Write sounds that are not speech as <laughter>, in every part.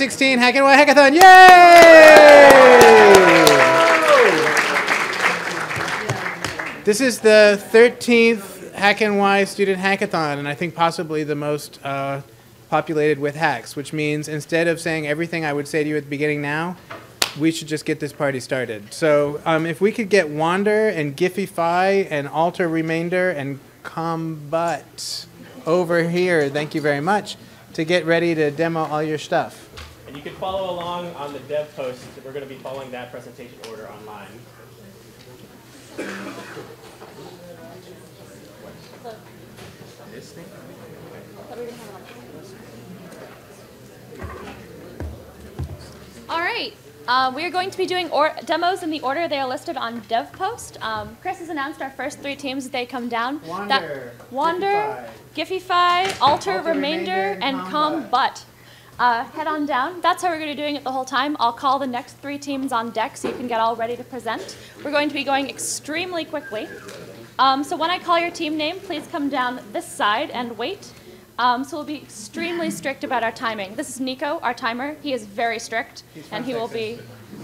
2016 Hack and Hackathon. Yay! This is the 13th hackNY Student Hackathon, and I think possibly the most uh, populated with hacks, which means instead of saying everything I would say to you at the beginning now, we should just get this party started. So um, if we could get Wander and Gifify and Alter Remainder and Combat over here, thank you very much, to get ready to demo all your stuff. And you can follow along on the DevPost. We're going to be following that presentation order online. All right. Uh, we are going to be doing or- demos in the order they are listed on DevPost. Um, Chris has announced our first three teams as they come down. Wander, Wander, Gifify, Alter, Alter, Remainder, Remainder, and Combat. Combat. Uh, head on down. That's how we're going to be doing it the whole time. I'll call the next three teams on deck so you can get all ready to present. We're going to be going extremely quickly. Um, so when I call your team name, please come down this side and wait. Um, so we'll be extremely strict about our timing. This is Nico, our timer. He is very strict, and he will be,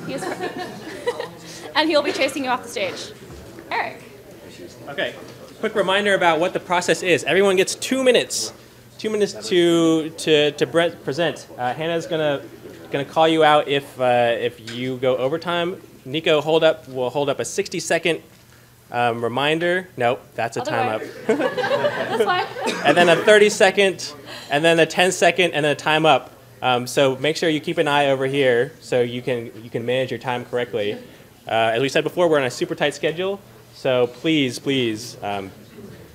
he is, <laughs> and he'll be chasing you off the stage. Eric. Okay. Quick reminder about what the process is. Everyone gets two minutes. Two minutes to to to bre- present. Uh, Hannah's gonna gonna call you out if uh, if you go overtime. Nico, hold up. We'll hold up a 60 second um, reminder. Nope, that's a Other time way. up. <laughs> <laughs> And then a 30 second, and then a 10 second, and then a time up. Um, so make sure you keep an eye over here so you can you can manage your time correctly. Uh, as we said before, we're on a super tight schedule, so please, please um,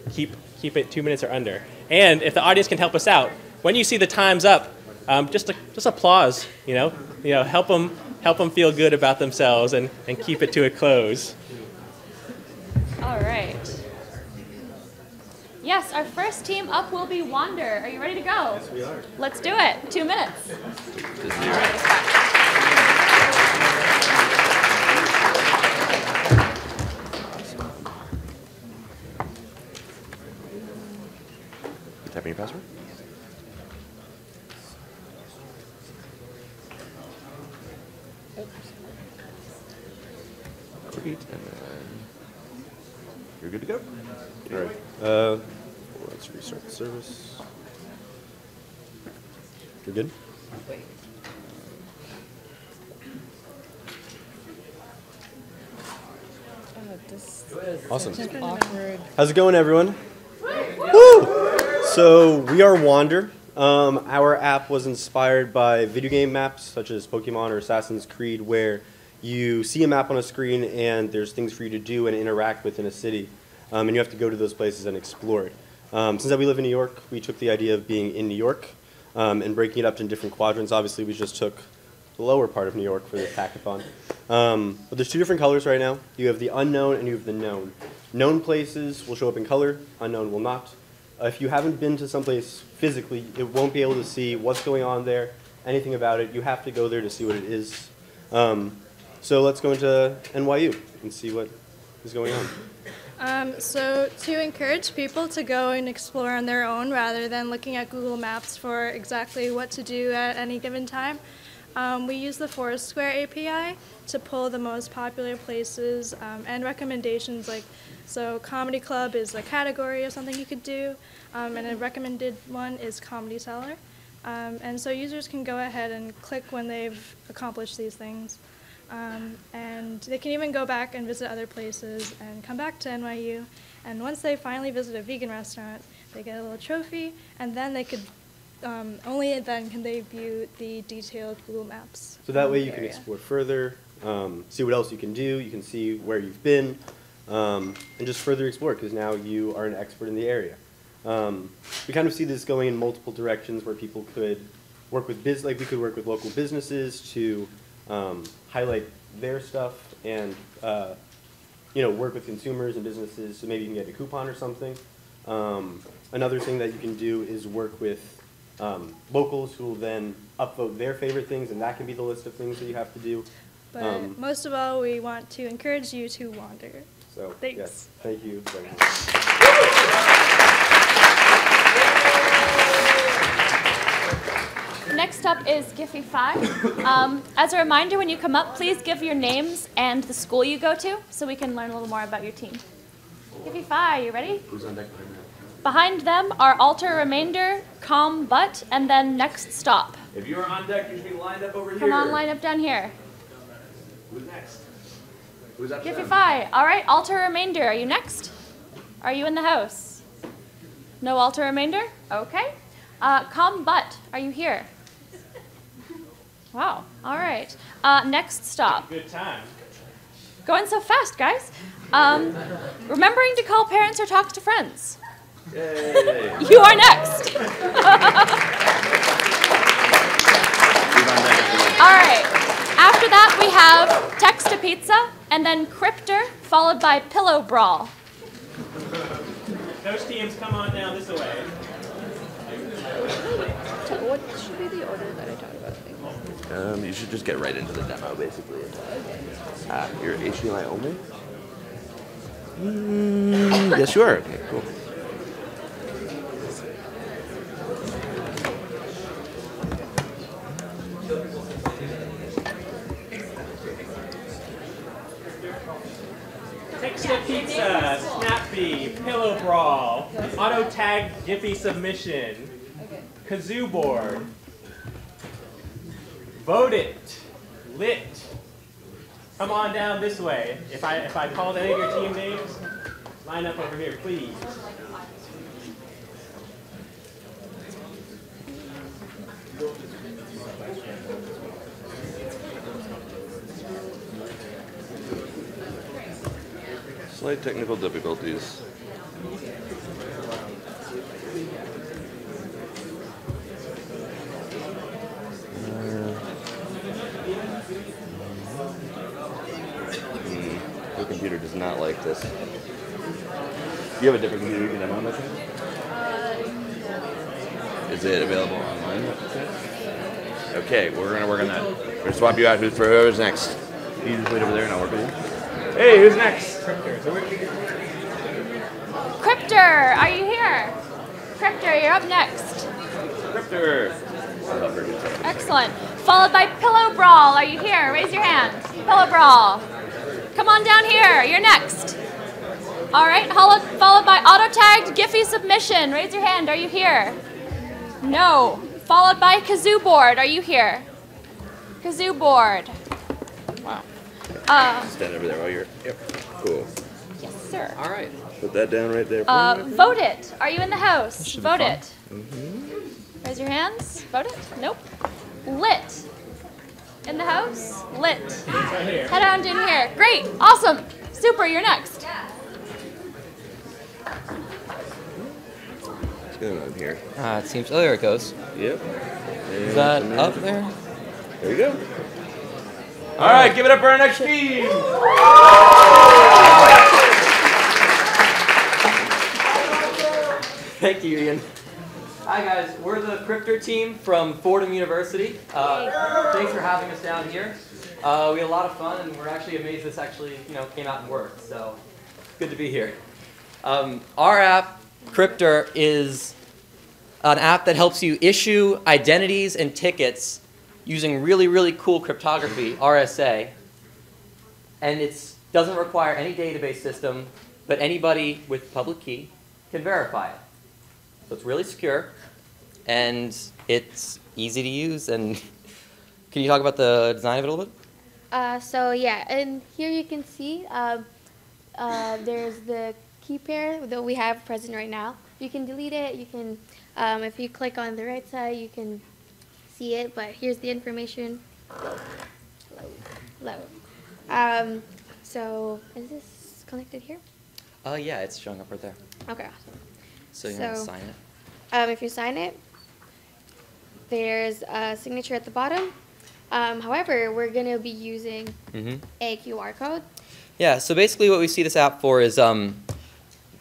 keep keep it two minutes or under. And if the audience can help us out, when you see the times up, um, just just applause. You know, you know, help them help them feel good about themselves and, and keep it to a close. All right. Yes, our first team up will be Wander. Are you ready to go? Yes, we are. Let's do it. Two minutes. Type in your password. Great, and then you're good to go. All right. Uh, let's restart the service. You're good. Awesome. How's it going, everyone? Woo! So we are Wander. Um, our app was inspired by video game maps such as Pokemon or Assassin's Creed, where you see a map on a screen and there's things for you to do and interact with in a city, um, and you have to go to those places and explore it. Um, since that we live in New York, we took the idea of being in New York um, and breaking it up into different quadrants. Obviously, we just took the lower part of New York for this hackathon. Um, but there's two different colors right now. You have the unknown and you have the known. Known places will show up in color, unknown will not. Uh, if you haven't been to someplace physically, it won't be able to see what's going on there, anything about it. You have to go there to see what it is. Um, so let's go into NYU and see what is going on. Um, so to encourage people to go and explore on their own rather than looking at Google Maps for exactly what to do at any given time, um, we use the Foursquare API to pull the most popular places um, and recommendations. Like, so Comedy Club is a category of something you could do, um, and a recommended one is Comedy Cellar. Um, and so users can go ahead and click when they've accomplished these things. Um, and they can even go back and visit other places and come back to NYU. And once they finally visit a vegan restaurant, they get a little trophy, and then they could, um, only then can they view the detailed Google Maps. So that way you can explore further, um, see what else you can do. You can see where you've been, um, and just further explore because now you are an expert in the area. Um, we kind of see this going in multiple directions where people could work with biz, like we could work with local businesses to um, highlight their stuff and uh, you know work with consumers and businesses. So maybe you can get a coupon or something. Um, another thing that you can do is work with um, locals who will then upvote their favorite things, and that can be the list of things that you have to do. But Um, most of all, we want to encourage you to wander. So Thanks. yes, thank you very much. Next up is Gifify. Um, as a reminder, when you come up, please give your names and the school you go to so we can learn a little more about your team. Gifify, you ready? Who's on deck Behind them are Alter Remainder, Combat, and then Next Stop. If you are on deck, you should be lined up over here. Come on, line up down here. Who's next? Who's up Gifify. All right, Alter Remainder, are you next? Are you in the house? No Alter Remainder? Okay. Uh, Combat, are you here? Wow, all right. Uh, next stop. Good time. Going so fast, guys. Um, remembering to call parents or talk to friends. Yay. You are next. <laughs> All right. After that, we have text to pizza, and then cryptor, followed by pillow brawl. Those teams, come on down this way. What should be the order that I talked about things? Um, you should just get right into the demo, basically. Ah, you're HDMI only? Mm, yes, you are. Okay, cool. To pizza, snappy, pillow brawl, auto tag Giphy submission, kazoo board, vote it, lit. Come on down this way. If I if I called any of your team names, line up over here, please. Slight technical difficulties. Hmm, The computer does not like this. You have a different computer you can demo on this thing? Is it available online? Okay, we're gonna work on that. We're gonna swap you out for whoever's next. You just wait over there and I'll work with you. Hey, who's next? Cryptor, are you here? Cryptor, you're up next. Cryptor. I love her guitar. Excellent. Followed by Pillow Brawl. Are you here? Raise your hand. Pillow Brawl. Come on down here. You're next. All right. Followed, followed by Auto Tagged Giphy Submission. Raise your hand. Are you here? No. Followed by Kazoo Board. Are you here? Kazoo Board. Wow. Uh, Stand over there while you're. Yep. Cool. yes, sir. All right. Put that down right there. Uh, vote it. Are you in the house? Vote it. Raise your hands. Vote it. Nope. Lit. In the house? Lit. Head on in here. Great. Awesome. Super. You're next. What's going on here? Uh, it seems. Oh, there it goes. Yep. Is that up there? There you go. All right, give it up for our next team. Thank you, Ian. Hi guys, we're the Cryptor team from Fordham University. Uh, thanks for having us down here. Uh, we had a lot of fun, and we're actually amazed this actually, you know, came out and worked. So, good to be here. Um, our app, Cryptor, is an app that helps you issue identities and tickets using really, really cool cryptography, RSA. And it doesn't require any database system, but anybody with public key can verify it. So it's really secure, and it's easy to use. And <laughs> can you talk about the design of it a little bit? Uh, so yeah, and here you can see um, uh, there's the key pair that we have present right now. You can delete it. You can, um, if you click on the right side, you can see it. But here's the information. Load, load. Um, so is this connected here? Uh, yeah, it's showing up right there. Okay, awesome. So you're gonna sign it. Um, if you sign it, there's a signature at the bottom. Um, however, we're gonna be using Mm-hmm. a QR code. Yeah, so basically what we see this app for is um,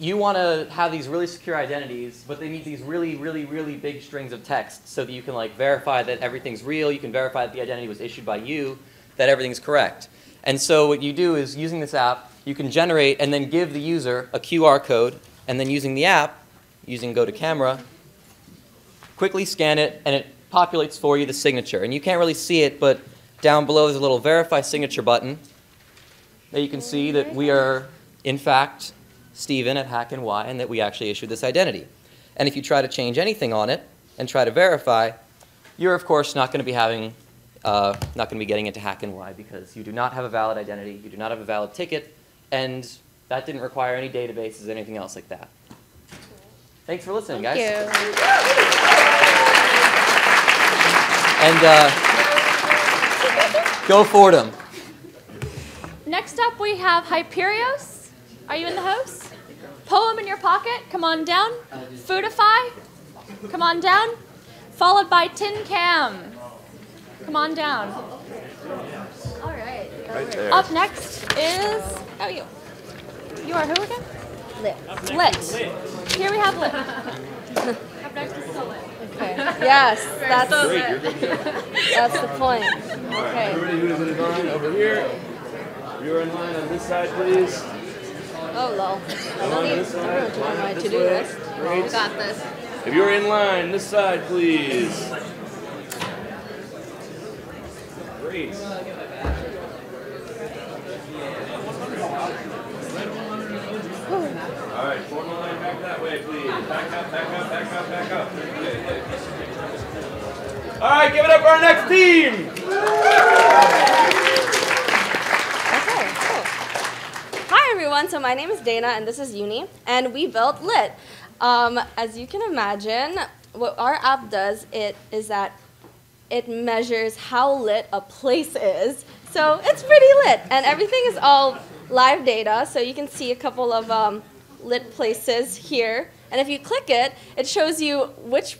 you want to have these really secure identities, but they need these really, really, really big strings of text so that you can like verify that everything's real, you can verify that the identity was issued by you, that everything's correct. And so what you do is using this app, you can generate and then give the user a QR code, and then using the app, using Go to Camera, quickly scan it, and it populates for you the signature. And you can't really see it, but down below there's a little verify signature button that you can see that we are, in fact, Stephen at hackNY, and that we actually issued this identity. And if you try to change anything on it and try to verify, you're of course not going to be having, uh, not going to be getting into hackNY because you do not have a valid identity, you do not have a valid ticket, and that didn't require any databases or anything else like that. Thanks for listening, guys. Thank you. And uh, go Fordham. Next up, we have Hyperios. Are you in the house? Poem in your pocket. Come on down. Foodify. Come on down. Followed by Tin Cam. Come on down. All right. Right there. Up next is oh you. You are who again? Lit. Lit. Here we have Lit. <laughs> Up next is so Lit. Okay. Yes, that's Great, you're good to go. that's the point. Okay. Everybody who's in line over here. You're in line on this side, please. Oh lol. I don't need to know my to-do list. Oh, Great. Got this. If you're in line, this side, please. Great. All right, form line back that way, please. Back up, back up, back up, back up. All right, give it up for our next team. Okay, cool. Hi everyone, so my name is Dana and this is Uni, and we built Lit. Um, as you can imagine, what our app does it is that it measures how lit a place is. So it's pretty lit, and everything is all live data. So you can see a couple of um, lit places here, and if you click it, it shows you which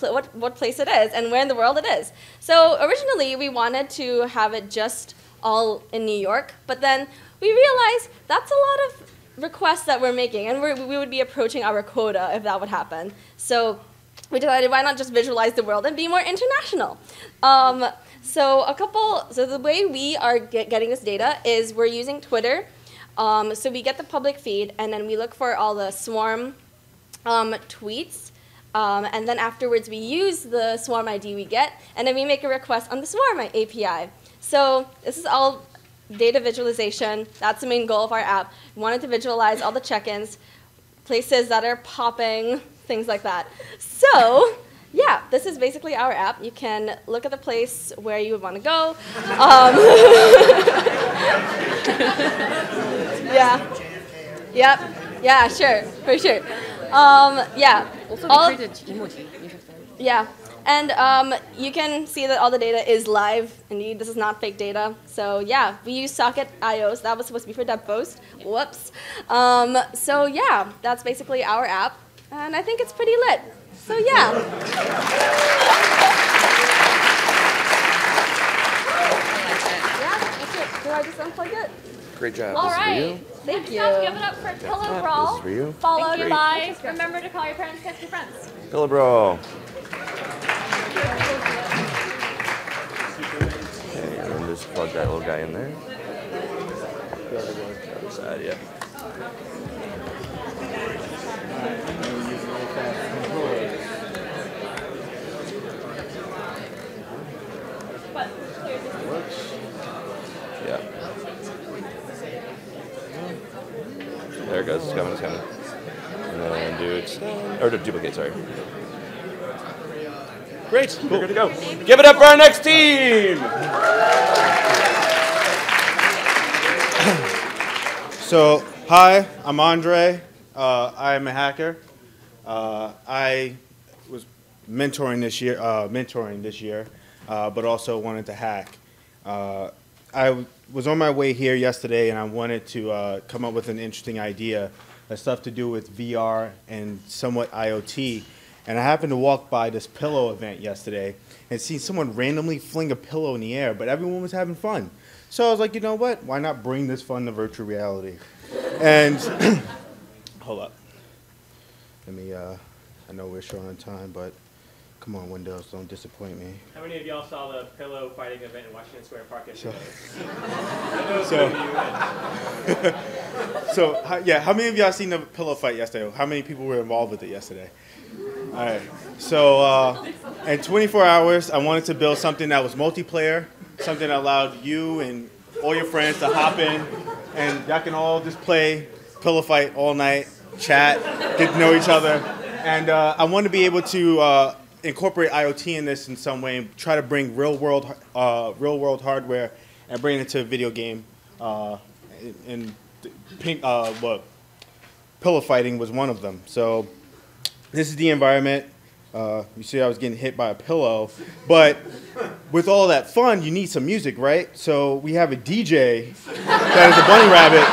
what, what place it is and where in the world it is. So originally we wanted to have it just all in New York, but then we realized that's a lot of requests that we're making, and we're, we would be approaching our quota if that would happen. So we decided why not just visualize the world and be more international. Um, so a couple, so the way we are get, getting this data is we're using Twitter. Um, so we get the public feed, and then we look for all the swarm um, tweets. Um, and then afterwards, we use the Swarm ID we get, and then we make a request on the Swarm API. So this is all data visualization. That's the main goal of our app. We wanted to visualize all the check-ins, places that are popping, things like that. So yeah, this is basically our app. You can look at the place where you would want to go. Um, <laughs> yeah. Yep. Yeah, sure, for sure. Um, yeah. All, yeah. And um, you can see that all the data is live. Indeed, this is not fake data. So yeah, we use Socket.io. So that was supposed to be for DevPost. Whoops. Um, so yeah, that's basically our app. And I think it's pretty lit. So yeah. Yeah. Do I just unplug it? Great job. All This is for you. Thank Next you. up, give it up for Pillow This Brawl, for you. followed Great. by remember to call your parents, kiss your friends. Pillow Brawl. Okay, and then just plug that little guy in there. Other side, yeah. But Yeah. There it goes. It's coming. It's coming. And then do extend or do duplicate. Sorry. Great. We're good to go. Give it up for our next team. <clears throat> So, hi, I'm Andre. Uh, I'm a hacker. Uh, I was mentoring this year, uh, mentoring this year, uh, but also wanted to hack. Uh, I w- was on my way here yesterday, and I wanted to uh, come up with an interesting idea, has stuff to do with VR and somewhat IoT. And I happened to walk by this pillow event yesterday and see someone randomly fling a pillow in the air, but everyone was having fun. So I was like, you know what? Why not bring this fun to virtual reality? And <clears throat> hold up. Let me. Uh, I know we're short on time, but come on, Windows, don't disappoint me. How many of y'all saw the pillow fighting event in Washington Square Park yesterday? So, <laughs> <laughs> so how, yeah, how many of y'all seen the pillow fight yesterday? How many people were involved with it yesterday? All right. So uh, in 24 hours, I wanted to build something that was multiplayer, something that allowed you and all your friends to hop in, and y'all can all just play pillow fight all night, chat, get to know each other. And uh, I want to be able to uh, incorporate IoT in this in some way and try to bring real world, uh, real world hardware and bring it to a video game. Uh, and uh, what, pillow fighting was one of them. So this is the environment. Uh, you see, I was getting hit by a pillow, but with all that fun, you need some music, right? So we have a DJ that is a bunny rabbit,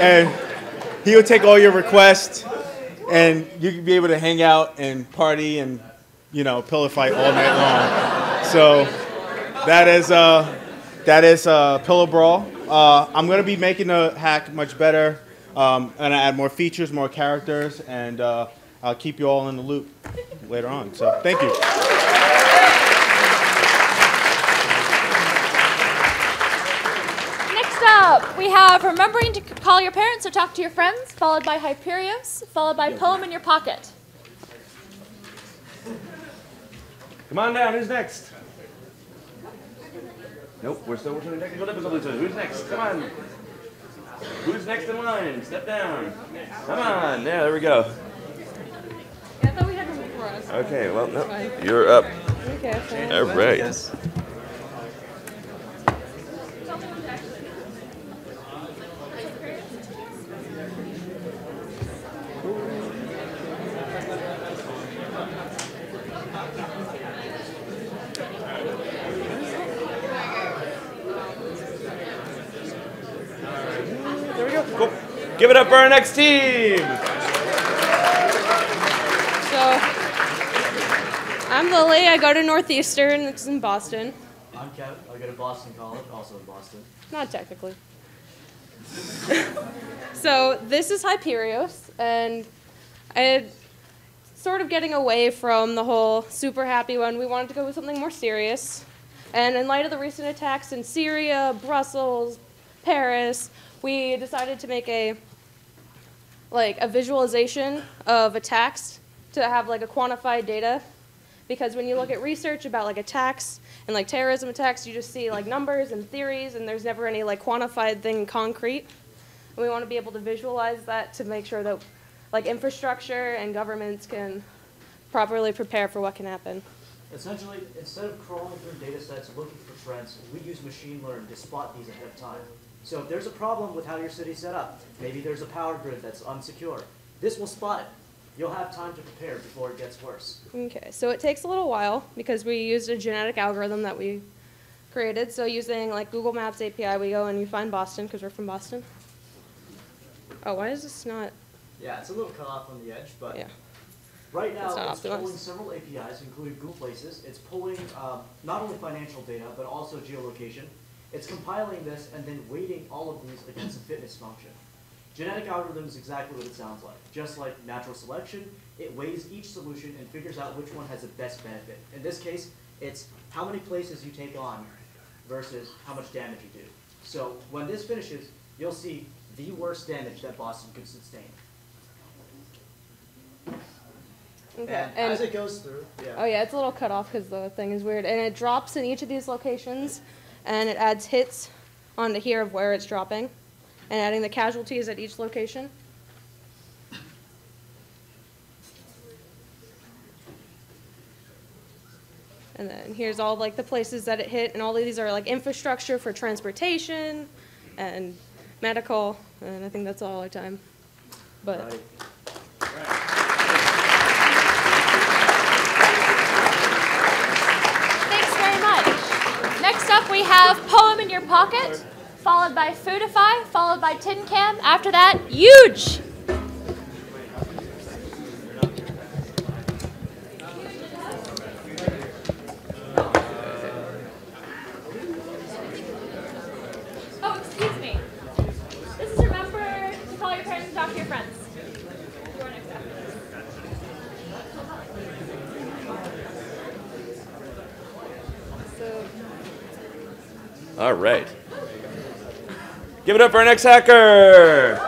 and he'll take all your requests, and you can be able to hang out and party and you know pillow fight all night long. So that is uh, that is uh, Pillow Brawl. Uh, I'm gonna be making the hack much better. Um, and I add more features, more characters, and uh, I'll keep you all in the loop later on. So thank you. Next up, we have remembering to call your parents or talk to your friends, followed by Hyperios, followed by Poem in Your Pocket. Come on down. Who's next? Nope, we're still working on technical difficulties. Who's next? Come on. Who's next in line? Step down. Come on. Yeah, there we go. I thought we had one before us. Okay, well, no, you're up. Okay. All right. There we go. Cool. Give it up for our next team. So, I'm Lily. I go to Northeastern. It's in Boston. I'm Kev. I go to Boston College, also in Boston. Not technically. <laughs> so this is Hyperios, and I sort of getting away from the whole super happy one. We wanted to go with something more serious. And in light of the recent attacks in Syria, Brussels, Paris, we decided to make a like a visualization of attacks to have like a quantified data. Because when you look at research about like attacks and like terrorism attacks you just see like numbers and theories and there's never any like quantified thing concrete. And we want to be able to visualize that to make sure that like infrastructure and governments can properly prepare for what can happen. Essentially, instead of crawling through data sets looking for trends, we use machine learning to spot these ahead of time. So if there's a problem with how your city's set up, maybe there's a power grid that's unsecure, this will spot it. You'll have time to prepare before it gets worse. Okay, so it takes a little while because we used a genetic algorithm that we created. So using like Google Maps API, we go and you find Boston because we're from Boston. Oh, why is this not? Yeah, it's a little cut off on the edge, but Yeah. right now it's pulling several APIs, including Google Places. It's pulling um, not only financial data, but also geolocation. It's compiling this and then weighting all of these against a fitness function. Genetic algorithm is exactly what it sounds like. Just like natural selection, it weighs each solution and figures out which one has the best benefit. In this case, it's how many places you take on versus how much damage you do. So when this finishes, you'll see the worst damage that Boston could sustain. Okay. And, and- as it goes through, yeah. Oh yeah, it's a little cut off because the thing is weird, and it drops in each of these locations, and it adds hits onto here of where it's dropping, and adding the casualties at each location. And then here's all like the places that it hit, and all of these are like infrastructure for transportation and medical, and I think that's all our time. But Thanks very much. Next up, we have Poem in Your Pocket, followed by Foodify, followed by Tin Cam. After that, Huge! Give it up for our next hacker.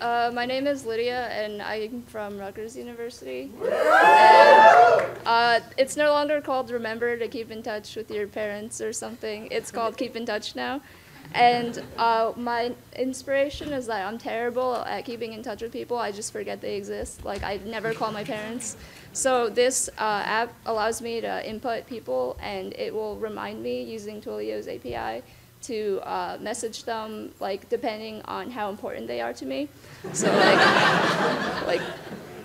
Uh, my name is Lydia, and I'm from Rutgers University. And, uh, it's no longer called Remember to Keep in Touch with Your Parents or something. It's called Keep in Touch now. And uh, my inspiration is that I'm terrible at keeping in touch with people. I just forget they exist. Like, I never call my parents. So this uh, app allows me to input people, and it will remind me using Twilio's API to uh, message them, like depending on how important they are to me. So like, <laughs> like,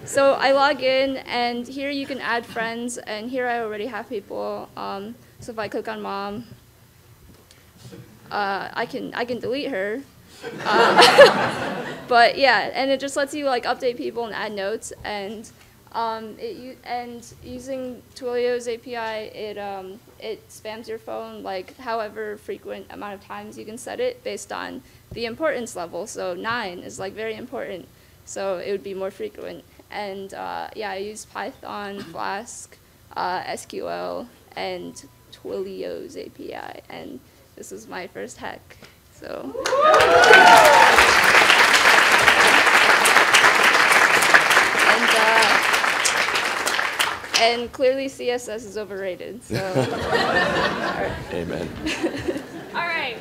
so I log in, and here you can add friends, and here I already have people. Um, so if I click on mom, uh, I can I can delete her. Uh, <laughs> but yeah, and it just lets you like update people and add notes, and um, it, and using Twilio's API, it um, it spams your phone like however frequent amount of times you can set it based on the importance level. So nine is like very important, so it would be more frequent. And uh, yeah, I use Python, Flask, uh, SQL, and Twilio's API, and this is my first hack. So. And, uh, and clearly CSS is overrated. So. <laughs> Amen. All right.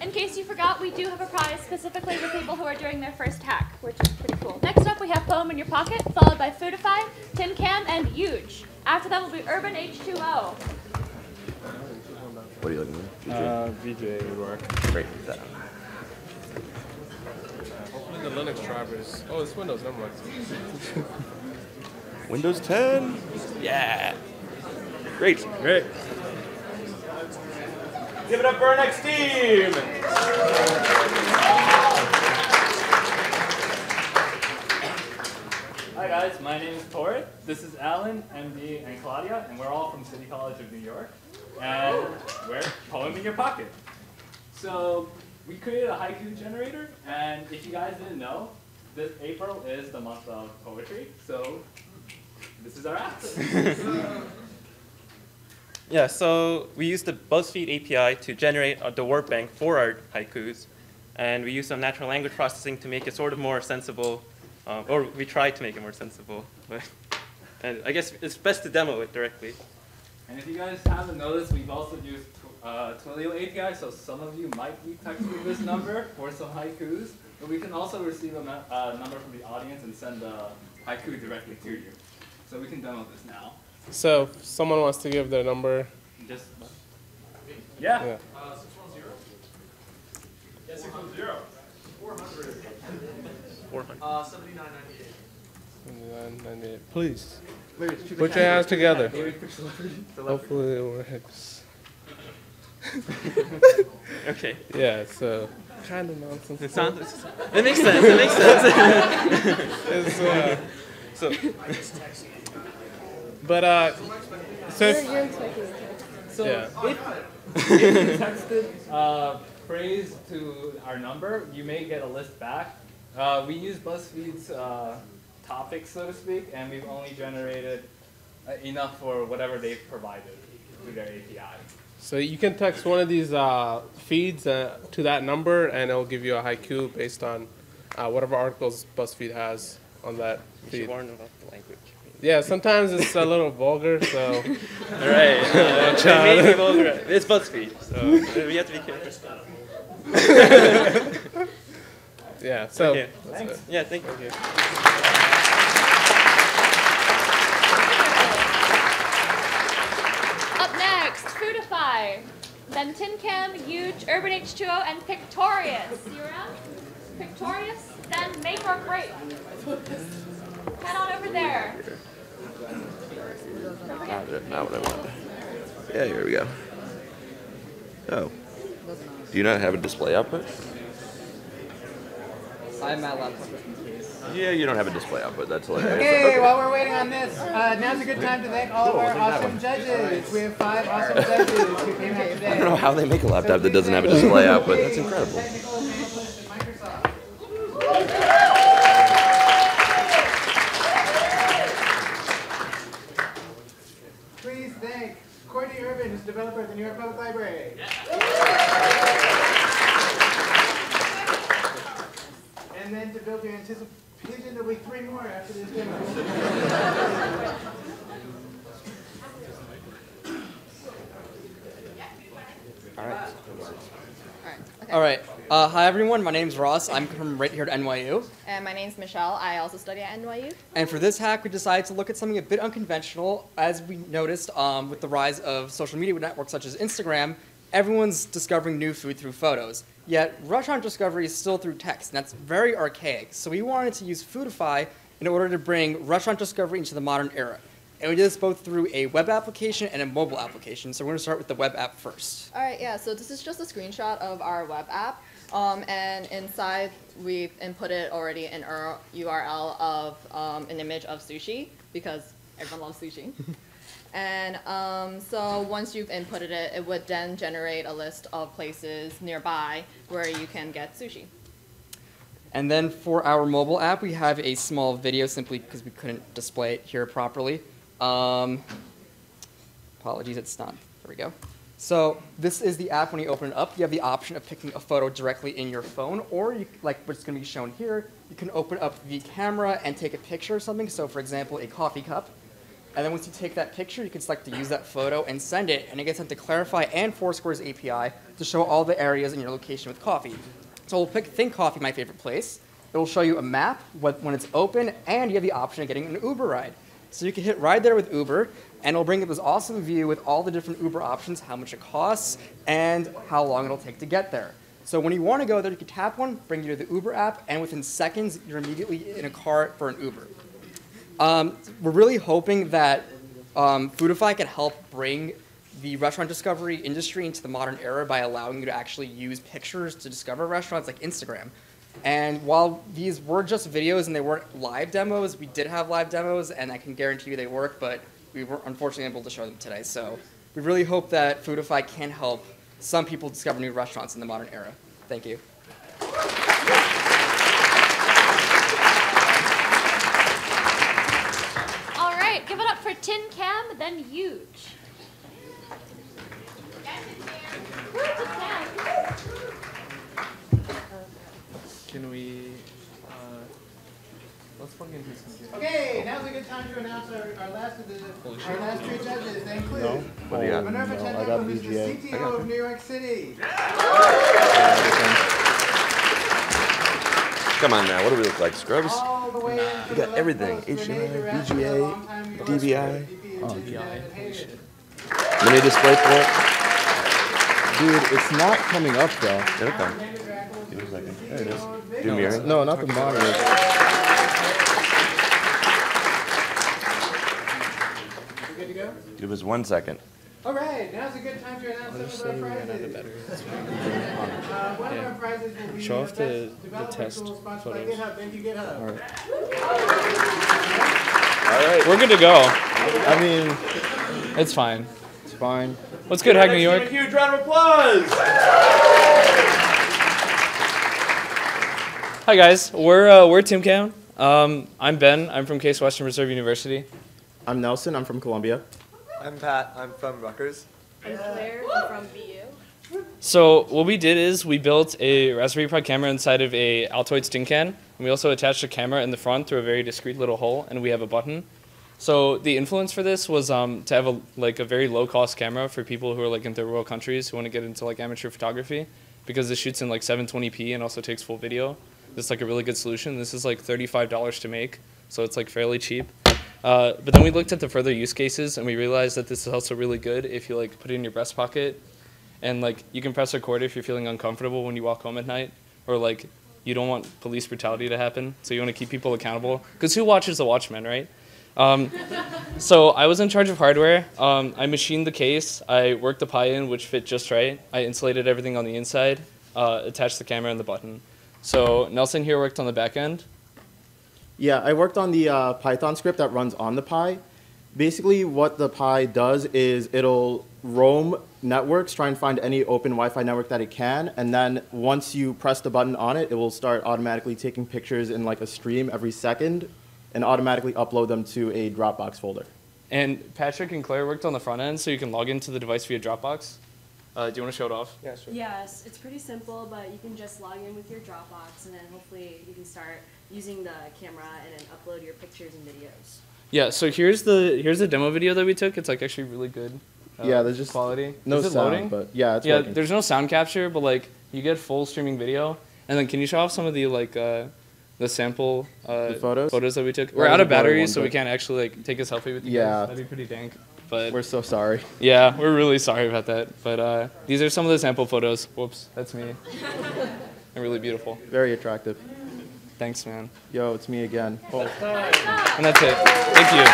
In case you forgot, we do have a prize specifically for people who are doing their first hack, which is pretty cool. Next up, we have Poem in Your Pocket, followed by Foodify, Tin Cam, and Huge. After that will be Urban H2O. What are you looking for? Uh, VJ would work. Great. That. Hopefully the Linux drivers. Oh, it's Windows. Never mind. <laughs> Windows 10. Yeah. Great. Great. Give it up for our next team. Hi guys, my name is Tori. This is Alan, MD, and Claudia, and we're all from City College of New York. And we're Poem in Your Pocket. So we created a haiku generator, and if you guys didn't know, this April is the month of poetry. So this is our app. <laughs> Yeah, so we used the BuzzFeed API to generate uh, the word bank for our haikus, and we use some natural language processing to make it sort of more sensible, um, or we try to make it more sensible. But and I guess it's best to demo it directly. And if you guys haven't noticed, we've also used Tw- uh, Twilio API, so some of you might be texting this number for some haikus, but we can also receive a uh, number from the audience and send a haiku directly to you. So we can demo this now. So, if someone wants to give their number. Just yeah. Yeah. Uh, 610? Yeah, 610. 400. 400. Uh, 7998. 99, Please. Wait, Put your hands together. Wait, push the lever. Hopefully it works. <laughs> Okay. Yeah, so kind of nonsense. It sounds- it makes sense, it makes sense. <laughs> it's, uh, So- but uh, so if, You're- you're expecting it So Yeah. if, if you texted uh, phrase to our number, you may get a list back. Uh, we use BuzzFeed's uh, topics, so to speak, and we've only generated uh, enough for whatever they've provided through their API. So you can text one of these uh, feeds uh, to that number, and it'll give you a haiku based on uh, whatever articles BuzzFeed has on that You feed. should warn about the language. Yeah, sometimes it's a little vulgar, so. All <laughs> right. <laughs> Uh, it may be vulgar. It's BuzzFeed, so we have to be careful. <laughs> yeah. So. Okay. Thanks. Yeah. Thank you. Up next, Foodify. Then Tin Cam, Huge, Urban H2O, and Pictorious. You around? Pictorious, then Make or Break. Head on over there. Not, it- not what I wanted. Yeah, here we go. Oh. Do you not have a display output? I'm at laptop in case. Yeah, you don't have a display output. That's hilarious. Okay, while we're waiting on this, uh, now's a good time to thank all of our we'll take that awesome one. judges. We have five awesome judges who came out today. I don't know how they make a laptop that doesn't have a display output. That's incredible. Please thank Courtney Irvin, who's developer at the New York Public Library. And then to build your anticipation. There'll be three more after this demo. All right. All right. Uh, hi, everyone. My name's Ross. I'm from right here at NYU. And my name's Michelle. I also study at NYU. And for this hack, we decided to look at something a bit unconventional. As we noticed um, with the rise of social media networks such as Instagram, everyone's discovering new food through photos. Yet, restaurant discovery is still through text, and that's very archaic. So we wanted to use Foodify in order to bring restaurant discovery into the modern era. And we did this both through a web application and a mobile application. So we're going to start with the web app first. All right, yeah, so this is just a screenshot of our web app. Um, and inside, we've inputted already an UR- URL of um, an image of sushi because everyone loves sushi. <laughs> and um, so once you've inputted it, it would then generate a list of places nearby where you can get sushi. And then for our mobile app, we have a small video simply because we couldn't display it here properly. Um, apologies, it's not. There we go. So this is the app when you open it up. You have the option of picking a photo directly in your phone, or you, like what's going to be shown here, you can open up the camera and take a picture of something. So for example, a coffee cup. And then once you take that picture, you can select to use that photo and send it, and it gets sent to Clarifai and Foursquare's API to show all the areas in your location with coffee. So we'll pick Think Coffee, my favorite place. It will show you a map when it's open, and you have the option of getting an Uber ride. So you can hit ride there with Uber, and it'll bring up this awesome view with all the different Uber options, how much it costs, and how long it'll take to get there. So when you want to go there, you can tap one, bring you to the Uber app, and within seconds, you're immediately in a car for an Uber. Um, we're really hoping that um, Foodify can help bring the restaurant discovery industry into the modern era by allowing you to actually use pictures to discover restaurants like Instagram. And while these were just videos and they weren't live demos, we did have live demos, and I can guarantee you they work, but we weren't unfortunately able to show them today. So we really hope that Foodify can help some people discover new restaurants in the modern era. Thank you. All right, give it up for Tin Cam, then Huge. Woo, Tin Cam. Can we? Uh, let's plug in his computer. Okay, now's a good time to announce our, our last of the Holy our shit. last three judges. They include No. What do you got? Minerva No, I who is the CTO of New York City. Come on now, what do we look like, scrubs? All the way in We got everything. HDMI, VGA, DVI. Oh, Mini display port. Dude, it's not coming up though. It'll come. Give me a second. There it is. Do mirroring. No, not the monitor. We good to go? Give us one second. All right, now's a good time to announce some of our prizes. <laughs> Uh, one of our prizes will be Show off the the- best the developer test tool sponsored by photos. GitHub. Thank you, GitHub. All right. All right. We're good to go. I mean, It's fine. it's fine. What's good, Hack New Give a York? huge round of applause. Hi guys, we're uh, we're Tin Cam. Um, I'm Ben. I'm from Case Western Reserve University. I'm Nelson. I'm from Columbia. I'm Pat. I'm from Rutgers. I'm Claire. I'm from BU. So what we did is we built a Raspberry Pi camera inside of a Altoid tin can, and we also attached a camera in the front through a very discreet little hole, and we have a button. So the influence for this was um, to have a like a very low cost camera for people who are like in third world countries who want to get into like amateur photography, because it shoots in like 720p and also takes full video. This is like a really good solution. This is like $35 to make, so it's like fairly cheap. Uh, but then we looked at the further use cases and we realized that this is also really good if you like put it in your breast pocket. And like you can press record if you're feeling uncomfortable when you walk home at night or like you don't want police brutality to happen. So you want to keep people accountable. Because who watches the watchmen right? Um, <laughs> so i was in charge of hardware. Um, i machined the case. I worked the Pi in which fit just right. I insulated everything on the inside uh, attached the camera and the button. So nelson here worked on the back end Yeah, I worked on the uh, Python script that runs on the Pi. Basically, what the Pi does is it'll roam networks, try and find any open Wi-Fi network that it can, and then once you press the button on it, it will start automatically taking pictures in like a stream every second, and automatically upload them to a Dropbox folder. And Patrick and Claire worked on the front end, so you can log into the device via Dropbox. Uh, do you want to show it off? Yeah, sure. Yes, it's pretty simple, but you can just log in with your Dropbox and then hopefully you can start using the camera and then upload your pictures and videos. Yeah. So here's the here's the demo video that we took. It's like actually really good. uh, Yeah, there's just quality. no Is it sound, loading? but yeah, it's yeah. working. There's no sound capture, but like you get full streaming video. And then can you show off some of the like uh, the sample uh, The photos? photos that we took? Well, We're out of a blurry batteries, so we can't actually like take a selfie with you Yeah. guys. That'd be pretty dank. But We're so sorry. Yeah, we're really sorry about that. But uh, these are some of the sample photos. Whoops, that's me. <laughs> They're really beautiful. Very attractive. Thanks, man. Yo, it's me again. Oh. And that's it. Thank you.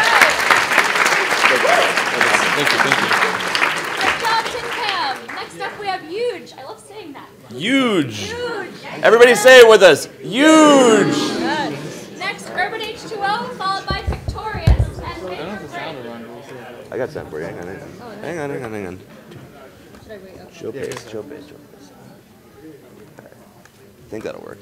Thank you. Thank you. Good job, Tin Cam. Next up, we have Huge. I love saying that. Huge. Huge. Everybody say it with us. Huge. Next, Urban H2O, followed by Pictorious and Make or Break. I got something for you. Hang on. Oh, hang on. Hang on. Hang on. Should I wait? Okay. Show pace. Show pace. Show pace. I think that'll work.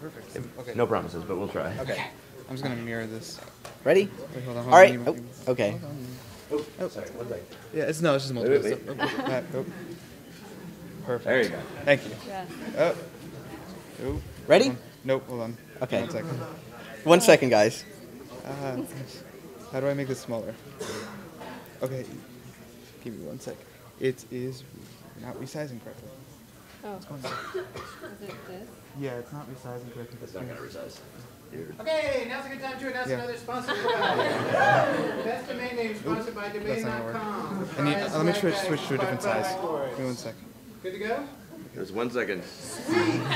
Perfect. If- Okay. No promises, but we'll try. Okay. I'm just gonna mirror this. Ready? Wait, hold on, hold All on, Oh, okay. hold on. Oh, sorry. One second. Yeah, it's no, it's just multiple. wait, wait. So- oh, oh. Perfect. There you go. Thank you. Yeah. Oh. Oh. Ready? Hold. Nope. Hold on. Okay. One second. One second, guys. Uh, how do I make this smaller? Okay. Give me one sec. It is not resizing correctly. Oh. What's going on? Is it this? Yeah, it's not resizing correctly. It's not gonna resize. Okay, now's a good time to announce Yeah. another sponsor. <laughs> Best domain name sponsored by That's not gonna domain.com. I need. Price Let me switch like switch to a different size. Give me one second. Good to go? There's one second.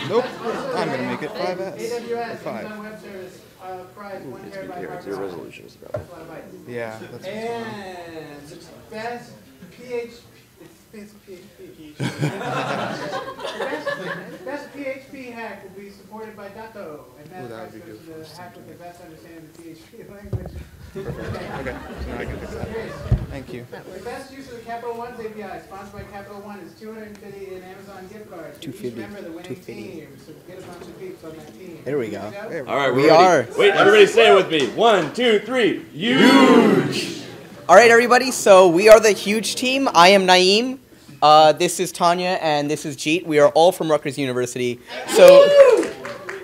Nope. I'm gonna make it 5S. AWS, Or 5. Amazon Web Service, uh, price, one It's terabyte It's your resolution is the problem. That's a lot of bytes. Yeah, that's what's. And the best PHP, it's PHP. <laughs> best, best PHP hack will be supported by Dato. And Ooh, that that would be good. the hack with the best understanding of the PHP language. Okay. So now I can fix that. Thank you. The best use of the Capital One's API, sponsored by Capital One, is 250 in Amazon gift cards. for each 250, member of the winning 250. team. So get a bunch of peeps on that team. There we go. Good to All right, We we're are. Wait, everybody say it with me. One, two, three. Huge. All right, everybody. So we are the huge team. I am Naeem. Uh, this is Tanya, and this is Jeet. We are all from Rutgers University. So,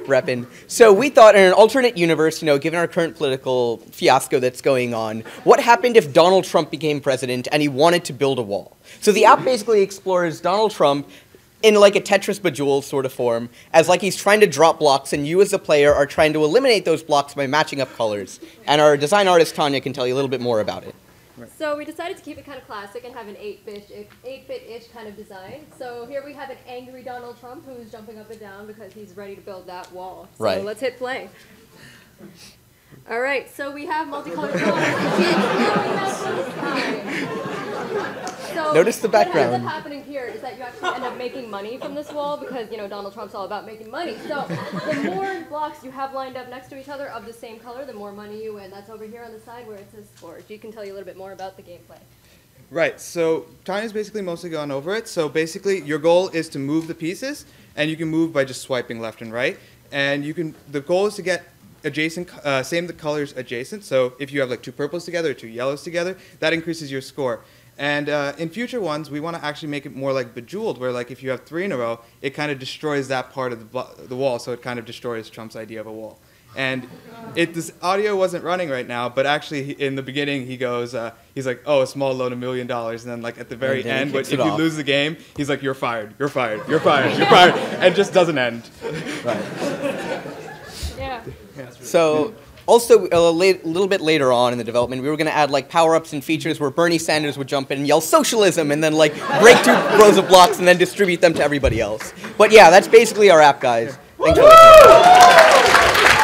reppin'. So we thought, in an alternate universe, you know, given our current political fiasco that's going on, what happened if Donald Trump became president and he wanted to build a wall? So the app basically explores Donald Trump in like a Tetris Bejeweled sort of form, as like he's trying to drop blocks, and you as a player are trying to eliminate those blocks by matching up colors. And our design artist Tanya can tell you a little bit more about it. So we decided to keep it kind of classic and have an 8-bit, 8-bit-ish kind of design. So here we have an angry Donald Trump who's jumping up and down because he's ready to build that wall. So Right. let's hit play. All right, so we have multicolored colors. blowing the sky. So Notice the What background. ends up happening here is that you actually end up making money from this wall because you know Donald Trump's all about making money. So the more <laughs> blocks you have lined up next to each other of the same color, the more money you win. That's over here on the side where it says scores. You can tell you a little bit more about the gameplay. Right. So Tanya's basically mostly gone over it. So basically, your goal is to move the pieces, and you can move by just swiping left and right. And you can. The goal is to get adjacent, uh, same the colors adjacent. So if you have like two purples together, two yellows together, that increases your score. And uh, in future ones, we want to actually make it more like Bejeweled, where like if you have three in a row, it kind of destroys that part of the, the wall. So it kind of destroys Trump's idea of a wall. And it this audio wasn't running right now, but actually in the beginning he goes, uh, he's like, oh, a small loan, a million dollars, and then like at the very And then he end, kicks if it you lose the game, he's like, you're fired, you're fired, you're fired, you're fired, and just doesn't end. Right. Yeah. So, also a little bit later on in the development, we were going to add like power-ups and features where Bernie Sanders would jump in and yell socialism, and then like break two <laughs> rows of blocks and then distribute them to everybody else. But yeah, that's basically our app, guys. Thanks for listening.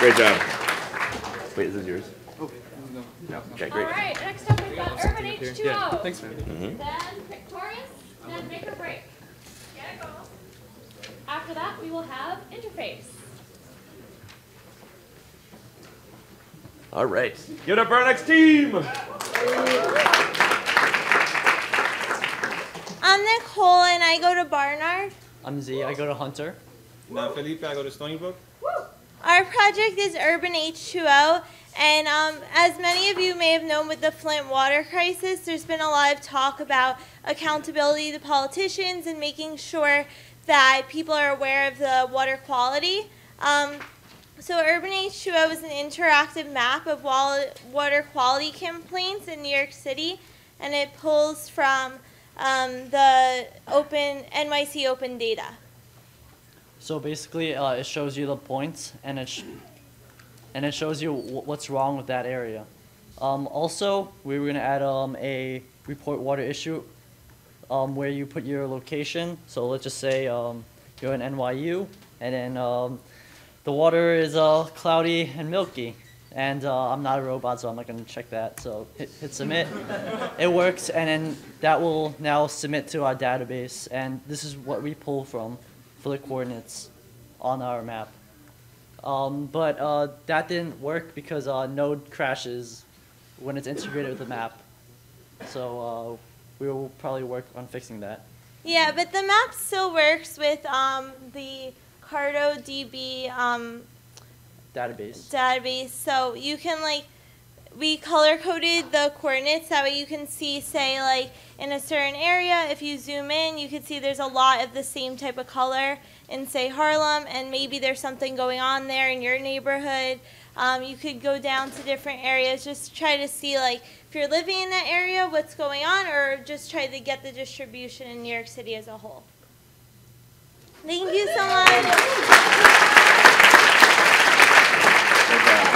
Great job. Wait, is this yours? No. Okay, great. All right, next up we've got Urban H2O. Yeah, thanks, man. Mhm. Then Pictorious, then Make or Break. Get it going. After that, we will have Interface. All right. Give it up for our next team. I'm Nicole and I go to Barnard. I'm Z. I go to Hunter. Now, Felipe, I go to Stony Brook. Our project is Urban H2O, and um, as many of you may have known with the Flint water crisis, there's been a lot of talk about accountability to politicians and making sure that people are aware of the water quality. Um, so Urban H2O is an interactive map of water quality complaints in New York City, and it pulls from um, the open NYC Open Data. So basically, uh, it shows you the points, and it and it shows you what's wrong with that area. Um, also, we were gonna add um, a report water issue, um, where you put your location. So let's just say um, you're in NYU, and then um, the water is uh, cloudy and milky. And uh, I'm not a robot, so I'm not gonna check that. So hit, hit submit. it works, and then that will now submit to our database. And this is what we pull from for the coordinates on our map. Um, but uh, that didn't work because uh, Node crashes when it's integrated with the map. So uh, we will probably work on fixing that. Yeah, but the map still works with um, the CartoDB um, Database. database. So you can like we color coded the coordinates that way you can see say like in a certain area if you zoom in you can see there's a lot of the same type of color in say Harlem and maybe there's something going on there in your neighborhood. Um, you could go down to different areas just try to see like if you're living in that area what's going on or just try to get the distribution in New York City as a whole. Thank you so much.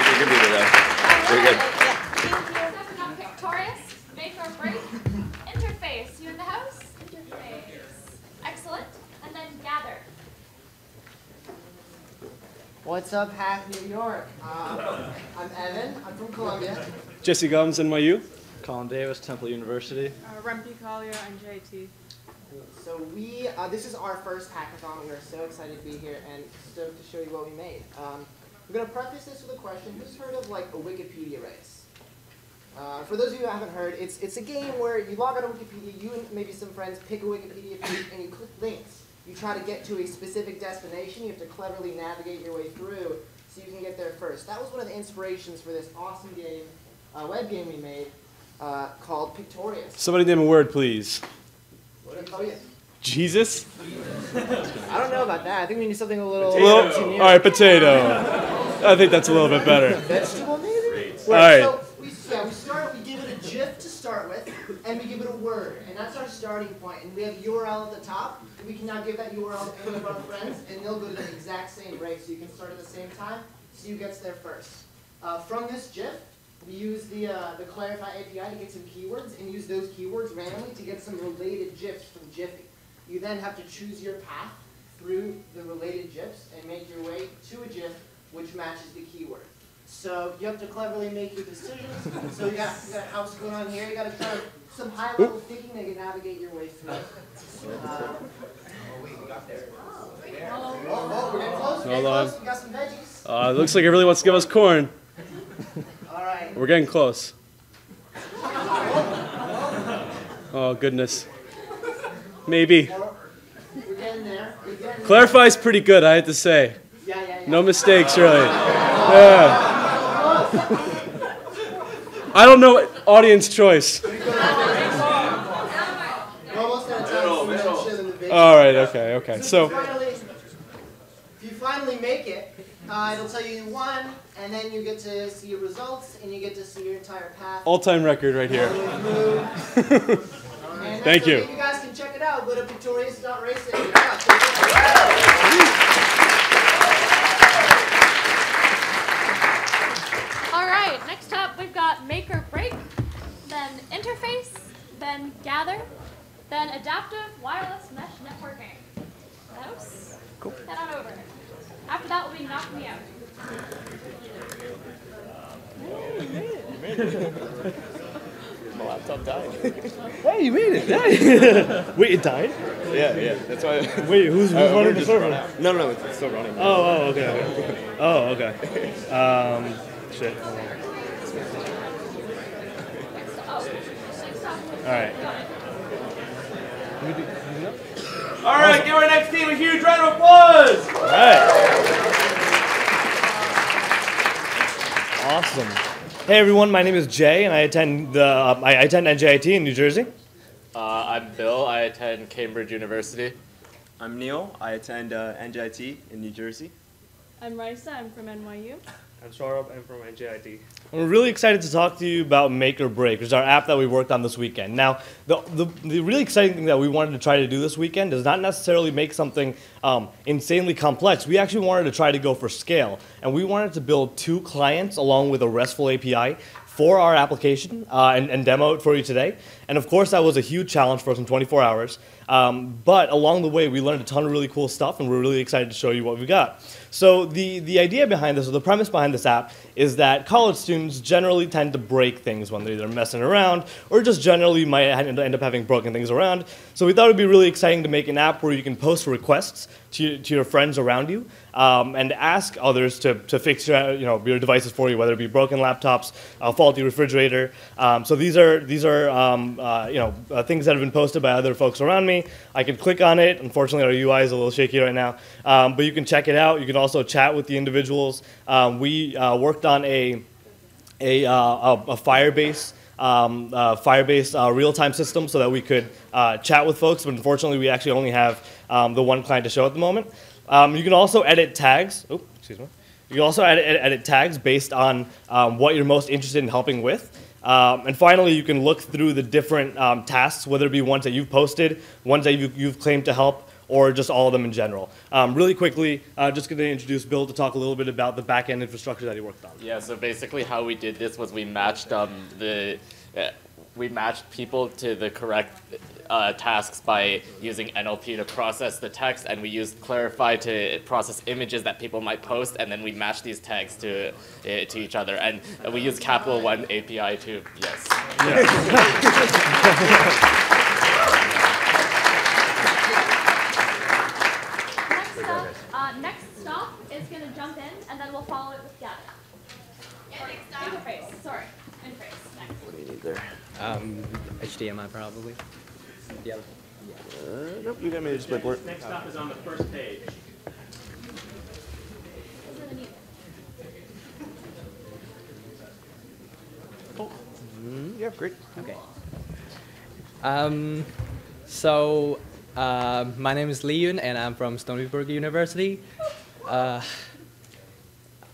You can be with us. Very good. What's up, Hack New York? Uh, I'm Evan. I'm from Columbia. Jesse Gums, NYU. Colin Davis, Temple University. Uh, Rempe Collier, NJT. So we, uh, this is our first hackathon. We are so excited to be here and stoked to show you what we made. Um, I'm going to preface this with a question. Who's heard of like a Wikipedia race? Uh, for those of you who haven't heard, it's, it's a game where you log on to Wikipedia, you and maybe some friends pick a Wikipedia page and you click links. You try to get to a specific destination. You have to cleverly navigate your way through so you can get there first. That was one of the inspirations for this awesome game, uh, web game we made uh, called Pictorious. Somebody name a word, please. Oh, yeah. Jesus? <laughs> I don't know about that. I think we need something a little. Generic. all right, potato. I think that's a little bit better. Vegetable, maybe? All right. So we, yeah, we start. We give it a GIF to start with, and we give it a word, and that's our starting point. And we have URL at the top. We can now give that URL to any of our friends, and they'll go to the exact same rate. So you can start at the same time. See who gets there first. Uh, from this GIF, we use the uh, the Clarifai API to get some keywords, and use those keywords randomly to get some related GIFs from Giphy. You then have to choose your path through the related GIFs and make your way to a GIF which matches the keyword. So you have to cleverly make your decisions. so you got, you got a house going on here. You got to try some high level thinking that you can navigate your way through. Uh, oh, oh, we're getting close. We're getting Hold on. close. We got some veggies. Uh, it looks like it really wants to give us corn. All right. We're getting close. Oh, goodness. Maybe. We're getting there. We're getting there. Clarifai's pretty good, I have to say. Yeah, yeah, yeah. No mistakes, really. <laughs> Yeah. I don't know audience choice. We're almost out of time. so we're gonna show them the video. All right, okay, okay. So, If you finally, if you finally make it, uh, it'll tell you you won, and then you get to see your results, and you get to see your entire path. all-time record right here. <laughs> Thank you. You guys can check it out. Go to pictorious.racing. All right, next up we've got make or break, then interface, then gather, then adaptive wireless mesh networking. House? Cool. Head on over. After that will be knock me out. My laptop died. Hey, you made it. <laughs> Yeah. Wait, it died? Yeah, yeah. That's why. <laughs> Wait, who's, who's I- I running the server? run out. No, no, it's, it's still running. Oh, oh, okay. okay. Oh, okay. <laughs> Um, shit. hold. All right. All right, give our next team a huge round of applause. All right. Awesome. Hey everyone, my name is Jay, and I attend the uh, I attend NJIT in New Jersey. Uh, I'm Bill. I attend Cambridge University. I'm Neil. I attend uh, NJIT in New Jersey. I'm Raisa. I'm from NYU. I'm Saurabh. I'm from NJIT. We're really excited to talk to you about Make or Break, which is our app that we worked on this weekend. Now, the, the, the really exciting thing that we wanted to try to do this weekend is not necessarily make something um, insanely complex. We actually wanted to try to go for scale, and we wanted to build two clients along with a RESTful API for our application uh, and, and demo it for you today. And of course, that was a huge challenge for us in 24 hours. Um, but along the way, we learned a ton of really cool stuff, and we're really excited to show you what we got. So the, the idea behind this, or the premise behind this app, is that college students generally tend to break things when they're either messing around or just generally might end up having broken things around. So we thought it would be really exciting to make an app where you can post requests to, to your friends around you um, and ask others to, to fix your, you know, your devices for you, whether it be broken laptops, a faulty refrigerator. Um, so these are, these are um, uh, you know, uh, things that have been posted by other folks around me. I can click on it. Unfortunately, our UI is a little shaky right now, um, but you can check it out. You can also chat with the individuals. Um, we uh, worked on a, a, uh, a, a Firebase um, uh, Firebase uh, real-time system so that we could uh, chat with folks, but unfortunately we actually only have um, the one client to show at the moment. Um, you can also edit tags. Oh, excuse me. You can also edit, edit, edit tags based on um, what you're most interested in helping with. Um, and finally, you can look through the different um, tasks, whether it be ones that you've posted, ones that you've, you've claimed to help, or just all of them in general. Um, really quickly, uh, just going to introduce Bill to talk a little bit about the back-end infrastructure that he worked on. Yeah, so basically how we did this was we matched um, the uh, we matched people to the correct uh, tasks by using NLP to process the text, and we used Clarifai to process images that people might post, and then we matched these tags to uh, to each other. And we use Capital One API to yes. Next <laughs> uh, next stop is going to jump in, and then we'll follow it with gather. Or interface, sorry, interface. Next. What do you need there? Um, HDMI probably. Yeah. Uh, nope, you got me to display port. Next stop is on the first page. Mm, yeah, great. Okay. Um, so, uh, my name is Lee Yun, and I'm from Stony Brook University. Uh,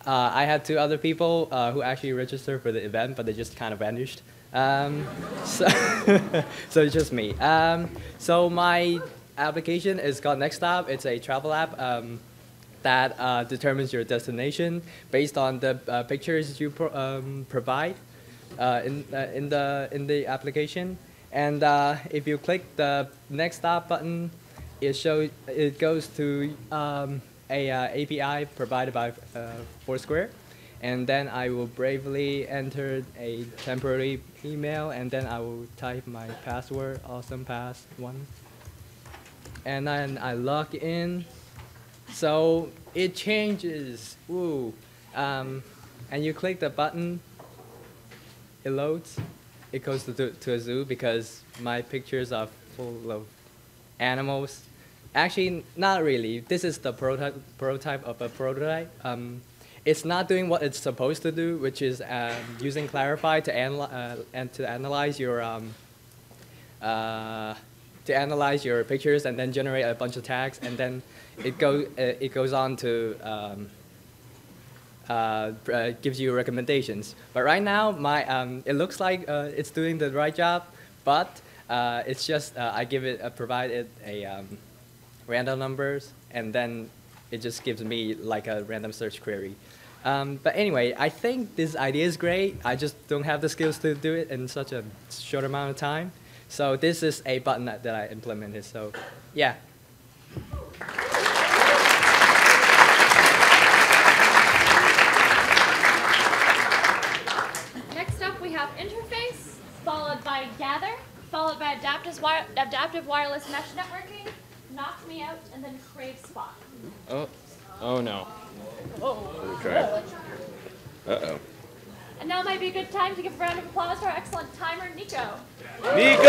uh, I had two other people uh, who actually registered for the event, but they just kind of vanished. Um, so, <laughs> so it's just me. Um, so my application is called Next Stop. It's a travel app um, that uh, determines your destination based on the uh, pictures you pro- um, provide in, in, the, in the application. And uh, if you click the Next Stop button, it shows it goes to um, a uh, API provided by uh, Foursquare, and then I will bravely enter a temporary email, and then I will type my password, awesome pass one, and then I log in. So it changes. Woo. Um, and you click the button, it loads. It goes to, to a zoo because my pictures are full of animals. Actually, not really. This is the prototype, prototype of a prototype. Um, it's not doing what it's supposed to do, which is um, using Clarifai to, anal- uh, and to analyze your um, uh, to analyze your pictures and then generate a bunch of tags, and then it go uh, it goes on to um, uh, uh, gives you recommendations. But right now, my um, it looks like uh, it's doing the right job, but uh, it's just uh, I give it uh, provide it a um, random numbers, and then it just gives me like a random search query. Um, but anyway, I think this idea is great. I just don't have the skills to do it in such a short amount of time. So this is a button that, that I implemented. So yeah, Next up, we have interface, followed by gather, followed by adaptive, wire, adaptive wireless mesh networking, knock me out, and then crave spot. Oh, oh no. Oh. Okay. Uh-oh. And now might be a good time to give a round of applause to our excellent timer, Nico. Nico!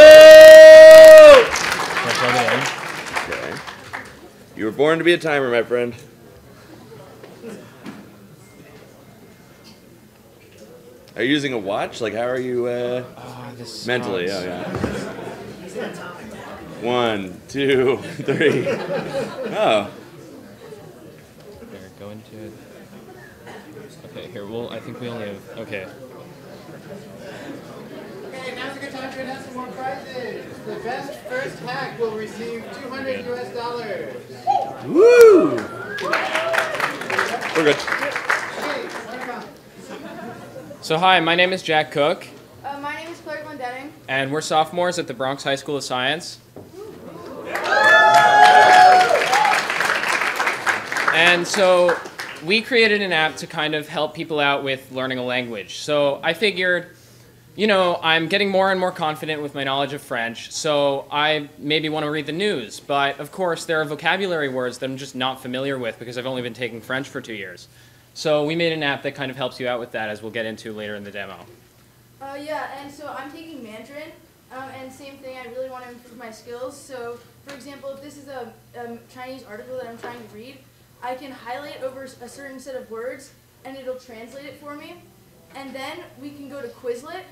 Okay. You were born to be a timer, my friend. Are you using a watch? Like, how are you uh, this mentally? sucks. Oh, yeah. One, two, <laughs> three. Oh. Here, go into it. Okay, here, well, I think we only have, okay. Okay, now's a good time to announce some more prizes. The best first hack will receive 200 US dollars. Woo! We're good. So hi, my name is Jack Cook, Uh, my name is Claire Glendenning. and we're sophomores at the Bronx High School of Science. And so we created an app to kind of help people out with learning a language. So I figured, you know, I'm getting more and more confident with my knowledge of French, so I maybe want to read the news. But of course, there are vocabulary words that I'm just not familiar with because I've only been taking French for two years. So we made an app that kind of helps you out with that, as we'll get into later in the demo. Uh, yeah, and so I'm taking Mandarin, um, and same thing, I really want to improve my skills. So, for example, if this is a um, Chinese article that I'm trying to read, I can highlight over a certain set of words, and it'll translate it for me. And then we can go to Quizlet,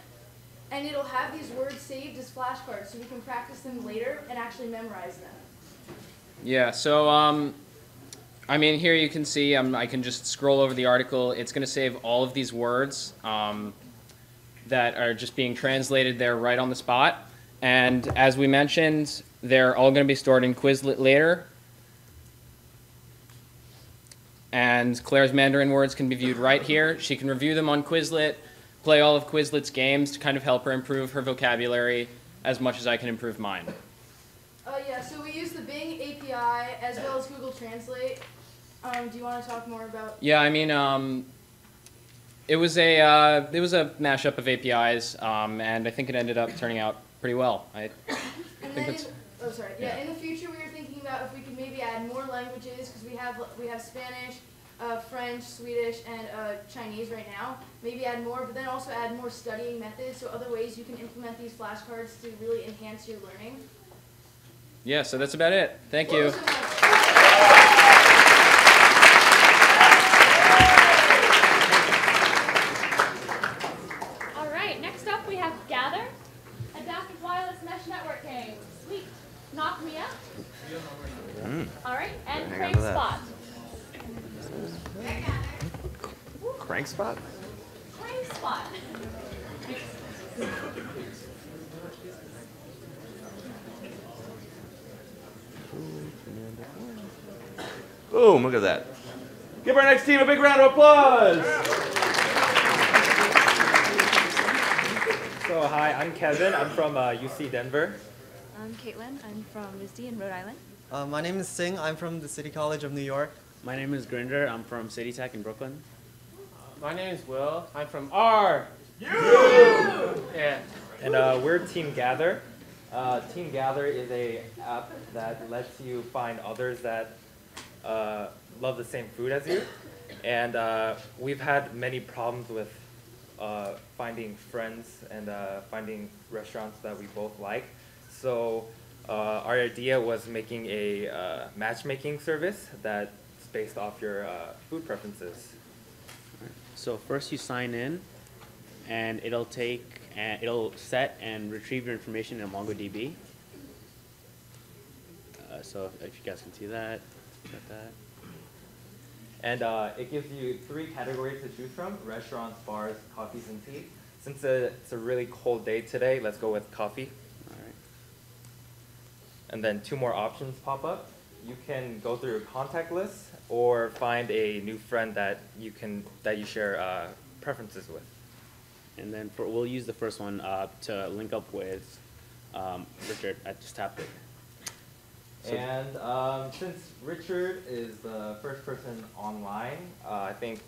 and it'll have these words saved as flashcards, so we can practice them later and actually memorize them. Yeah, so um, I mean, here you can see um, I can just scroll over the article. It's going to save all of these words um, that are just being translated there right on the spot. And as we mentioned, they're all going to be stored in Quizlet later. And Claire's Mandarin words can be viewed right here. She can review them on Quizlet, play all of Quizlet's games to kind of help her improve her vocabulary as much as I can improve mine. Uh, yeah, so we use the Bing API as well as Google Translate. Um, do you want to talk more about? Yeah, I mean, um, it was a uh, it was a mashup of APIs, um, and I think it ended up turning out pretty well. I <coughs> And think that's in, oh sorry, yeah. In the future, we were thinking about if we could maybe add more languages because we have we have Spanish, uh, French, Swedish, and uh, Chinese right now. Maybe add more, but then also add more studying methods, so other ways you can implement these flashcards to really enhance your learning. yeah. So that's about it. Thank you. All right, next up we have Gather, Adaptive Wireless Mesh Networking. Sweet. Knock me up. Mm. All right, and Hang on Crank. Spot. Crank spot? Crank Spot. Boom, look at that. Give our next team a big round of applause. So hi, I'm Kevin. I'm from uh, UC Denver. I'm Caitlin. I'm from RISD in Rhode Island. Uh, my name is Singh. I'm from the City College of New York. My name is Grinder. I'm from City Tech in Brooklyn. My name is Will. I'm from R. Yeah. And uh, we're Team Gather. Uh, Team Gather is a app that lets you find others that uh, love the same food as you. And uh, we've had many problems with uh, finding friends and uh, finding restaurants that we both like. So uh, our idea was making a uh, matchmaking service that's based off your uh, food preferences. So first you sign in, and it'll take and it'll set and retrieve your information in MongoDB. Uh, so if, if you guys can see that, got that. And uh, it gives you three categories to choose from, restaurants, bars, coffees, and tea. Since uh, it's a really cold day today, let's go with coffee. And then two more options pop up. You can go through your contact list or find a new friend that you can that you share uh, preferences with. And then for we'll use the first one uh, to link up with um, Richard. I just tapped it. So- and um, since Richard is the first person online, uh, I think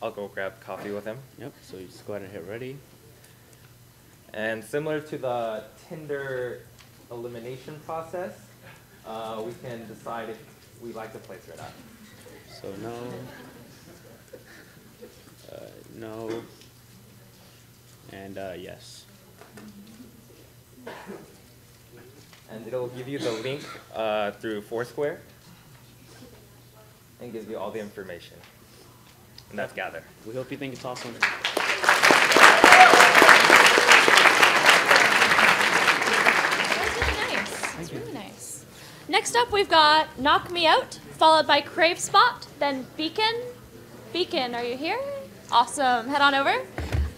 I'll go grab coffee with him. Yep. So you just go ahead and hit ready. And similar to the Tinder elimination process, uh, we can decide if we like the place or not. So no. Uh, no. And uh, yes. And it'll give you the link uh, through Foursquare and gives you all the information. And that's Gather. We hope you think it's awesome. That's really nice. Next up, we've got Knock Me Out, followed by Crave Spot, then Beacon. Beacon, are you here? Awesome. Head on over.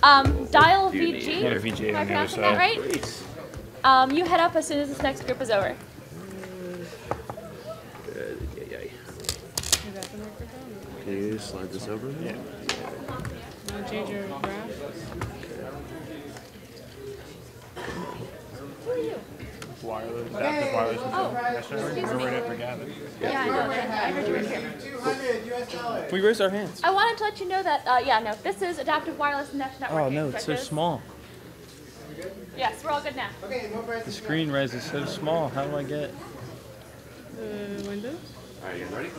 Um, Dial VG. Another VG Am I on the other pronouncing that right? Um, you head up as soon as this next group is over. Can you slide this over? Yeah. Now change your graph. Who are you? Wireless, Okay. adaptive wireless. Oh, That's right. excuse We're me. ready for Gavin. Yeah, I know. I heard you were here. 200 US dollars. We raised our hands. I wanted to let you know that, uh, yeah, no, this is adaptive wireless mesh networking. Oh no, it's so small. Yes, we're all good now. Okay, no The screen res is so small. How do I get? Uh, Windows. All right, you ready?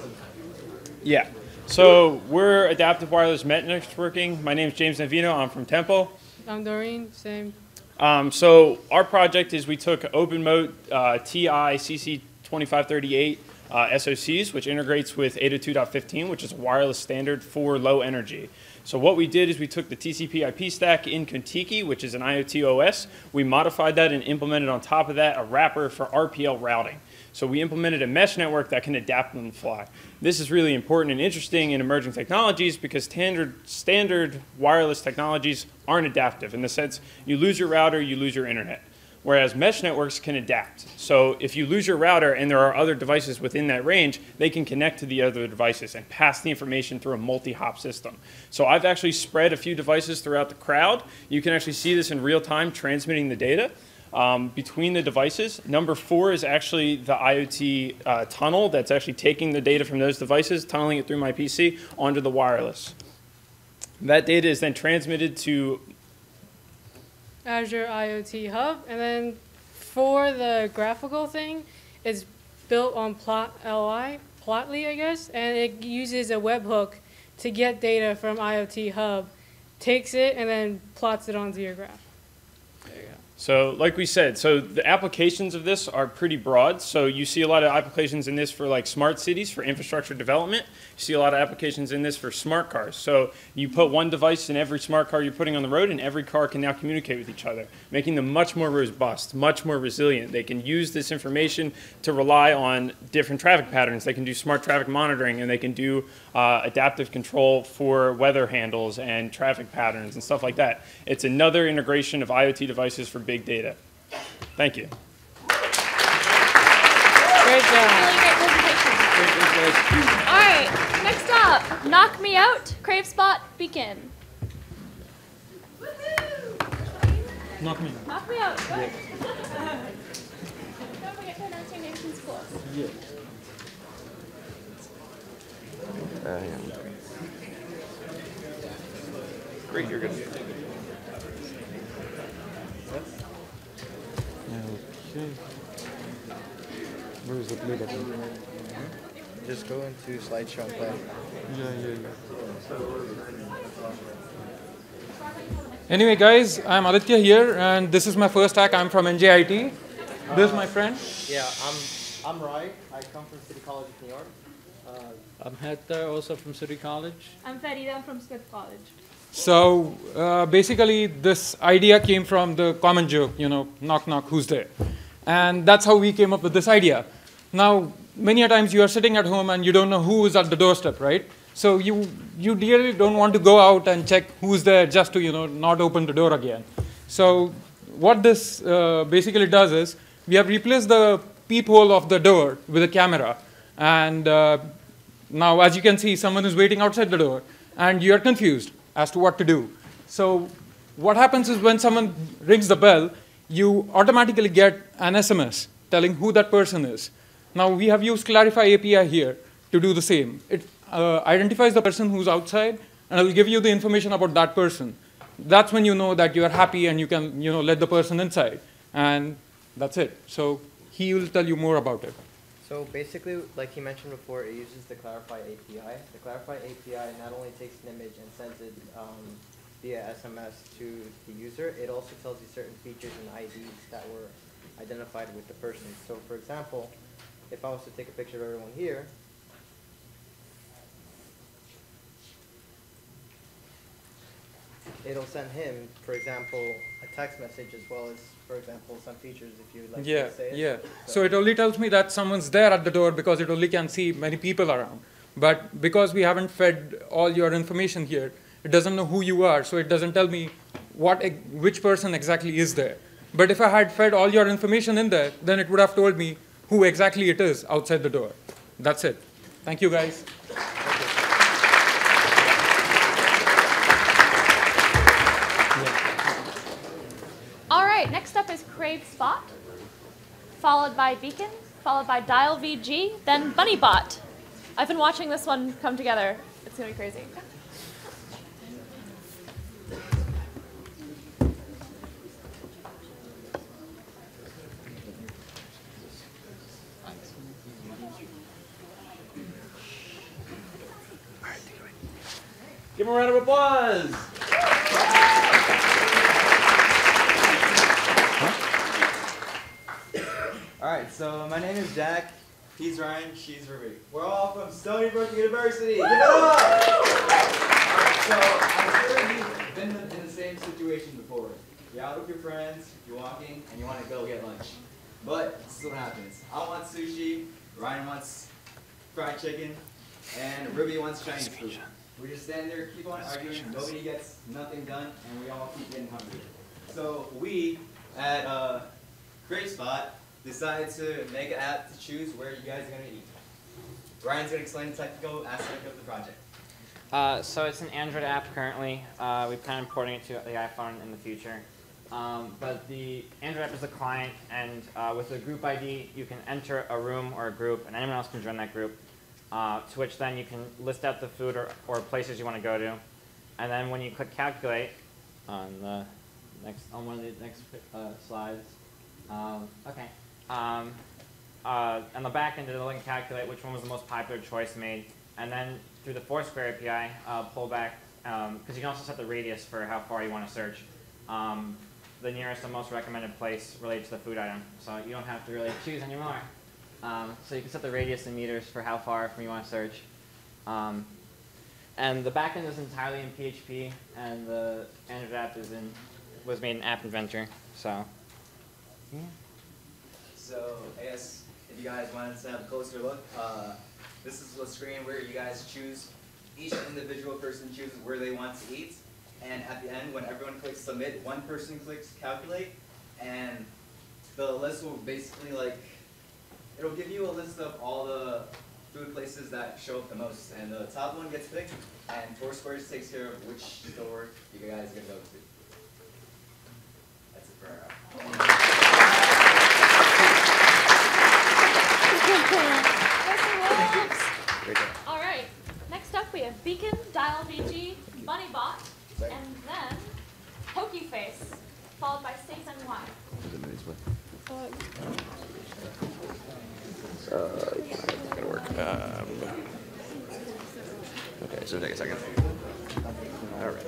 Yeah. So we're adaptive wireless met networking. My name is James Navino. I'm from Temple. I'm Doreen. Same. Um, so our project is we took OpenMote uh, TI CC2538 uh, SoCs, which integrates with 802.15, which is a wireless standard for low energy. So what we did is we took the TCP IP stack in Contiki, which is an IoT OS. We modified that and implemented on top of that a wrapper for RPL routing. So we implemented a mesh network that can adapt on the fly. This is really important and interesting in emerging technologies because standard, standard wireless technologies aren't adaptive in the sense you lose your router, you lose your internet. Whereas mesh networks can adapt. So if you lose your router and there are other devices within that range, they can connect to the other devices and pass the information through a multi-hop system. So I've actually spread a few devices throughout the crowd. You can actually see this in real time transmitting the data um, between the devices. Number four is actually the IoT uh, tunnel that's actually taking the data from those devices, tunneling it through my PC onto the wireless. That data is then transmitted to Azure IoT Hub, and then for the graphical thing, it's built on Plot LI, Plotly, I guess, and it uses a webhook to get data from IoT Hub, takes it, and then plots it onto your graph. So, like we said, so the applications of this are pretty broad. So you see a lot of applications in this for like smart cities, for infrastructure development. You see a lot of applications in this for smart cars. So you put one device in every smart car you're putting on the road, and every car can now communicate with each other, making them much more robust, much more resilient. They can use this information to rely on different traffic patterns. They can do smart traffic monitoring, and they can do uh, adaptive control for weather handles and traffic patterns and stuff like that. It's another integration of IoT devices for big data. Thank you. Great job. Really great presentation. All right, next up, Knock Me Out, Crave Spot, Beacon. Knock me. Out. Knock Me Out, good. <laughs> Don't forget to announce your names and schools. Yeah. Uh, hang on. Great, you're good. Okay. Where's the play button? Just go into slideshow and play. Yeah, yeah, yeah. Anyway, guys, I'm Aditya here, and this is my first hack. I'm from NJIT. This is my friend. Yeah, I'm, I'm Rai. I come from City College of New York. Uh, I'm Hector, also from City College. I'm Farida, I'm from Smith College. So uh, basically, this idea came from the common joke, you know, knock knock, who's there? And that's how we came up with this idea. Now, many a times you are sitting at home and you don't know who is at the doorstep, right? So you you really don't want to go out and check who's there just to you know not open the door again. So what this uh, basically does is we have replaced the peephole of the door with a camera, and uh, now as you can see, someone is waiting outside the door, and you are confused as to what to do. So what happens is when someone rings the bell, you automatically get an SMS telling who that person is. Now we have used Clarifai API here to do the same. It uh, identifies the person who's outside and it will give you the information about that person. That's when you know that you are happy and you can you know, let the person inside. And that's it. So he will tell you more about it. So basically, like he mentioned before, it uses the Clarifai API. The Clarifai API not only takes an image and sends it um, via SMS to the user, it also tells you certain features and IDs that were identified with the person. So for example, if I was to take a picture of everyone here, it'll send him, for example, a text message as well as, for example, some features if you would like Yeah, to say it. yeah. So it only tells me that someone's there at the door because it only can see many people around. But because we haven't fed all your information here, it doesn't know who you are, so it doesn't tell me what which person exactly is there. But if I had fed all your information in there, then it would have told me who exactly it is outside the door. That's it. Thank you, guys. All right, next up is Crave Spot, followed by Beacon, followed by Dial VG, then Bunnybot. I've been watching this one come together. It's gonna be crazy. Give him a round of applause. All right, so my name is Jack. He's Ryan. She's Ruby. We're all from Stony Brook University. Give it up! So I'm sure you've been in the same situation before. You're out with your friends, you're walking, and you want to go get lunch. But this is what happens. I want sushi, Ryan wants fried chicken, and Ruby wants Chinese food. We just stand there, keep on arguing, nobody gets nothing done, and we all keep getting hungry. So we, at uh, Crave Spot, decided to make an app to choose where you guys are going to eat. Ryan's going to explain the technical aspect of the project. Uh, so it's an Android app currently. Uh, we plan on porting it to the iPhone in the future. Um, but the Android app is the client, and uh, with a group ID, you can enter a room or a group, and anyone else can join that group. Uh, to which then you can list out the food or, or places you want to go to, and then when you click calculate on the next on one of the next uh, slides, um, okay, um, uh, on the back end it'll calculate which one was the most popular choice made, and then through the Foursquare API, uh, pull back because you can also set the radius for how far you want to search. Um, the nearest and most recommended place related to the food item, so you don't have to really choose anymore. Um, so you can set the radius in meters for how far from you want to search. Um, and the backend is entirely in PHP, and the Android app is in was made in App Inventor. So yeah. So I guess if you guys wanted to have a closer look, uh, this is the screen where you guys choose, each individual person chooses where they want to eat. And at the end, when everyone clicks submit, one person clicks calculate, and the list will basically like, it'll give you a list of all the food places that show up the most. And the top one gets picked, and Foursquare takes care of which store you guys are gonna go to. That's it for our. <laughs> All right. Next up, we have Beacon, Dial VG, Bunnybot, and then Pokeface, followed by States NY. Uh, it's gonna work. Um, okay, so take a second. All right.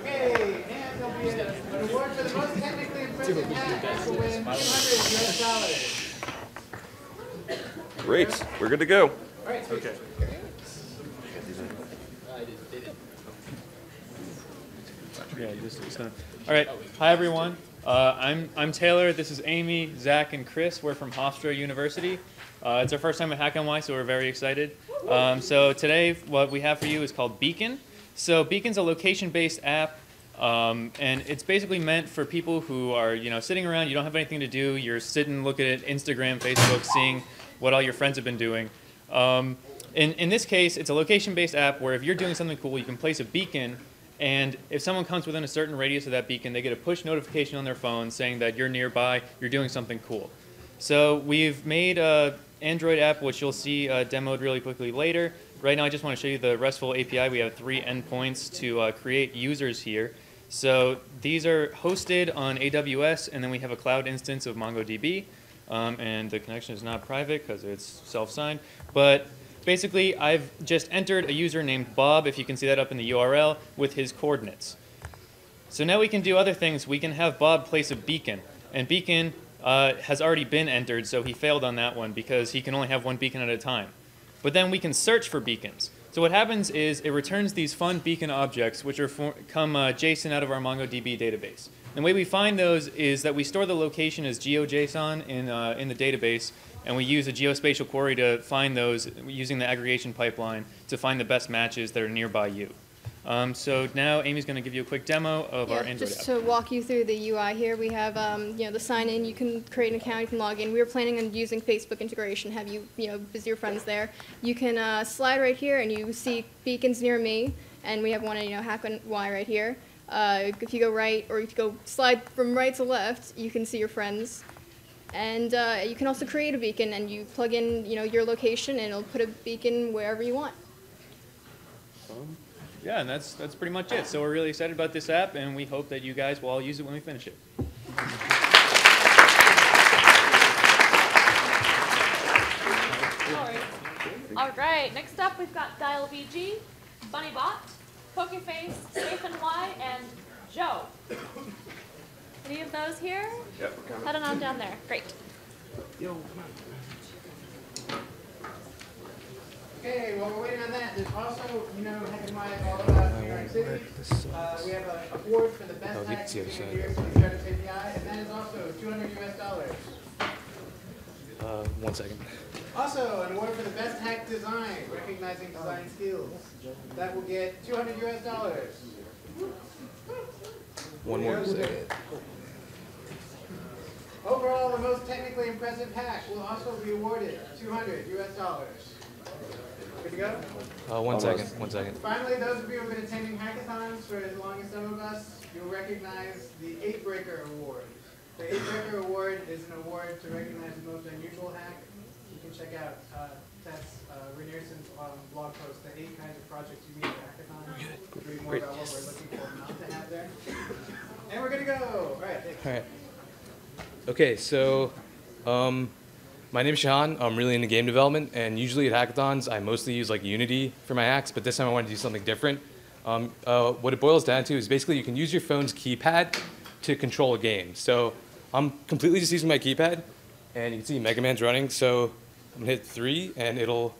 Okay, and there'll be an award for the most technically impressive act will win 200 US dollars. Great, we're good to go. Alright. Okay. Yeah, just extend. All right. Hi, everyone. Uh, I'm, I'm Taylor. This is Amy, Zach, and Chris. We're from Hofstra University. Uh, it's our first time at hackNY, so we're very excited. Um, so today, what we have for you is called Beacon. So Beacon's a location-based app, um, and it's basically meant for people who are, you know, sitting around. You don't have anything to do. You're sitting, looking at Instagram, Facebook, seeing what all your friends have been doing. Um, in, in this case, it's a location-based app where if you're doing something cool, you can place a beacon, and if someone comes within a certain radius of that beacon, they get a push notification on their phone saying that you're nearby, you're doing something cool. So we've made a Android app, which you'll see uh, demoed really quickly later. Right now, I just want to show you the RESTful API. We have three endpoints to uh, create users here. So these are hosted on AWS, and then we have a cloud instance of MongoDB. Um, and the connection is not private because it's self-signed. But basically, I've just entered a user named Bob, if you can see that up in the URL, with his coordinates. So now we can do other things. We can have Bob place a beacon. And beacon, uh, has already been entered, so he failed on that one because he can only have one beacon at a time. But then we can search for beacons. So what happens is it returns these fun beacon objects, which are come uh, JSON out of our MongoDB database. And the way we find those is that we store the location as GeoJSON in, uh, in the database, and we use a geospatial query to find those using the aggregation pipeline to find the best matches that are nearby you. Um, so now Amy's going to give you a quick demo of our Yeah, Android just app. to walk you through the UI here, we have um, you know the sign in. You can create an account, you can log in. We were planning on using Facebook integration, have you you know visit your friends there. You can uh, slide right here, and you see beacons near me, and we have one you know hackNY right here. Uh, if you go right, or if you go slide from right to left, you can see your friends. And uh, you can also create a beacon, and you plug in you know your location, and it'll put a beacon wherever you want. Um, yeah, and that's that's pretty much it. So we're really excited about this app, and we hope that you guys will all use it when we finish it. Alright. All right, next up we've got Dial VG, BunnyBot, Pokeface, Nathan Y, and Joe. Any of those here? Yep, we're coming. Heading on down there. Great. Yo, come on. Okay, while we're waiting on that, there's also, you know, hackNY all about New York City. Uh, we have an award for the best Oh, hack Vixia using said New York that. City Credits API, and that is also 200 US dollars. Uh, one second. Also, an award for the best hack design, recognizing design skills. That will get 200 US dollars. One more second. Overall, the most technically impressive hack will also be awarded 200 US dollars. Good to go? Uh, one second. One second. Finally, those of you who have been attending hackathons for as long as some of us, you'll recognize the Eight Breaker Award. The Eight Breaker Award is an award to recognize the most unusual hack. You can check out uh, that's uh, Renierson's um, blog post, the eight kinds of projects you meet at hackathon. To read more Great. about what we're looking for not to have there. And we're gonna go. All right. thanks. All right. Okay, so um, my name is Shahan. I'm really into game development, and usually at hackathons, I mostly use like Unity for my hacks, but this time I wanted to do something different. Um, uh, what it boils down to is basically you can use your phone's keypad to control a game. So I'm completely just using my keypad, and you can see Mega Man's running. So I'm gonna hit three, and it'll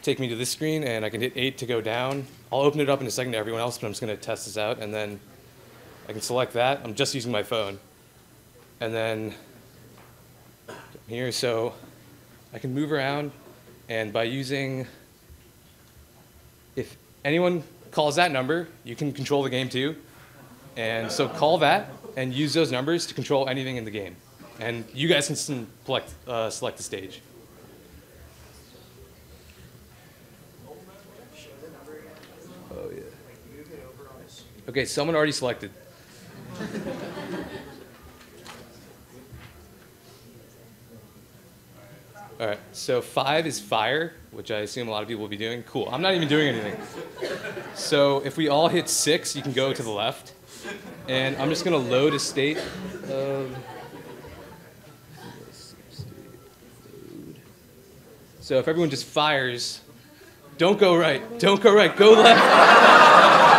take me to this screen, and I can hit eight to go down. I'll open it up in a second to everyone else, but I'm just gonna test this out, and then I can select that. I'm just using my phone. And then here, so I can move around, and by using, if anyone calls that number, you can control the game too. And so call that and use those numbers to control anything in the game. And you guys can select, uh, select the stage. Oh, yeah. Okay, someone already selected. <laughs> All right, so five is fire, which I assume a lot of people will be doing. Cool, I'm not even doing anything. So if we all hit six, you can go to the left. And I'm just gonna load a state of. So if everyone just fires, don't go right, don't go right, go left.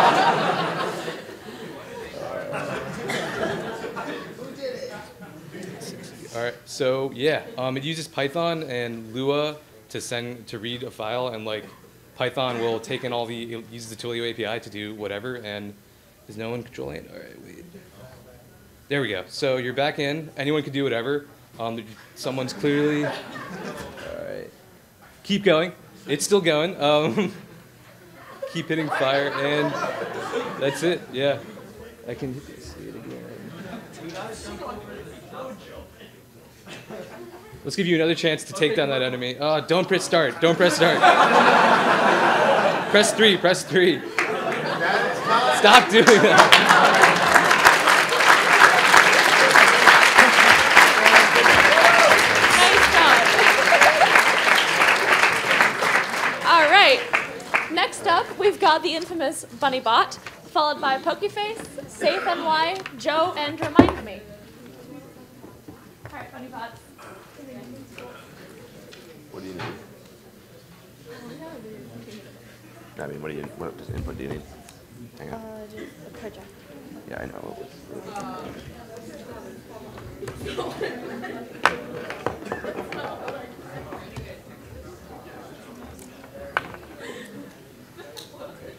All right, so yeah, um, it uses Python and Lua to send to read a file, and like Python will take in all the it uses the Twilio API to do whatever, and is no one controlling it? All right, wait. There we go. So you're back in. Anyone can do whatever. Um, someone's clearly. All right. Keep going. It's still going. Um, <laughs> keep hitting fire, and that's it. Yeah, I can see it again. Let's give you another chance to take down that enemy. Oh, don't press start. Don't press start. press three. Press three. Stop doing that. All right. Next up, we've got the infamous BunnyBot, followed by Pokeface, Safe NY, Joe, and Remind Me. All right, BunnyBot. What do you need? I mean, what do you, what does input do you need? Hang on. Uh, just a project. Yeah, I know.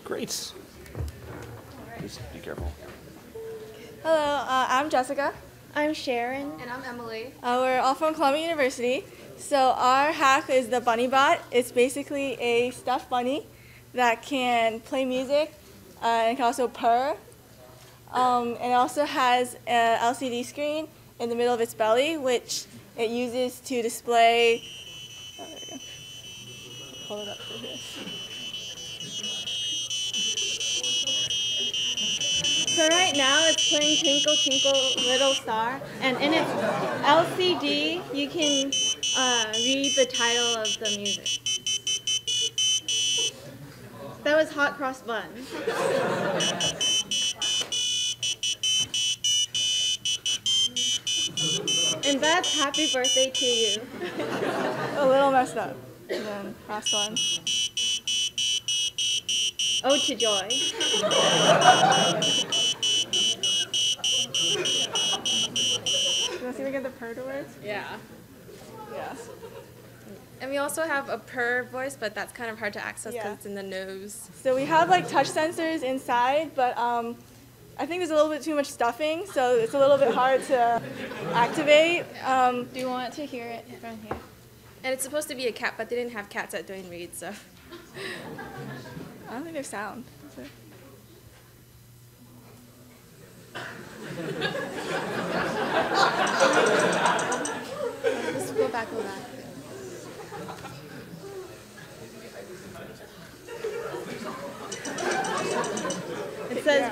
Great. Just be careful. Hello, uh, I'm Jessica. I'm Sharon. And I'm Emily. Uh, we're all from Columbia University. So our hack is the Bunny Bot. It's basically a stuffed bunny that can play music uh, and can also purr. Um, and it also has an LCD screen in the middle of its belly, which it uses to display. Oh, there we go. Hold it up to here. So right now it's playing Twinkle Twinkle Little Star, and in its LCD you can uh, read the title of the music. That was Hot Cross Buns. And that's Happy Birthday to you. A little messed up. And then last one. Ode to Joy. Let's see if we get the purr to work. Yeah. Yeah. And we also have a purr voice, but that's kind of hard to access because Yeah. it's in the nose. So we have like touch sensors inside, but um, I think there's a little bit too much stuffing, so it's a little bit hard to activate. Um, Do you want to hear it from here? And it's supposed to be a cat, but they didn't have cats at Duane Reade, so. <laughs> I don't think there's sound. Let's go back a lot. It says.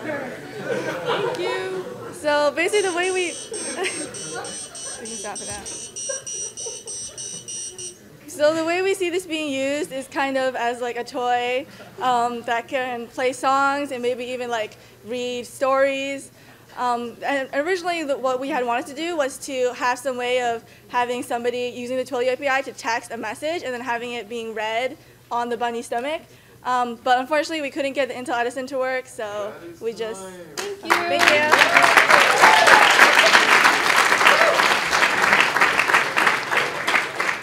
Thank you. So basically, the way we <laughs> we can stop it out. So the way we see this being used is kind of as like a toy um, that can play songs and maybe even like read stories. Um, and originally, the, what we had wanted to do was to have some way of having somebody using the Twilio API to text a message and then having it being read on the bunny stomach. Um, but unfortunately, we couldn't get the Intel Edison to work, so we just thank you. Thank you.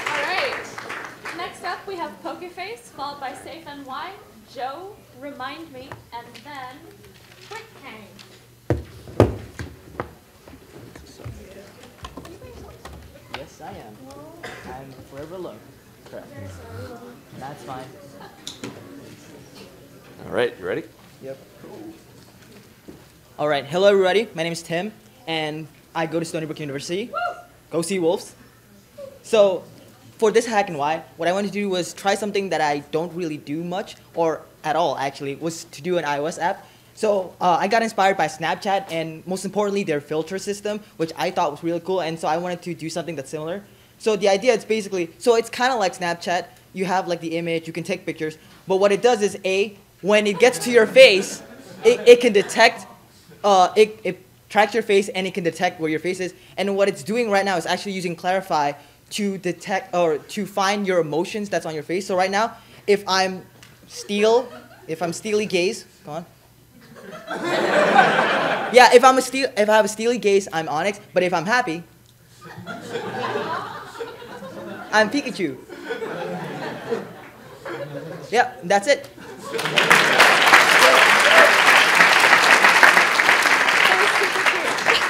All right. Next up, we have Poker Face, followed by Safe and NY, Joe, Remind Me, and then Quick Hang. Yes, I am. I'm forever alone. Correct. That's fine. All right, you ready? Yep. All right. Hello, everybody. My name is Tim, and I go to Stony Brook University. Go Seawolves. So, for this hackNY, what I wanted to do was try something that I don't really do much or at all. Actually, was to do an iOS app. So uh, I got inspired by Snapchat and most importantly their filter system, which I thought was really cool. And so I wanted to do something that's similar. So the idea is basically, so it's kind of like Snapchat. You have like the image, you can take pictures, but what it does is a when it gets to your face, it, it can detect, uh, it, it tracks your face and it can detect where your face is. And what it's doing right now is actually using Clarifai to detect or to find your emotions that's on your face. So right now, if I'm steel, if I'm steely gaze, come on. <laughs> yeah, if I'm a steel, if I have a steely gaze, I'm Onix. But if I'm happy, I'm Pikachu. Yeah, that's it.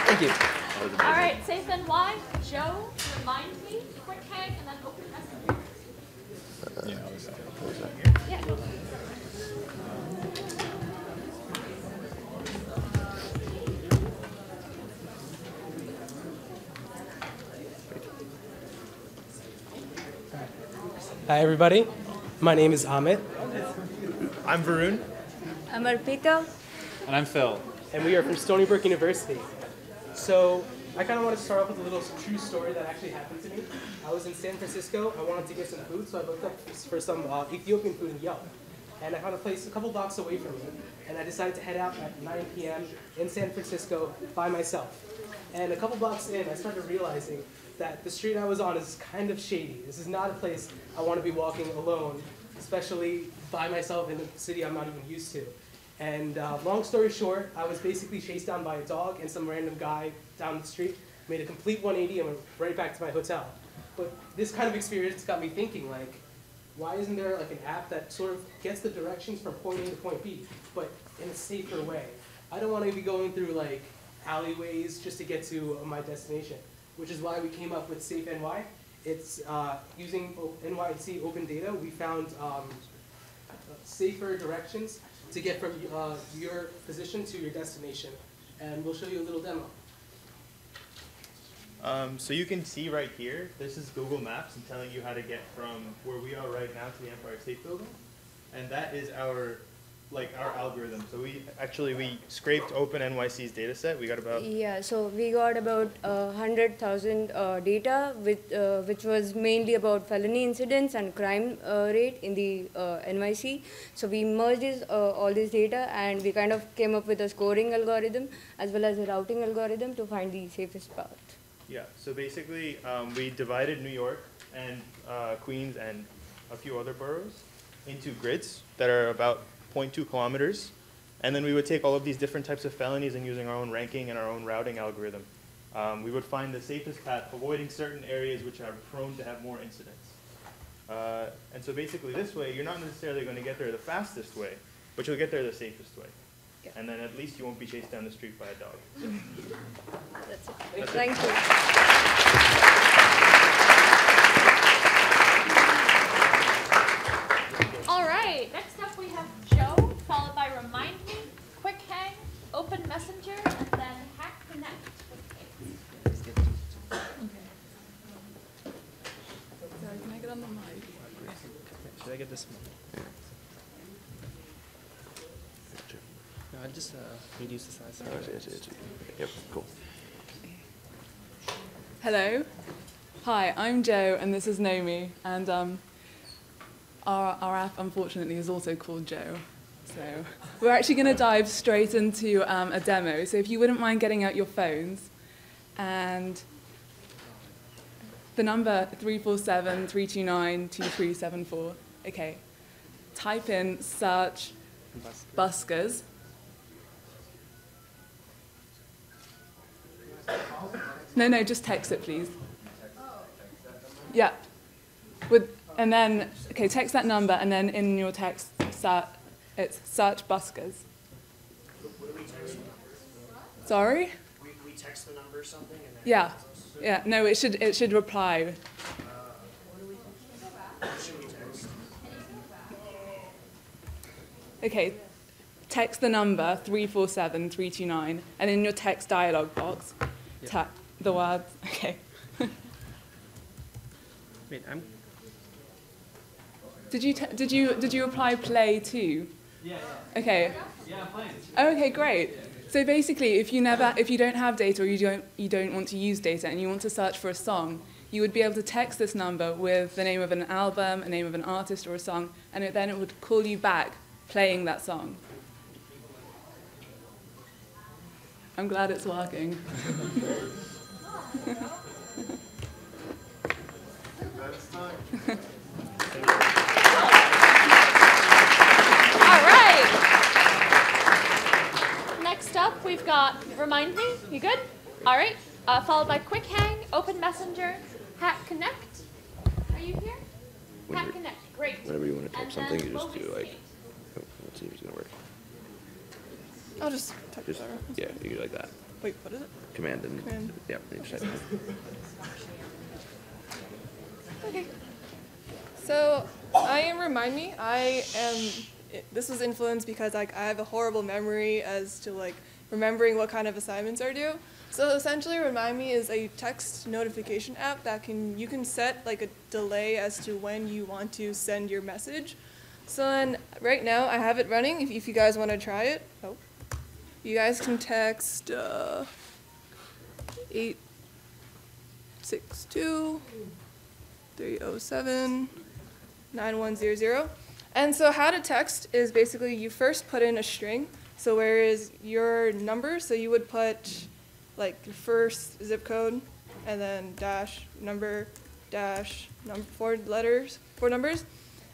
Thank you. All right, Safe NY, Joe, Hi, everybody. My name is Amit. I'm Varun. I'm Arpita. And I'm Phil. And we are from Stony Brook University. So, I kind of want to start off with a little true story that actually happened to me. I was in San Francisco. I wanted to get some food, so I looked up for some uh, Ethiopian food in Yelp. And I found a place a couple blocks away from me. And I decided to head out at 9 p.m. in San Francisco by myself. And a couple blocks in, I started realizing that the street I was on is kind of shady. This is not a place I want to be walking alone, especially by myself in a city I'm not even used to. And uh, long story short, I was basically chased down by a dog and some random guy down the street, made a complete 180 and went right back to my hotel. But this kind of experience got me thinking, like, why isn't there like an app that sort of gets the directions from point A to point B, but in a safer way? I don't want to be going through like alleyways just to get to my destination, which is why we came up with Safe NY. It's uh, using NYC open data. We found um, safer directions to get from uh, your position to your destination, and we'll show you a little demo. Um, so you can see right here, this is Google Maps and telling you how to get from where we are right now to the Empire State Building. And that is our, like our algorithm. So we, actually we scraped open NYC's data set. We got about, Yeah, so we got about uh, 100,000 uh, data, with, uh, which was mainly about felony incidents and crime uh, rate in the uh, NYC. So we merged this, uh, all this data and we kind of came up with a scoring algorithm as well as a routing algorithm to find the safest path. yeah, so basically um, we divided New York and uh, Queens and a few other boroughs into grids that are about 0.2 kilometers. And then we would take all of these different types of felonies and using our own ranking and our own routing algorithm. Um, we would find the safest path, avoiding certain areas which are prone to have more incidents. Uh, and so basically this way, you're not necessarily going to get there the fastest way, but you'll get there the safest way. And then at least you won't be chased down the street by a dog. <laughs> That's it. That's it. Thank you. All right, next up we have Open Messenger, and then Hack Connect. Sorry, can I get on the mic? Should I get this one? No, I just uh, reduce the size. Oh, it's- it's- it's- Yep, cool. Hello. Hi, I'm Joe, and this is Nomi, and um, our, our app, unfortunately, is also called Joe. So we're actually going to dive straight into um, a demo. So if you wouldn't mind getting out your phones, and the number 347-329-2374. Okay. Type in search buskers. No, no, just text it, please. Yeah. With, and then, okay, text that number, and then in your text, search, it's search buskers. Sorry? We, we text the number or something and then. Yeah. Yeah, no, it should, it should reply. What should we? Okay, text the number 347329, and in your text dialog box, Yeah. tap the words, <laughs> okay. Wait, I'm. Did you, te- did you, did you apply play too? Yeah, Okay. Yeah, I'm. Oh, okay, great. So basically, if you never, if you don't have data or you don't, you don't want to use data and you want to search for a song, you would be able to text this number with the name of an album, a name of an artist or a song, and it, then it would call you back playing that song. I'm glad it's working. <laughs> <laughs> <laughs> All right. Next up, we've got Remind Me. You good? All right. Uh, followed by Quick Hang, Open Messenger, Hack Connect. Are you here? When Hack Connect. Great. Whenever you want to type And something, you just Focus do like, oh, let's see if it's gonna work. I'll just type Just, yeah, you do like that. Wait, what is it? Command and, Command. yeah, you just type. Okay. So I am remind me. I am. it- This was influenced because like I have a horrible memory as to like remembering what kind of assignments are due. So essentially, remind me is a text notification app that can you can set like a delay as to when you want to send your message. So then right now I have it running. If, if you guys want to try it, oh, you guys can text uh, eight six two. 307 9100. And so how to text is basically you first put in a string. So where is your number? So you would put like your first zip code and then dash number dash number four letters, four numbers.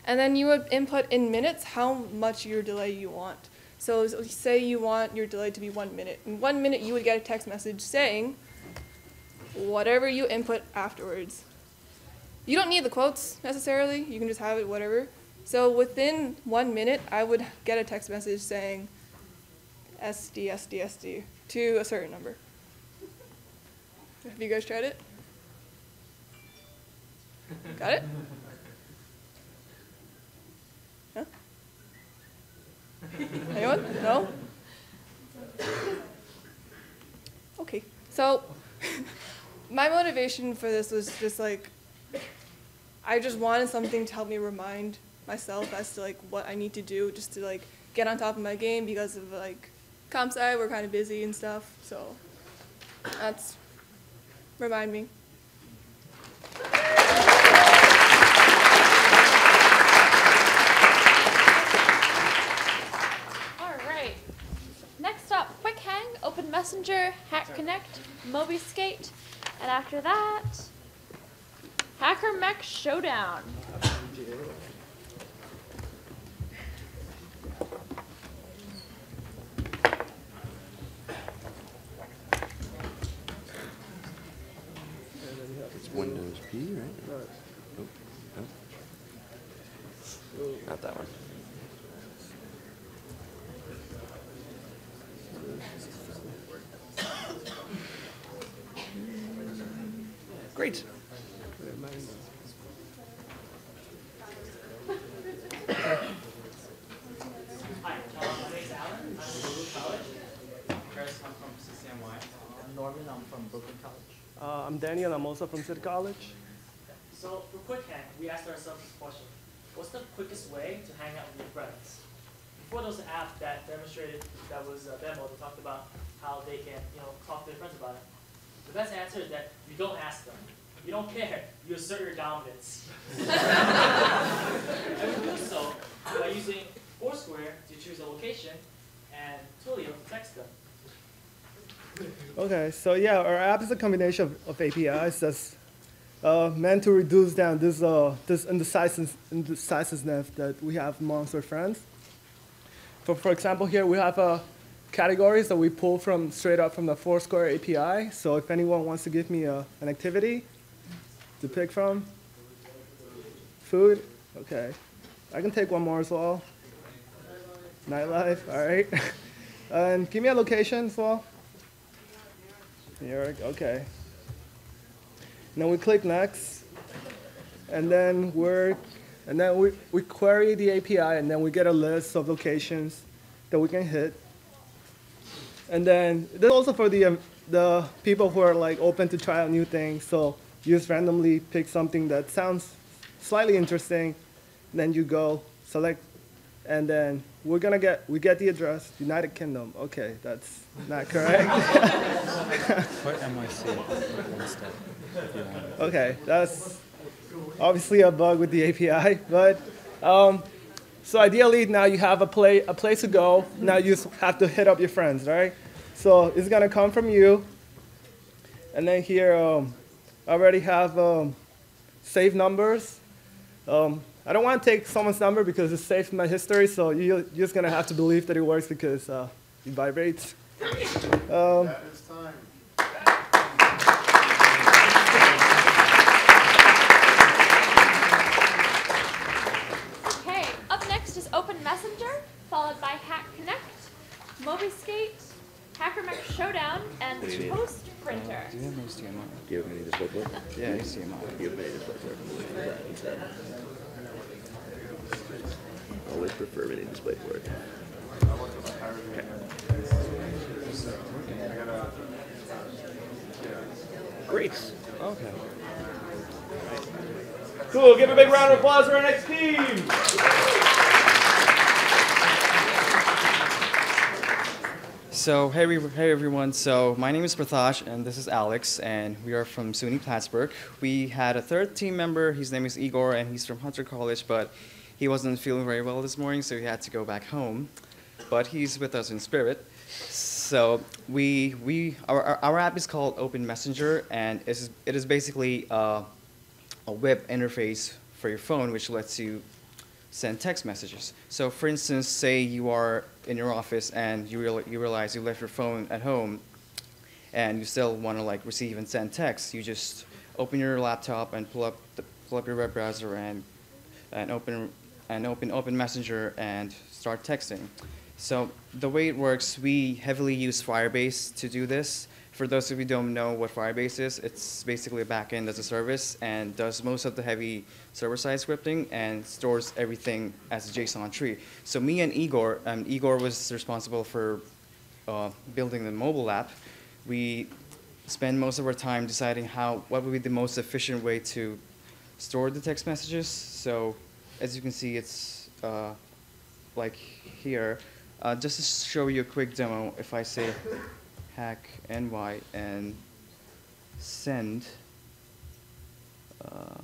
And then you would input in minutes how much your delay you want. So say you want your delay to be one minute. In one minute, you would get a text message saying whatever you input afterwards. You don't need the quotes necessarily. You can just have it whatever. So within one minute, I would get a text message saying SD, SD, SD to a certain number. Have you guys tried it? Got it? Huh? Anyone? No? Okay. So <laughs> my motivation for this was just like I just wanted something to help me remind myself as to like what I need to do just to like get on top of my game because of like comp sci we're kind of busy and stuff. So that's remind me. All right. Next up, Quick Hang, Open Messenger, Hack Connect, Moby Skate, and after that, Hacker Mech Showdown. It's Windows P, right? Nope. Nope. Not that one. Great. Norman. I'm from Brooklyn College. Uh, I'm Daniel. I'm also from City College. So for Quick Hang, we asked ourselves this question: What's the quickest way to hang out with your friends? Before there was an app that demonstrated that was a demo that talked about how they can, you know, talk to their friends about it. The best answer is that you don't ask them. You don't care. You assert your dominance. <laughs> and we do so by using Foursquare to choose a location and Twilio to text them. Okay, so yeah, our app is a combination of, of APIs that's uh, meant to reduce down this uh, this indecisiveness, indecisiveness that we have amongst our friends. For, for example, here we have uh, categories that we pull from straight up from the Foursquare API. So if anyone wants to give me uh, an activity to pick from, food, okay. I can take one more as well. Nightlife, all right. <laughs> and give me a location as well. York, okay. Then we click next, and then we're, and then we, we query the API, and then we get a list of locations that we can hit. And then this is also for the um, the people who are like open to try out new things. So you just randomly pick something that sounds slightly interesting, then you go select, and then we're gonna get we get the address United Kingdom. Okay, that's not correct. Put NYC instead. if you want. Okay, that's obviously a bug with the API, but um, so ideally now you have a play a place to go. Now you just have to hit up your friends, right? So it's gonna come from you, and then here um, I already have um, saved numbers. Um, I don't want to take someone's number because it's saved in my history, so you, you're just gonna have to believe that it works because uh, it vibrates. Um, Okay, up next is Open Messenger, followed by Hack Connect, Moby Skate, Hacker Mech Showdown, and What do you need? Toast Printer. Do you have an HDMI? Do you have any display port? Yeah, HDMI. You have any display port? That instead. Always prefer mini display port. Okay. Great. Okay. Cool. Give a big round of applause for our next team. So, hey, hey everyone. So, my name is Prathash, and this is Alex, and we are from SUNY Plattsburgh. We had a third team member. His name is Igor, and he's from Hunter College, but he wasn't feeling very well this morning, so he had to go back home. But he's with us in spirit. So, we, we, our, our- app is called Open Messenger, and it is, it is basically uh, a web interface for your phone, which lets you send text messages. So for instance, say you are in your office and you, real, you realize you left your phone at home and you still want to like receive and send text, you just open your laptop and pull up, the, pull up your web browser and, and open and open Open Messenger and start texting. So the way it works, we heavily use Firebase to do this. For those of you who don't know what Firebase is, it's basically a backend as a service and does most of the heavy server-side scripting and stores everything as a JSON tree. So me and Igor, um, Igor was responsible for uh, building the mobile app. We spend most of our time deciding how what would be the most efficient way to store the text messages. So as you can see, it's uh, like here. Uh, just to show you a quick demo, if I say hack ny and send, uh,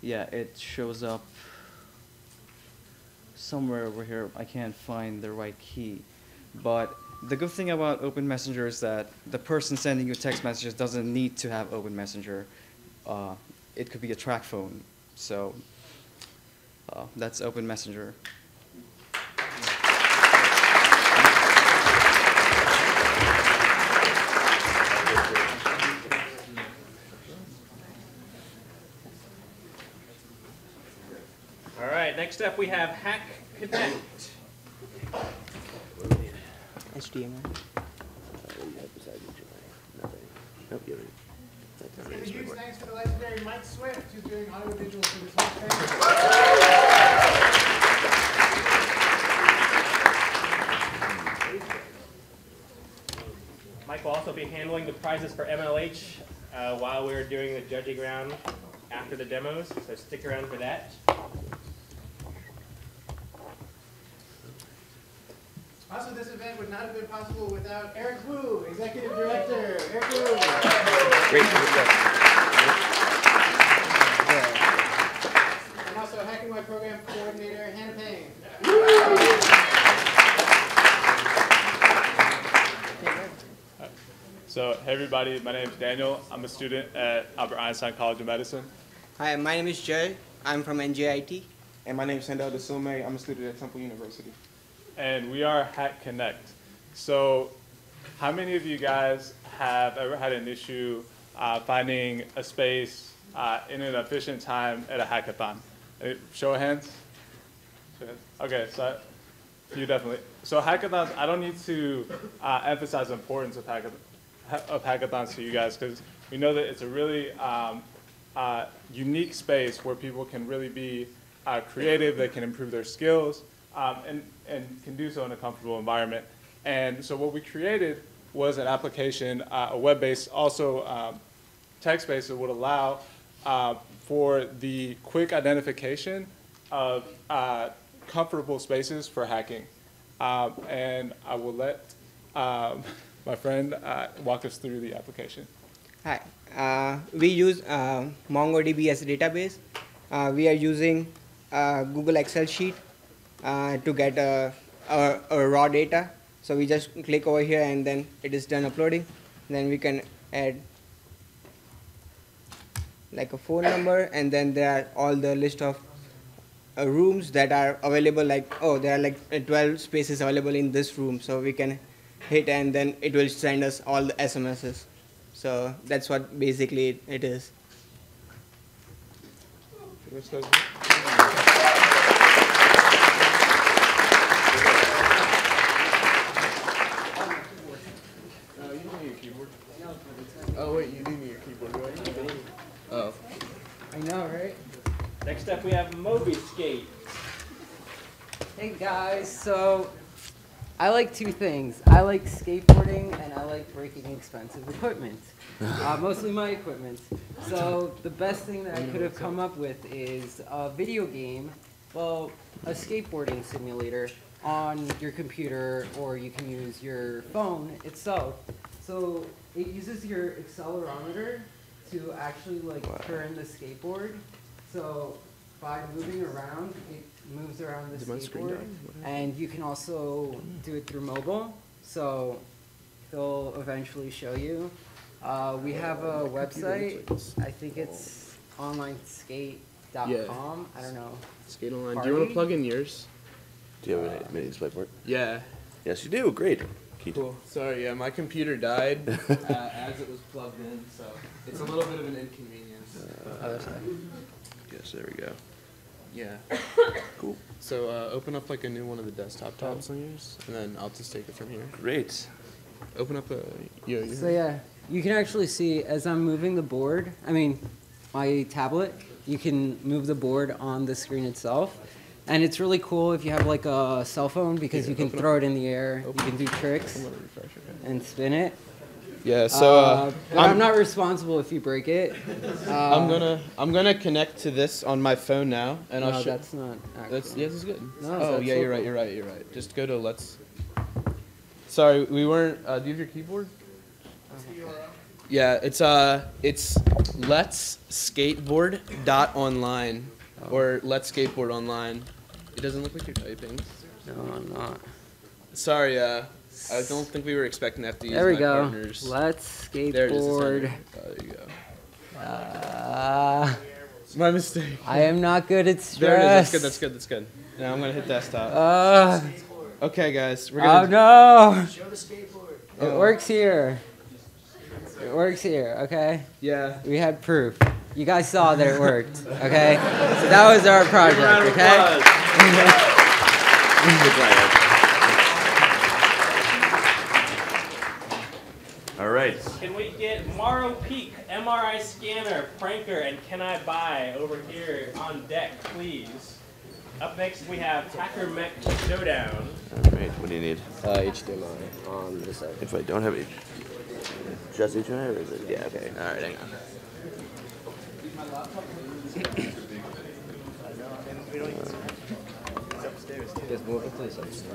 yeah, it shows up somewhere over here. I can't find the right key. But the good thing about Open Messenger is that the person sending you text messages doesn't need to have Open Messenger. It could be a track phone. So uh, that's Open Messenger. All right, next up we have Hack Connect. HTML. And a huge thanks to the legendary Mike Swift, who's doing audio visuals for this whole thing. Mike will also be handling the prizes for MLH uh, while we're doing the judging round after the demos, so stick around for that. Also, this event would not have been possible without Eric Wu, Executive Director. Eric Wu. Great. And also hackNY Program Coordinator, Hannah Payne. So, hey everybody, my name is Daniel. I'm a student at Albert Einstein College of Medicine. Hi, my name is Jay. I'm from NJIT. And my name is Sandel Desume. I'm a student at Temple University. And we are Hack Connect. So, how many of you guys have ever had an issue uh, finding a space uh, in an efficient time at a hackathon? Uh, Show of hands? Okay, so you definitely. So hackathons, I don't need to uh, emphasize the importance of hackathons of hackathons to you guys because we know that it's a really um, uh, unique space where people can really be uh, creative, they can improve their skills, um, and, and can do so in a comfortable environment. And so what we created was an application, uh, a web-based, also um, text-based that would allow uh, for the quick identification of uh, comfortable spaces for hacking. Um, and I will let um, <laughs> my friend uh, walk us through the application. Hi. Uh, we use uh, MongoDB as a database. We are using Google Excel sheet to get a, a, a raw data. So we just click over here and then it is done uploading. Then we can add like a phone number and then there are all the list of uh, rooms that are available like oh there are like uh, 12 spaces available in this room so we can hit and then it will send us all the SMSs. So that's what basically it, it is. Uh, you don't need a keyboard. Oh wait, you do need a keyboard, right? Oh. I know, right? Next up we have Moby Skate. Guys, so I like two things. I like skateboarding and I like breaking expensive equipment. Uh, mostly my equipment. So the best thing that I could have come up with is a video game, well, a skateboarding simulator on your computer or you can use your phone itself. So it uses your accelerometer to actually like turn the skateboard. So by moving around, it moves around the Is my screen skateboard. dying? What happened? And you can also do it through mobile. So he'll eventually show you. Uh, we have a My computer looks website. like I think it's online skate dot Yeah. com. I don't know. Skate online. Do you want to plug in yours? Do you have a mini DisplayPort? Yeah. Yes, you do. Great. Keith. Cool. Sorry, yeah, my computer died uh, as it was plugged in, so it's a little bit of an inconvenience. Uh, Other side. Yes, there we go. Yeah. <coughs> cool. So uh, open up like a new one of the desktop tabs on yours, and then I'll just take it from here. Great. Open up a Yeah. So yeah, you can actually see as I'm moving the board, I mean, my tablet, you can move the board on the screen itself. And it's really cool if you have like a cell phone because Yeah, you can open up- throw it in the air, you can do tricks I'm gonna refresh, okay. and spin it. Yeah. So uh, but I'm, not responsible if you break it. Uh, <laughs> I'm gonna I'm gonna connect to this on my phone now, and I'll No, show. that's not That's actually. yes, it's good. No, oh yeah, you're right. You're right. You're right. Just go to let's. Sorry, we weren't. Uh, do you have your keyboard? Yeah, it's uh, it's let's skateboard dot online or let's skateboard online. It doesn't look like you're typing. No, I'm not. Sorry, uh, I don't think we were expecting that to use There we my go. partners. Let's skateboard. There it is, it's skateboard. Oh, there you go. Uh, My mistake. I am not good at stress. <laughs> There it is. That's good. That's good. That's good. Now I'm gonna hit desktop. Uh, okay, guys. We're oh gonna. Oh no! Show the skateboard. It Oh. works here. It works here, okay? Yeah. We had proof. You guys saw that it worked, okay? So that was our project, okay? <laughs> All right. Can we get Morrow Peak, MRI scanner, pranker, and can I buy over here on deck, please? Up next we have Hacker Mech Showdown. All right. What do you need? Uh, HDMI on the side. If I don't have it, just HDMI or is it? Yeah. Okay. All right. Hang on. Just move it to the side.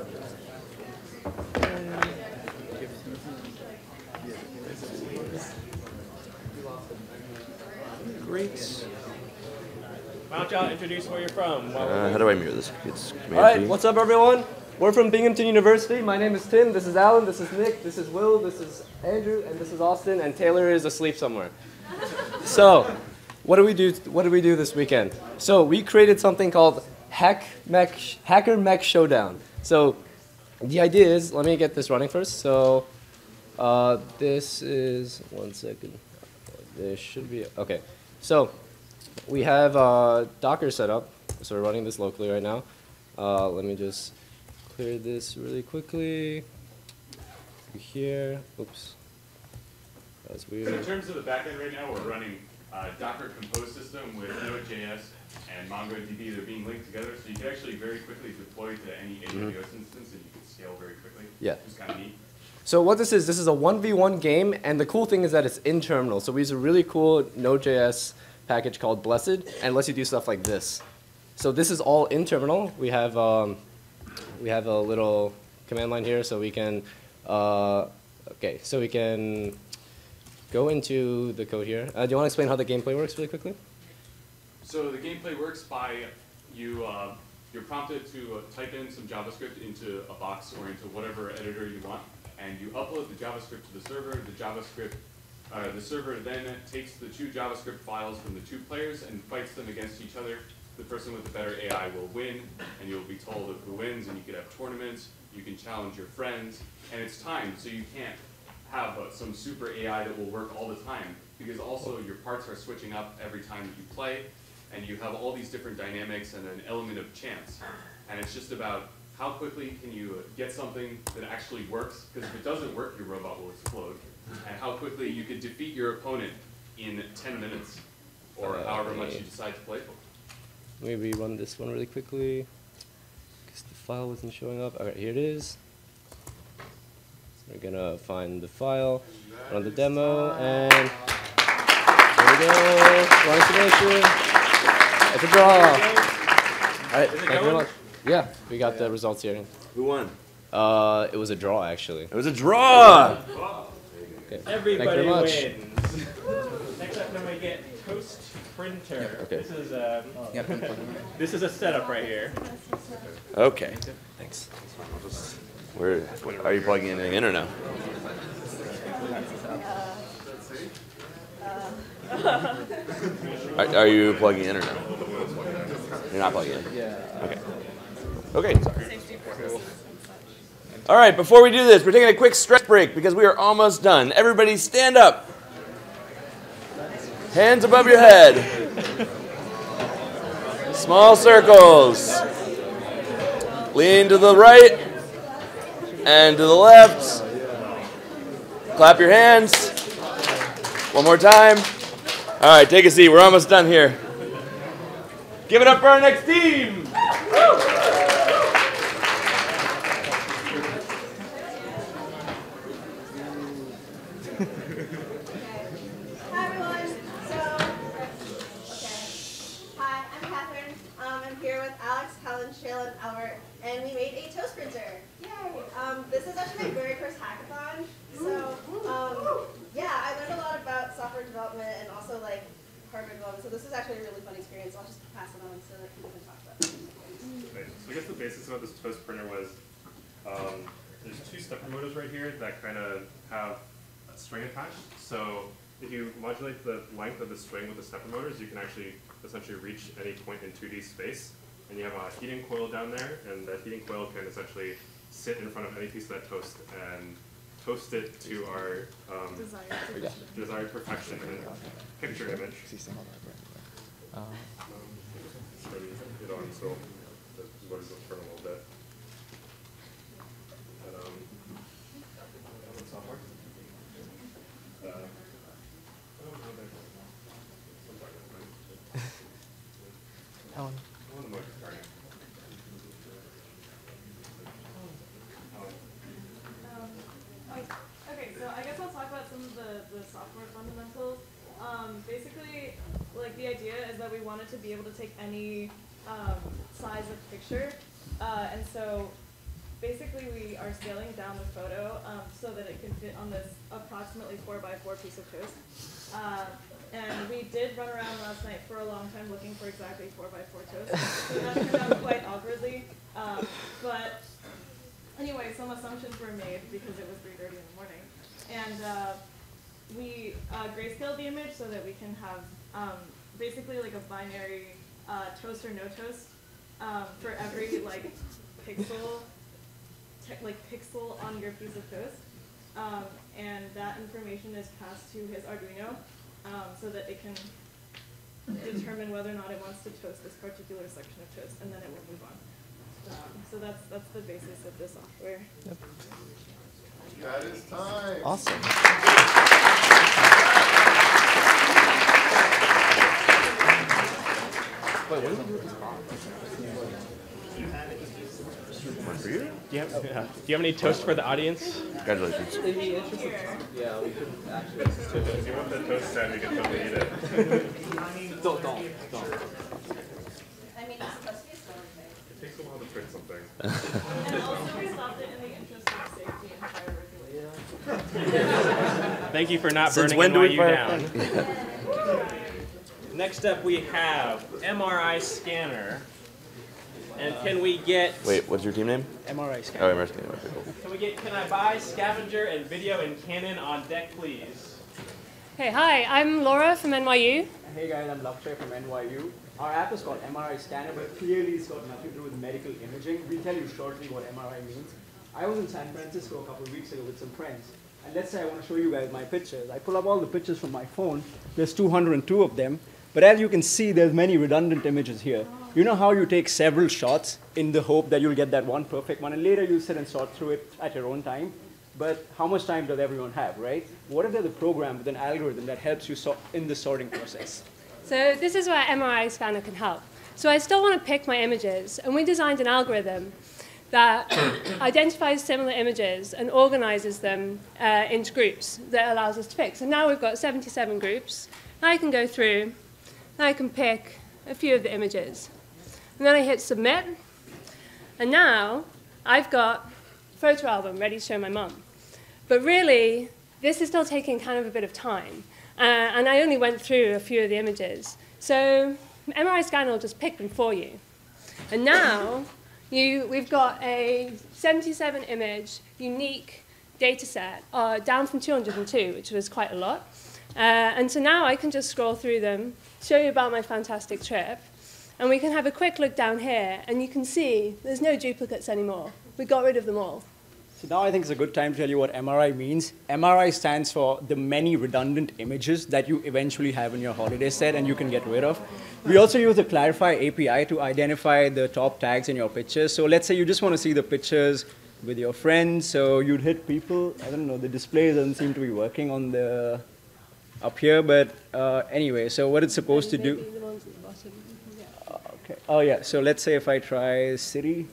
Great. Why don't y'all introduce where you're from? while we're Uh, how do I mirror this? It's Command All right, T. what's up, everyone? We're from Binghamton University. My name is Tim. This is Alan. This is Nick. This is Will. This is Andrew, and this is Austin. And Taylor is asleep somewhere. <laughs> So, what do we do? What do we do this weekend? So we created something called Hack Mech Hacker Mech Showdown. So, the idea is, let me get this running first. So, uh, this is one second. This should be okay. So, we have uh, Docker set up. So we're running this locally right now. Uh, let me just clear this really quickly. Here, oops, that's So in terms of the backend right now, we're running uh, Docker Compose system with Node.js and MongoDB. They're being linked together, so you can actually very quickly deploy to any AWS instance, and you can scale very quickly. Yeah. Is kind of neat. So what this is, this is a 1v1 game, and the cool thing is that it's in terminal. So we use a really cool Node.js package called Blessed, and lets you do stuff like this. So this is all in terminal. We have um, we have a little command line here, so we can uh, okay, so we can go into the code here. Uh, do you want to explain how the gameplay works really quickly? So the gameplay works by you, uh, you're prompted to uh, type in some JavaScript into a box or into whatever editor you want, and you upload the JavaScript to the server. The JavaScript, uh, the server then takes the two JavaScript files from the two players and fights them against each other. The person with the better AI will win, and you'll be told of who wins, and you could have tournaments. You can challenge your friends, and it's timed, so you can't have uh, some super AI that will work all the time because also your parts are switching up every time that you play and you have all these different dynamics and an element of chance. And it's just about how quickly can you get something that actually works because if it doesn't work, your robot will explode. And how quickly you could defeat your opponent in 10 minutes or however much you decide to play for. Maybe run this one really quickly because the file wasn't showing up. All right, here it is. We're gonna find the file, run the demo, and there we go. One explanation. It's a draw. All right, thank you very much. Yeah, we got the results here. Who won? Uh, it was a draw actually. It was a draw. Okay. Everybody thank you very much. wins. Next up, then we get Toast Printer. okay. This is um, <laughs> Yep. this is a setup right here. Okay. Thanks. Where are you plugging anything in or no? <laughs> Are, are you plugging in or no? You're not plugging in. Yeah. Okay. Okay. All right. Before we do this, we're taking a quick stretch break because we are almost done. Everybody, stand up. Hands above your head. Small circles. Lean to the right and to the left. Clap your hands. One more time. All right, take a seat. We're almost done here. Give it up for our next team. Hi everyone. So, okay. Hi, I'm Catherine. Um, I'm here with Alex, Helen, Shayla, and Albert, and we made a toast printer. Yay! Um, this is actually my very first hackathon. So, um, yeah, I learned a lot about software development and also like hardware development. So this is actually a really fun experience. I'll just pass it on so that people can talk about it. Okay, So I guess the basics of what this toast printer was, um, there's two stepper motors right here that kind of have a string attached. So if you modulate the length of the string with the stepper motors, you can actually essentially reach any point in 2D space. And you have a heating coil down there, and that heating coil can essentially sit in front of any piece of that toast and toast it to our um, Desired desired perfection in a picture image. Uh, Um, Maybe on, so the motors will turn a little bit. And, um, what software? Uh, I don't know that- I'm sorry, that's fine. Helen. One of the motors turning. Um, Okay, so I guess I'll talk about some of the, the software fundamentals. Um, basically, like the idea is that we wanted to be able to take any um, size of picture, uh, and so basically we are scaling down the photo um, so that it can fit on this approximately four by four piece of toast. Uh, and we did run around last night for a long time looking for exactly four by four toast. <laughs> So that turned out quite awkwardly, um, but anyway, some assumptions were made because it was 3:30 in the morning, and uh, we uh, grayscaled the image so that we can have um, basically like a binary uh, toast or no toast um, for every like pixel, te- like pixel on your piece of toast, um, and that information is passed to his Arduino um, so that it can determine whether or not it wants to toast this particular section of toast, and then it will move on. Um, so that's that's the basis of the software. That is time. Awesome. Wait, what do we do with this box? One for you? Do you have, uh, do you have any toast for the audience? Congratulations. In the interest of time, yeah, we could actually. If you want the toast stand, you can totally eat it. <laughs> Don't, don't, don't. I mean, it's supposed to be a. It takes a while to print something. <laughs> And also we stopped it in the interest of safety and fire regulation. Thank you for not Since burning when do we NYU fire down. <laughs> Next up, we have MRI scanner. And can we get Wait, what's your team name? MRI Oh, scanner? MRI scanner. Okay, cool. Can we get Can I buy Scavenger and Video and Canon on deck, please? Hey, hi, I'm Laura from NYU. Hey guys, I'm Lakshay from NYU. Our app is called MRI Scanner, but clearly it's got nothing to do with medical imaging. We'll tell you shortly what MRI means. I was in San Francisco a couple of weeks ago with some friends, and let's say I want to show you guys my pictures. I pull up all the pictures from my phone. There's 202 of them, but as you can see, there's many redundant images here. You know how you take several shots in the hope that you'll get that one perfect one, and later you sit and sort through it at your own time. But how much time does everyone have, right? What if there's a program with an algorithm that helps you sort in the sorting process? So this is where MRI scanner can help. So I still want to pick my images, and we designed an algorithm that <coughs> identifies similar images and organizes them uh, into groups that allows us to pick. So now we've got 77 groups. Now I can go through, I can pick a few of the images. And then I hit submit, and now I've got a photo album ready to show my mum. But really, this is still taking kind of a bit of time. Uh, and I only went through a few of the images. So MRI scanner will just pick them for you. And now you, we've got a 77 image unique data set, uh, down from 202, which was quite a lot. Uh, and so now I can just scroll through them, show you about my fantastic trip, And we can have a quick look down here, and you can see there's no duplicates anymore. We got rid of them all. So now I think it's a good time to tell you what MRI means. MRI stands for the many redundant images that you eventually have in your holiday set and you can get rid of. We also use the Clarifai API to identify the top tags in your pictures. So let's say you just want to see the pictures with your friends, so you'd hit people. I don't know, the display doesn't seem to be working on the up here, but uh, anyway, so what it's supposed to do. The ones at the bottom. Yeah. Okay. Oh yeah. So let's say if I try city.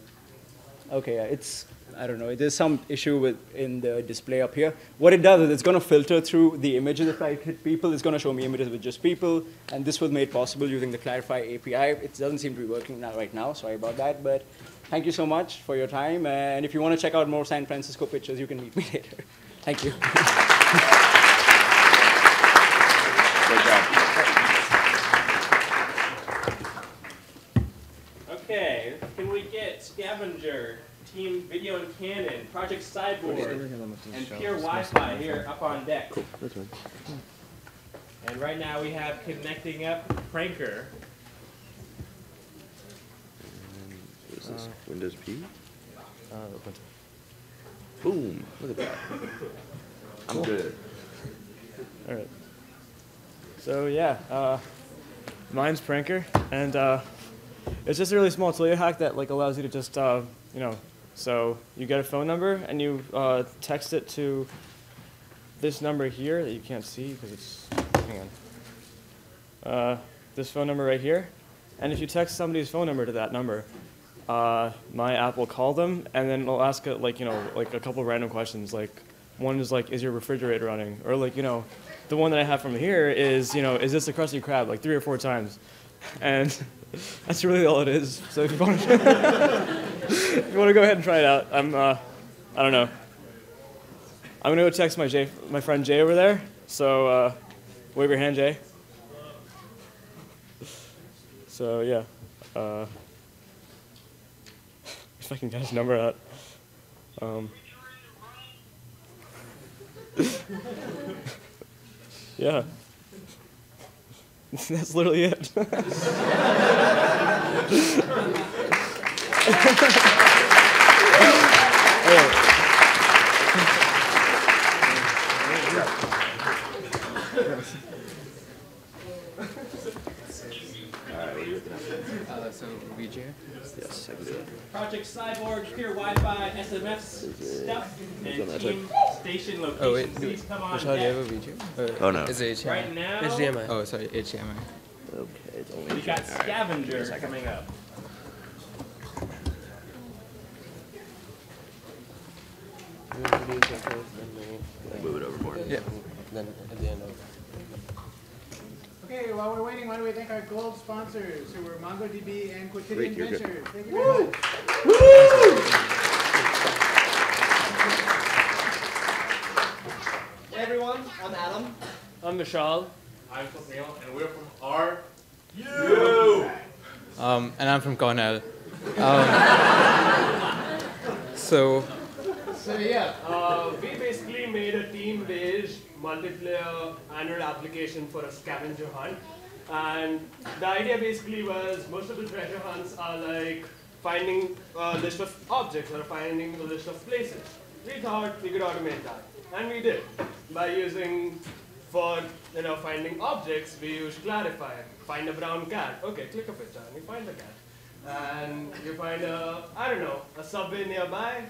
Okay. Yeah, it's I don't know. There's some issue with in the display up here. What it does is it's going to filter through the images. If I hit people, it's going to show me images with just people. And this was made possible using the Clarifai API. It doesn't seem to be working now right now. Sorry about that. But thank you so much for your time. And if you want to check out more San Francisco pictures, you can meet me <laughs> later. Thank you. <laughs> Great job. Okay, can we get Scavenger, Team Video and Canon, Project Cyborg, and Pure Wi-Fi here up on deck? Cool. That's fine. And right now we have connecting up Pranker. What is this? Windows P? Boom. Look at that. I'm Cool. good. All right. So yeah, uh, mine's Pranker, and uh, it's just a really small Twilio hack that like allows you to just uh, you know, so you get a phone number and you uh, text it to this number here that you can't see because it's hang on. Uh, this phone number right here, and if you text somebody's phone number to that number, uh, my app will call them and then it'll ask it like you know like a couple random questions like one is like is your refrigerator running? or like you know the one that I have from here is you know is this a Krusty Krab? like three or four times, and <laughs> that's really all it is. So if you want to <laughs> if you want to go ahead and try it out, I'm uh, I don't know. I'm gonna go text my Jay, my friend Jay over there. So uh, wave your hand, Jay. So yeah, uh, <laughs> if I can get his number out. Um, yeah. <laughs> That's literally it <laughs> <laughs> what are you looking at? Uh, so VJ? Yes, I can do that. Project Cyborg, Pure Wi-Fi, SMF stuff, and team station location. Oh wait, Please come on Vishal, do you have a deck. VJ? Oh, no. Is it HDMI? Right now- HDMI. Oh, sorry, HDMI. Okay, it's only. We got Alright, give me a Scavenger second. coming up. Move it over more. Yeah. Then at the end of Okay, while we're waiting, why don't we thank our gold sponsors, who were MongoDB and Wait, Quotidian you're good. Ventures. Thank you very much. Hey everyone, I'm Adam. I'm Vishal. I'm Neil, and we're from R. Um, and I'm from Cornell. Um, so, So yeah, uh, we basically made a team-based multiplayer annual application for a scavenger hunt. And the idea basically was most of the treasure hunts are like finding a list of objects or finding a list of places. We thought we could automate that. And we did. By using, for you know, finding objects, we used Clarifai. Find a brown cat. Okay, click a picture and you find the cat. And you find a, I don't know, a subway nearby,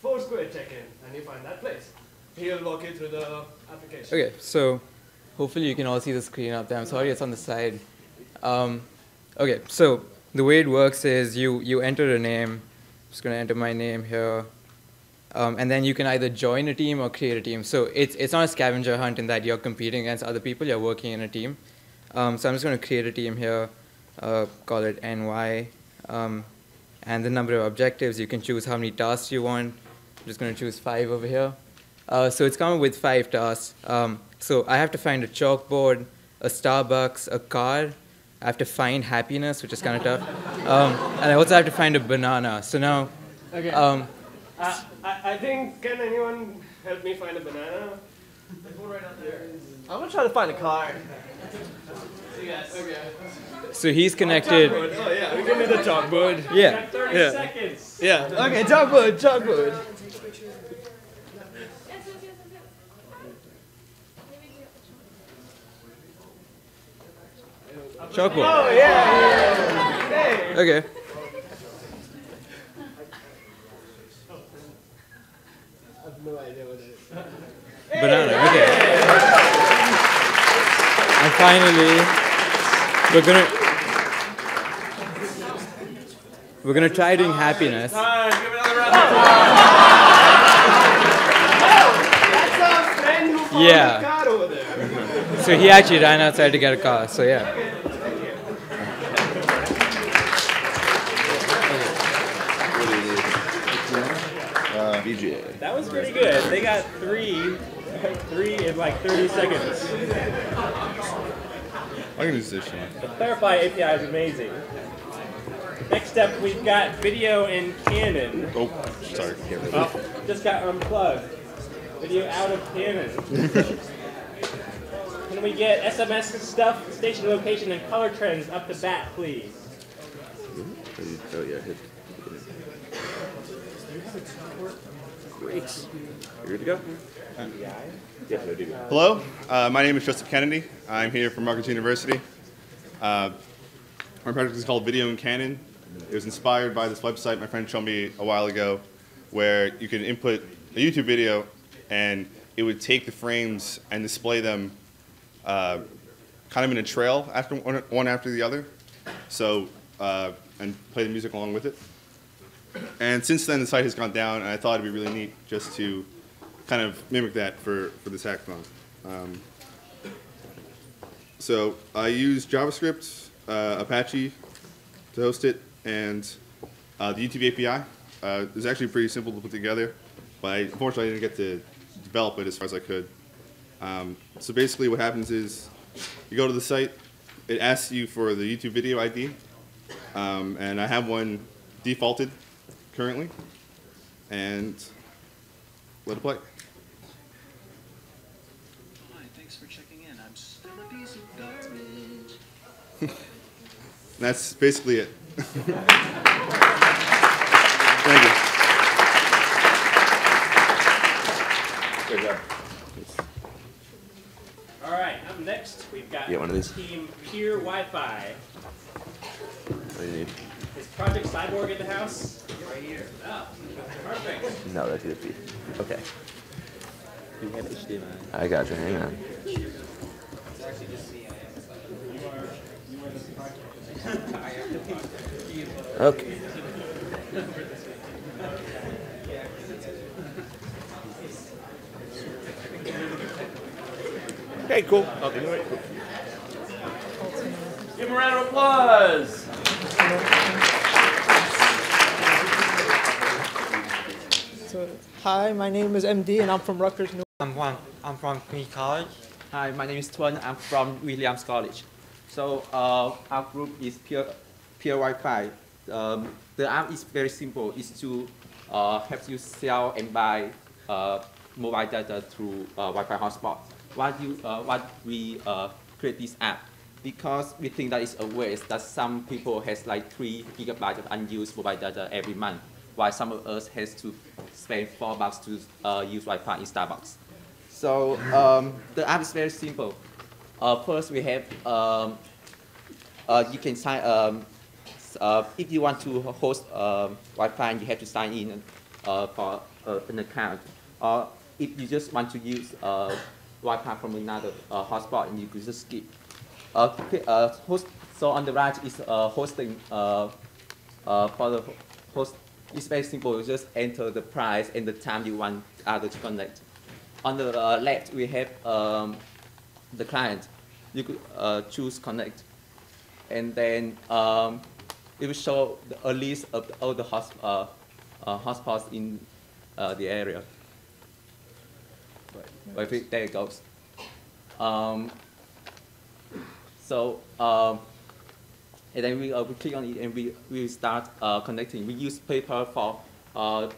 Foursquare check-in, and you find that place. He'll walk through the application. okay, so hopefully you can all see the screen up there. I'm sorry it's on the side. Um, okay, so the way it works is you, you enter a name. I'm just going to enter my name here. Um, and then you can either join a team or create a team. So it's, it's not a scavenger hunt in that you're competing against other people, you're working in a team. Um, so I'm just going to create a team here, uh, call it NY. Um, and the number of objectives, you can choose how many tasks you want. I'm just going to choose five over here. Uh, so it's coming with five tasks. Um, so I have to find a chalkboard, a Starbucks, a car. I have to find happiness, which is kind of tough. Um, and I also have to find a banana. So now, Okay. um, Uh, I, I think, can anyone help me find a banana? There's one right out there. I'm gonna try to find a car. See you guys. Okay. So he's connected. Chalkboard. Oh yeah, we can do the chalkboard. Yeah. Thirty Yeah. seconds. Yeah. Okay, chalkboard, chalkboard. Chalkboard. Oh yeah. Hey. Okay. I have no idea what it is. Banana. Okay. And finally, we're gonna we're gonna try doing happiness. Time. Give it another round of applause. That's our friend who Yeah. the car over there. So he actually ran outside to get a car. So yeah. BJ. That was pretty good. They got three, three in like 30 seconds. I can use this one. The Clarifai API is amazing. Next up, we've got video in Canon. Oh, sorry. Oh, just got unplugged. Video out of Canon. <laughs> Can we get SMS stuff, station location, and color trends up to bat, please? Oh yeah, hit. Great. You good to go? Yeah, no, do Hello, uh, my name is Joseph Kennedy. I'm here from Rutgers University. Uh, my project is called Video in Canon. It was inspired by this website my friend showed me a while ago where you can input a YouTube video and it would take the frames and display them uh, kind of in a trail after one, one after the other. So, uh, and play the music along with it. And since then, the site has gone down, and I thought it'd be really neat just to kind of mimic that for, for this hackathon. Um, so I use JavaScript, uh, Apache to host it, and uh, the YouTube API. Uh, actually pretty simple to put together, but I, unfortunately I didn't get to develop it as far as I could. Um, so basically what happens is you go to the site, it asks you for the YouTube video ID, um, and I have one defaulted currently, and let it play. Hi, thanks for checking in. I'm still a piece of garbage. <laughs> That's basically it. <laughs> Thank you. Good job. All right, up next, we've got Get one of these. Team Pure Wi-Fi. What do you need? Is Project Cyborg in the house? Right here. Oh, perfect. No, that's USB. Okay. You have HDMI. I got you. Hang on. Okay. Okay, cool. Okay, all right, cool. Give him a round of applause. So, hi, my name is MD and I'm from Rutgers. New- I'm from I'm from Queen's College. Hi, my name is Tuan. I'm from Williams College. So uh, our group is Pure, Pure Wi-Fi. Um, the app is very simple. It's to uh, help you sell and buy uh, mobile data through uh, Wi-Fi hotspot. Why do uh, why we uh, create this app? Because we think that it's a waste that some people has like three gigabytes of unused mobile data every month, while some of us has to spend four bucks to uh, use Wi-Fi in Starbucks. So um, the app is very simple. Uh, first, we have um, uh, you can sign. Um, uh, if you want to host um, Wi-Fi, you have to sign in uh, for uh, an account. Or if you just want to use Wi-Fi from another hotspot, and you could just skip. Uh, uh, host, so on the right is uh, hosting. Uh, uh, for the host, it's very simple. You just enter the price and the time you want other to connect. On the uh, left, we have um, the client. You could uh, choose connect, and then um, it will show the, a list of all the hot, uh, uh, hotspots in uh, the area. Right. There it goes. Um, so um, and then we, uh, we click on it and we, we start uh, connecting. We use PayPal for uh,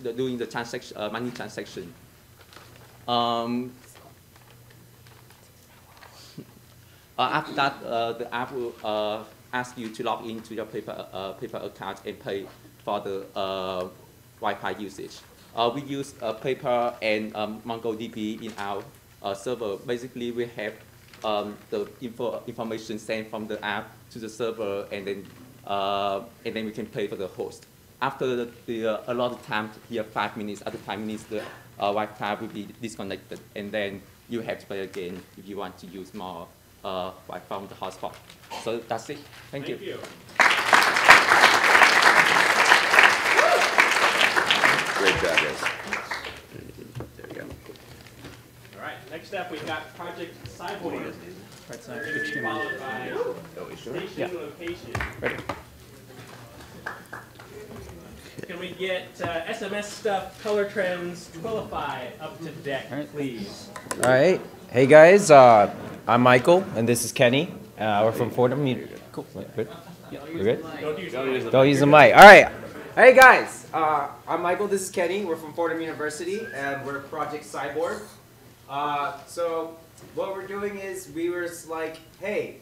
the, doing the transaction, uh, money transaction. Um, <laughs> uh, after that, uh, the app will ask you to log into your PayPal, PayPal account and pay for the Wi-Fi usage. we use PayPal and um, MongoDB in our server. Basically, we have um, the info, information sent from the app to the server, and then uh, and then we can pay for the host. After the, the uh, a lot of time here, five minutes. After five minutes, the uh, Wi-Fi will be disconnected, and then you have to pay again if you want to use more uh, Wi-Fi from the hotspot. So that's it. Thank, Thank you. Great job, guys. There we go. All right, next up, we've got Project Cyborg. Right, We're going to be followed by Station Yeah. Location. Ready. Can we get uh, SMS stuff, color trends, Twilify up to deck, please? All right. Hey guys, uh, I'm Michael, and this is Kenny. Uh, we're from Fordham. Uni- Cool. Wait, Good. We're good. Don't use the mic. Don't use the mic. All right. Hey guys, uh, I'm Michael. This is Kenny. We're from Fordham University, and we're Project Cyborg. Uh, so what we're doing is we were like, hey,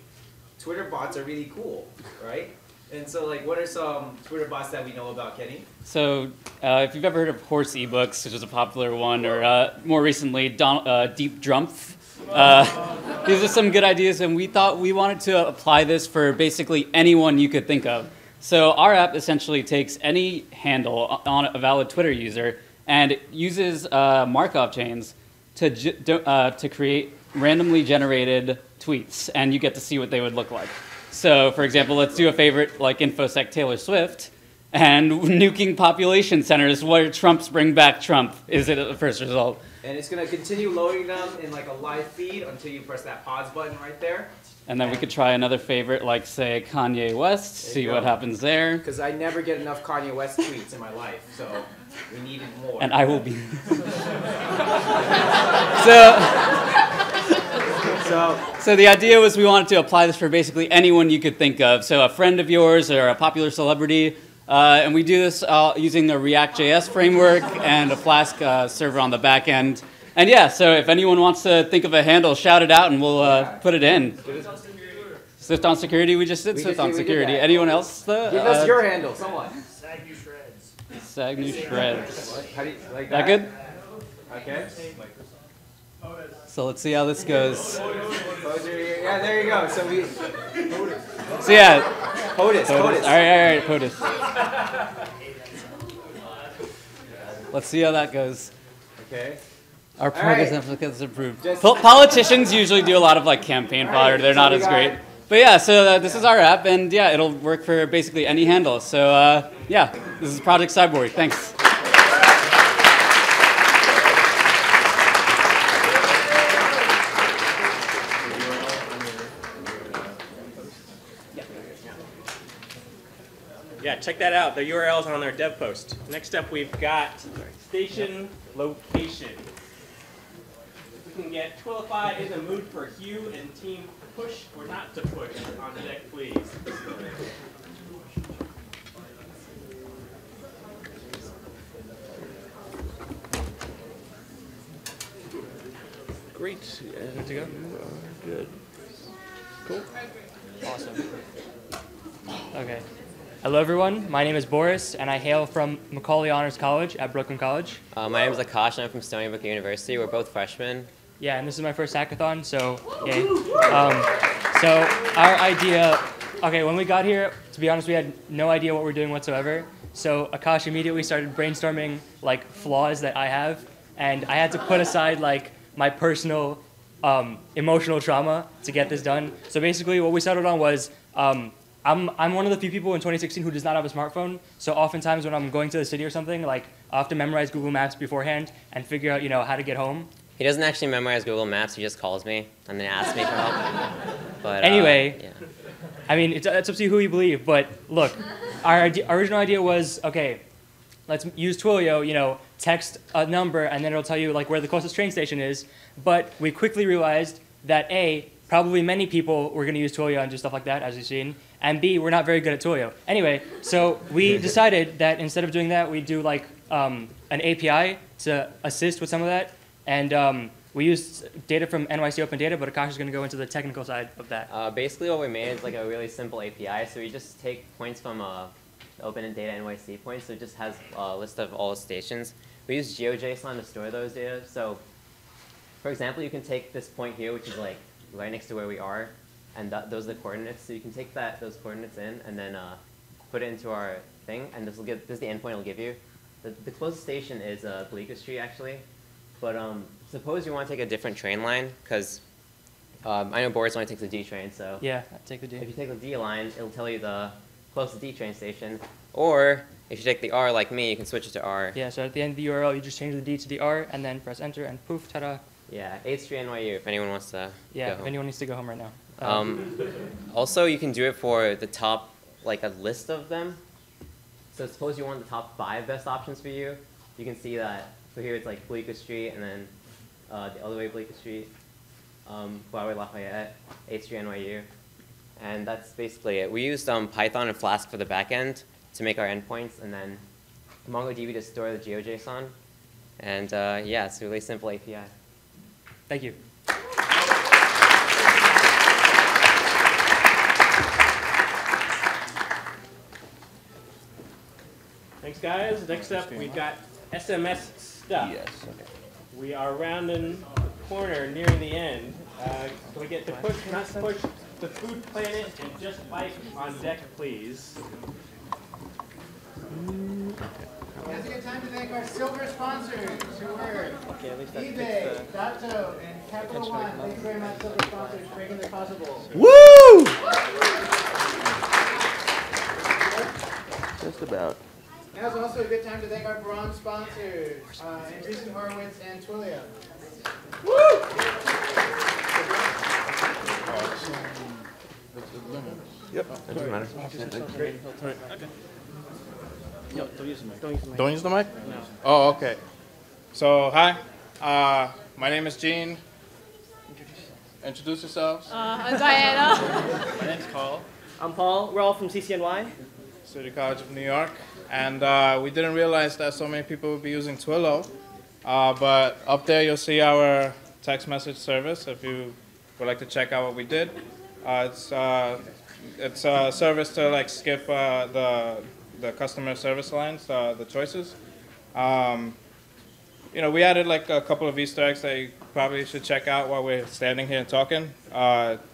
Twitter bots are really cool, right? And so like, what are some Twitter bots that we know about, Kenny? So, uh, if you've ever heard of Horse eBooks, which is a popular one, or uh, more recently, Don, uh, Deep Drumpf, uh, <laughs> these are some good ideas, and we thought we wanted to apply this for basically anyone you could think of. So, our app essentially takes any handle on a valid Twitter user and uses uh, Markov chains to, uh, to create randomly generated tweets, and you get to see what they would look like. So, for example, let's do a favorite like InfoSec Taylor Swift, and <laughs> nuking population centers where Trump's bring back Trump is it the first result. And it's gonna continue loading them in like a live feed until you press that pause button right there. And then we could try another favorite, like say Kanye West, see what happens there. Because I never get enough Kanye West tweets in my life, so we needed more. And I will be. <laughs> so, so, so the idea was we wanted to apply this for basically anyone you could think of. So a friend of yours or a popular celebrity. Uh, and we do this uh, using a React.js framework and a Flask uh, server on the back end. And yeah, so if anyone wants to think of a handle, shout it out and we'll uh, put it in. Swift on security, we just did We Swift just- on security. Anyone else? Uh, Give us uh, your handle, someone. Sagnu Shreds. How do you like That that? good? Okay. So let's see how this goes. Yeah, there you go. So we. So yeah. POTUS, POTUS. All right, all right, POTUS. Let's see how that goes. Okay. Our progress right. approved. Just- Pol- politicians usually do a lot of like campaign fodder. right, They're so not as great. But yeah, so uh, this is our app, and yeah, it'll work for basically any handle. So uh, yeah, this is Project Cyborg. Thanks. Yeah, check that out. The URL's on their DevPost. Next up, we've got station location. We can get Twilify in the mood for Hugh and team push or not to push on the deck, please. Great. Yeah, good to go. Good. Cool. Awesome. Okay. Hello, everyone. My name is Boris, and I hail from Macaulay Honors College at Brooklyn College. Uh, my name is Akash, and I'm from Stony Brook University. We're both freshmen. Yeah, and this is my first hackathon, so yay. Um, so our idea, okay, when we got here, to be honest, we had no idea what we're doing whatsoever. So Akash immediately started brainstorming like flaws that I have, and I had to put aside like my personal um, emotional trauma to get this done. So basically, what we settled on was um, I'm, I'm one of the few people in 2016 who does not have a smartphone. So oftentimes when I'm going to the city or something, like I have to memorize Google Maps beforehand and figure out, you know, how to get home. He doesn't actually memorize Google Maps. He just calls me and then asks me for help. <laughs> But uh, Anyway, yeah. I mean, it's, it's up to you who you believe. But look, our original idea was okay. Let's use Twilio. You know, text a number and then it'll tell you like where the closest train station is. But we quickly realized that a probably many people were going to use Twilio and do stuff like that, as you've seen. And B, we're not very good at Twilio. Anyway, so we <laughs> decided that instead of doing that, we do like um, an API to assist with some of that. And um, we use data from NYC Open Data, but Akash is going to go into the technical side of that. Uh, basically, what we made is like a really simple API. So we just take points from uh, Open Data NYC points. So it just has a list of all stations. We use GeoJSON to store those data. So, for example, you can take this point here, which is like right next to where we are, and those are the coordinates. So you can take that those coordinates in and then uh, put it into our thing, and this will give this is the endpoint it'll give you. The, the closest station is uh, Bleecker Street actually, but um, suppose you want to take a different train line because um, I know Boris only takes the D train, so Yeah, take the D. If you take the D line, it'll tell you the closest D train station, or if you take the R like me, you can switch it to R. Yeah, so at the end of the URL, you just change the D to the R, and then press enter, and poof, ta-da. Yeah, 8th Street NYU if anyone wants to Yeah, if anyone needs to go home right now. Um, also, you can do it for the top, like a list of them. So suppose you want the top five best options for you. You can see that. So here it's like Bleecker Street, and then uh, the other way Bleecker Street, um, Lafayette, 8th Street NYU. And that's basically it. We used um, Python and Flask for the backend to make our endpoints, and then MongoDB to store the GeoJSON. And uh, yeah, it's a really simple API. Thank you. Thanks, guys. Next up, we've got SMS stuff. Yes. We are rounding the corner, near the end. Uh, can we get to push, not push, the food planet and just bike on deck, please? Now's a good time to thank our silver sponsors who were Okay, at least that eBay, fixed Dato, and Capital One. Thank you very much, silver sponsors, for making this possible. Woo! Just about. Now's also a good time to thank our bronze sponsors, uh, Andreessen Horowitz and Twilio. Woo! Yep. It doesn't matter. Don't use the mic? No. Oh, okay. So, hi. Uh, my name is Gene. Introduce yourselves. Uh, I'm Diana. My name's Carl. I'm Paul. We're all from CCNY. City College of New York. And uh, we didn't realize that so many people would be using Twilio. Uh, but up there you'll see our text message service if you would like to check out what we did. Uh, it's, uh, it's a service to like skip uh, the, the customer service lines, uh, the choices. Um, you know, we added like a couple of Easter eggs that you probably should check out while we're standing here and talking.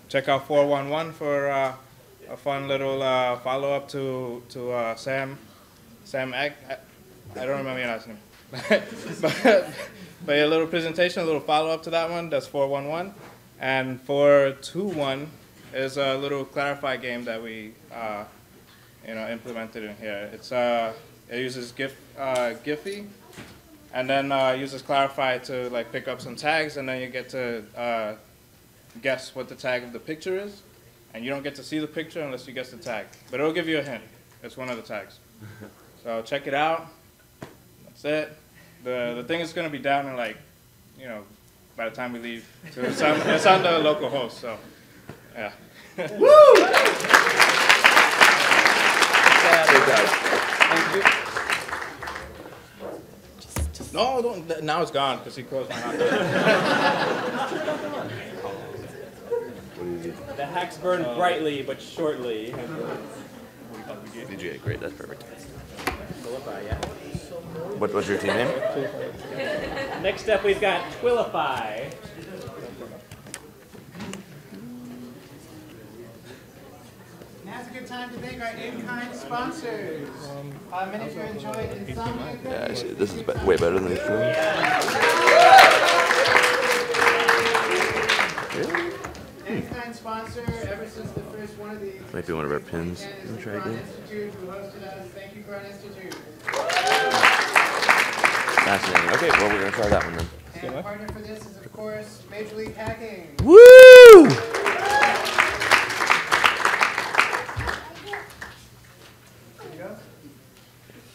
Check out 411 for a fun little uh, follow up to to Sam. Sam, Ag- I, I don't remember your last name, <laughs> but but a little presentation, a little follow up to that one. That's 411, and 421 is a little Clarifai game that we uh, you know implemented in here. It's uh, it uses GIF uh, Giphy and then uh, uses Clarifai to like pick up some tags, and then you get to uh, guess what the tag of the picture is, and you don't get to see the picture unless you guess the tag, but it'll give you a hint. It's one of the tags. <laughs> So check it out. That's it. The the thing is going to be down in like, you know, by the time we leave. So it's on, it's on the local host. So, yeah. <laughs> Woo! No, don't. Now it's gone because he closed my hot The hacks burn brightly but shortly. VGA, great, that's perfect. Twilify, yeah. What, was your team name? Next up, we've got Twilify. Now's a good time to thank our in-kind sponsors. Uh, many of you enjoyed Insomnia Yeah, I see. This is be- way better than the stream. In-kind sponsor ever since the first one of these. Might be one of our pins. Let me try again. Institute, who hosted us. Thank you, Courant Institute. Fascinating. Okay, well, we're going to try that one then. And a partner for this is, of course, Major League Hacking. Woo!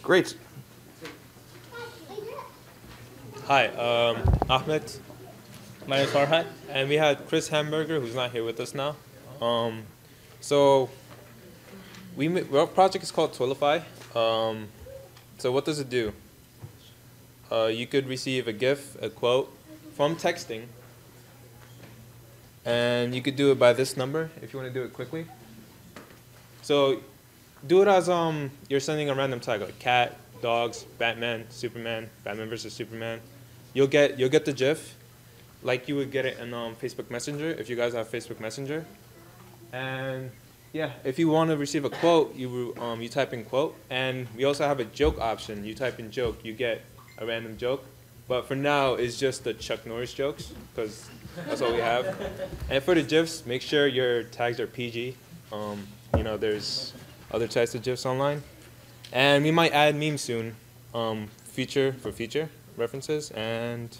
Great. Hi, um, Ahmed. My name is Farhat, and we had Chris Hamburger, who's not here with us now. Um, so, we our project is called Twilify. Um, so, what does it do? Uh, you could receive a GIF, a quote, from texting. And you could do it by this number if you want to do it quickly. So do it as um you're sending a random tag like cat, dogs, Batman, Superman, Batman versus Superman. You'll get you'll get the GIF, like you would get it in um, Facebook Messenger if you guys have Facebook Messenger. And yeah, if you want to receive a quote, you um you type in quote, and we also have a joke option. You type in joke, you get a random joke. But for now, it's just the Chuck Norris jokes because that's all we have. <laughs> And for the GIFs, make sure your tags are PG. Um, you know, there's other types of GIFs online. And we might add memes soon, um, feature for feature references. And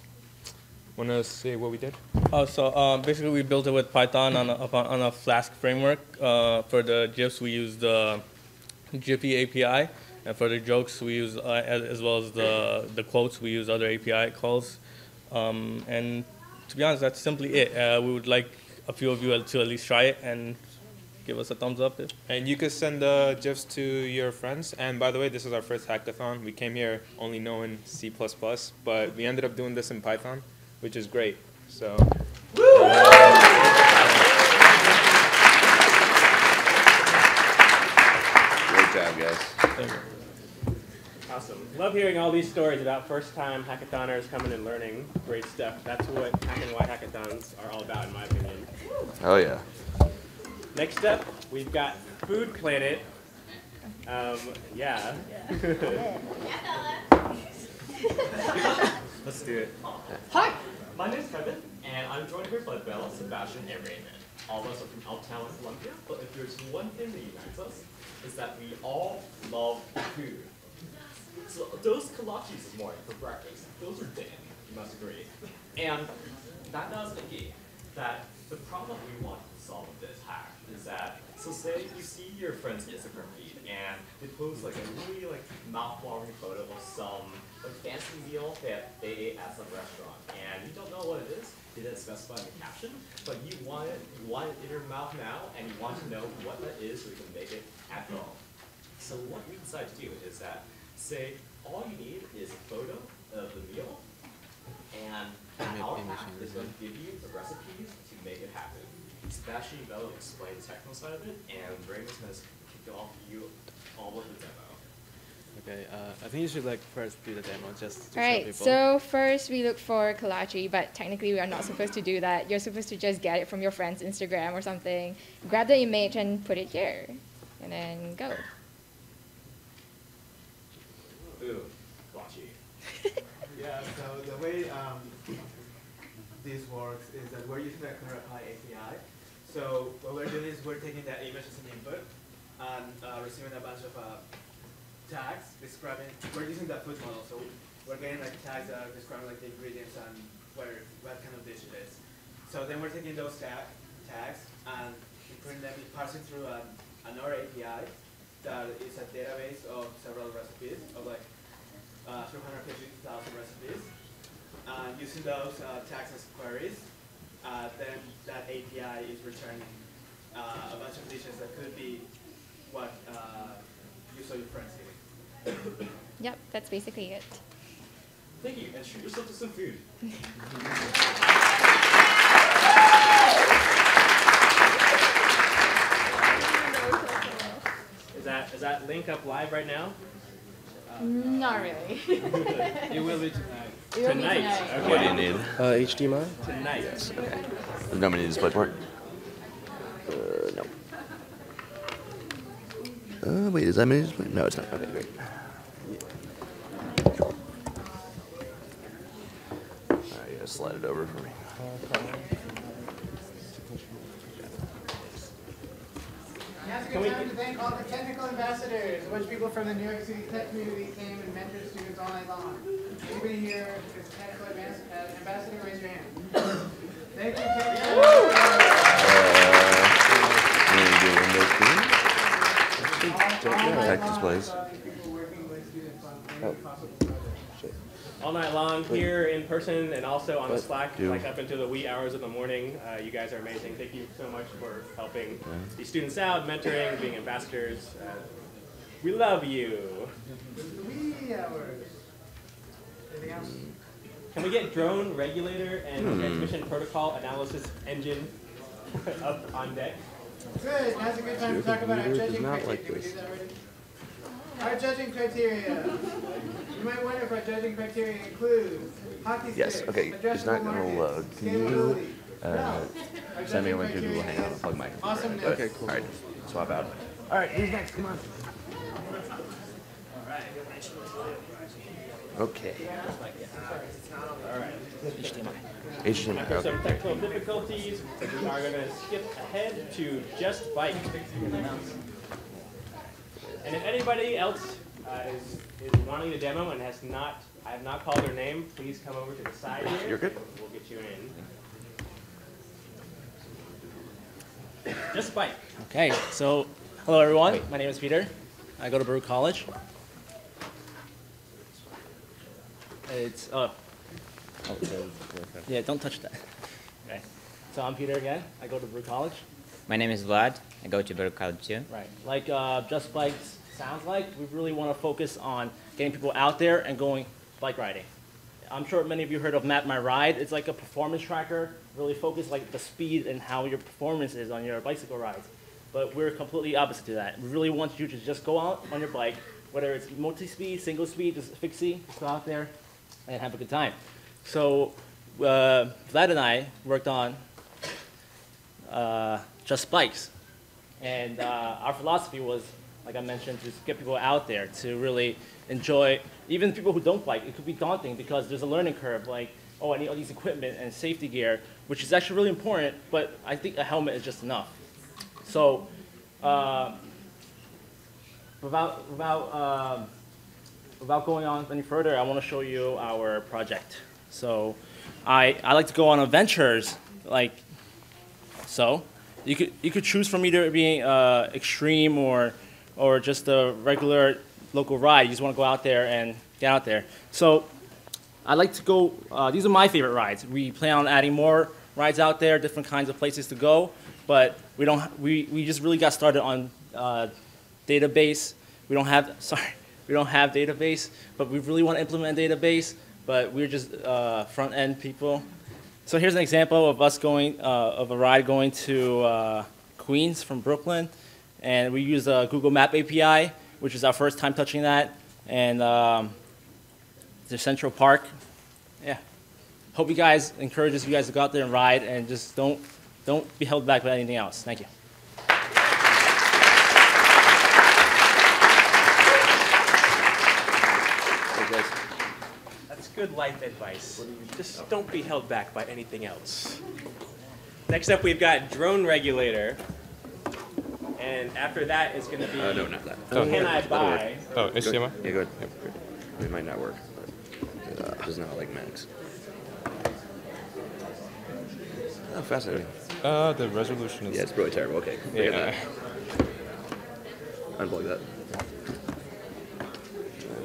want to say what we did? Oh, so um, basically we built it with Python on a, on a Flask framework. Uh, for the GIFs, we used the Giphy API, and for the jokes, we use uh, as, as well as the the quotes, we use other API calls. Um, and to be honest, that's simply it. Uh, we would like a few of you to at least try it and give us a thumbs up. If, And you could send the GIFs to your friends. And by the way, this is our first hackathon. We came here only knowing C++, but we ended up doing this in Python, which is great. So. Great job, guys. Awesome. Love hearing all these stories about first-time hackathoners coming and learning great stuff. That's what hackNY hackathons are all about, in my opinion. Oh yeah. Next up, we've got Food Planet. Um, yeah. <laughs> <laughs> Let's do it. Hi, my name is Kevin, and I'm joined here by Bella, Sebastian, and Raymond. All of us are from Uptown in Columbia, but if there's one thing that unites us, is that we all love food. So those kolaches this morning for breakfast, those are damn, you must agree. And that does negate that the problem we want to solve with this hack is that, so say you see your friend's Instagram feed and they post like a really like mouth-watering photo of some like fancy meal that they ate at some restaurant and you don't know what it is, they didn't specify in the caption, but you want it, you want it in your mouth now and you want to know what that is so you can make it at home. So what we decided to do is that, say, all you need is a photo of the meal, and our hack is going to give you the recipes to make it happen. Sebastian will explain the technical side of it, and Raymond's going to kick off you all with the demo. Okay, uh, I think you should like first do the demo just to All show right, people. so first we look for kolache, but technically we are not supposed to do that. You're supposed to just get it from your friend's Instagram or something, grab the image and put it here, and then go. Ooh, blotchy. <laughs> Yeah, so the way um, this works is that we're using the Clarifai API. So what we're doing is we're taking that image as an input and uh, receiving a bunch of uh, tags describing, we're using the food model, so we're getting like tags that are describing like the ingredients and where, what kind of dish it is. So then we're taking those tag, tags and putting them, parsing through an, another API that is a database of several recipes, of like uh, 350,000 recipes. And using those uh, tags as queries, uh, then that API is returning uh, a bunch of dishes that could be what uh, you saw your friends eating. Yep, that's basically it. Thank you, and treat yourself to some food. Is that is that link up live right now? Not really. <laughs> It will be tonight. It will be Tonight. tonight. Okay. What do you need? Uh, HDMI? Tonight. Yes, okay. There's no need DisplayPort? Uh, no. Uh, wait, is that mini display? No, it's not. Okay, great. Alright, you gotta slide it over for me. Now's a Can we good time to thank all the technical ambassadors, a bunch of people from the New York City tech community came and mentored students all night long. Anybody here is a technical uh, ambassador, raise your hand. Thank you, technical I'm gonna do Windows P. Tech displays. Oh. All night long here in person and also on the Slack, Do- like up into the wee hours of the morning. Uh, you guys are amazing. Thank you so much for helping Yeah. these students out, mentoring, being ambassadors. Uh, we love you. Wee hours. Anything else? Can we get drone regulator and Hmm. transmission protocol analysis engine <laughs> up on deck? Good, now's a good time to talk about our Computer does judging not criteria. like Did we this. do that already? Our judging criteria. You might wonder if our judging criteria include hockey Yes, sticks, okay, it's addressable not gonna load. Can you, uh, No. Send me judging a link to criteria Google Hangout, is I'll plug my computer in. Okay, cool. Alright, swap out. Alright, who's next? Come on. Okay. HTML. HTML, After some technical difficulties, we are going to skip ahead to just bike. And if anybody else uh, is, is wanting a demo and has not, I have not called their name, please come over to the side here. You're good. We'll get you in. Just bike. Okay, so hello everyone. My name is Peter. I go to Baruch College. It's oh, Oh, yeah. Don't touch that. Okay. So I'm Peter again. I go to Baruch College. My name is Vlad. I go to Baruch College too. Right. Like uh, Just Bikes sounds like, we really want to focus on getting people out there and going bike riding. I'm sure many of you heard of Map My Ride. It's like a performance tracker, really focus like the speed and how your performance is on your bicycle rides. But we're completely opposite to that. We really want you to just go out on your bike, whether it's multi-speed, single speed, just fixie, just go out there and have a good time. So uh, Vlad and I worked on uh, Just Bikes. And uh, our philosophy was, like I mentioned, to get people out there to really enjoy, even people who don't bike, it could be daunting because there's a learning curve, like, oh, I need all these equipment and safety gear, which is actually really important, but I think a helmet is just enough. So, uh, without, without, um, without going on any further, I want to show you our project. So, I, I like to go on adventures, like so. You could you could choose from either being uh, extreme or or just a regular local ride. You just want to go out there and get out there. So I like to go. Uh, these are my favorite rides. We plan on adding more rides out there, different kinds of places to go. But we don't. We we just really got started on uh, database. We don't have. <laughs> Sorry, we don't have database. But we really want to implement database. But we're just uh, front end people. So here's an example of us going, uh, of a ride going to uh, Queens from Brooklyn. And we use a Google Map API, which is our first time touching that. And um, the Central Park. Yeah. Hope you guys, encourages you guys to go out there and ride and just don't, don't be held back by anything else. Thank you. That's good life advice. Just don't be held back by anything else. Next up, we've got drone regulator. And after that is going to be Uh, no, not that. Can I That'll buy? Oh, Go- HTML? Yeah, go ahead. It might not work, but uh, does not like Macs. Oh, fascinating. Uh, the resolution is. Yeah, it's really terrible. Okay, forget Yeah. that. Unplug that.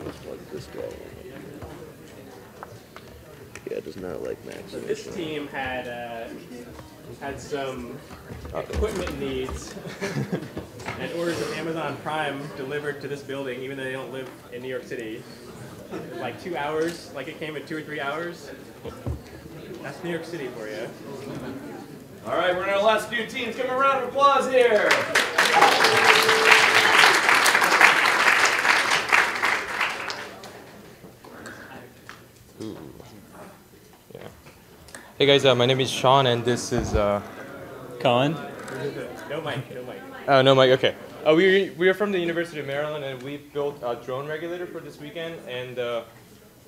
Let's plug this guy. In. Yeah, it does not like Macs. So this team had uh, had some equipment needs <laughs> and orders of Amazon Prime delivered to this building, even though they don't live in New York City. Like two hours, like it came in two or three hours. That's New York City for you. All right, we're in our last few teams. Give them a round of applause here. Hey guys, uh, my name is Sean, and this is uh, Colin. No mic, no mic. Oh no, Mike. Okay. Uh, we we are from the University of Maryland, and we built a drone regulator for this weekend. And uh,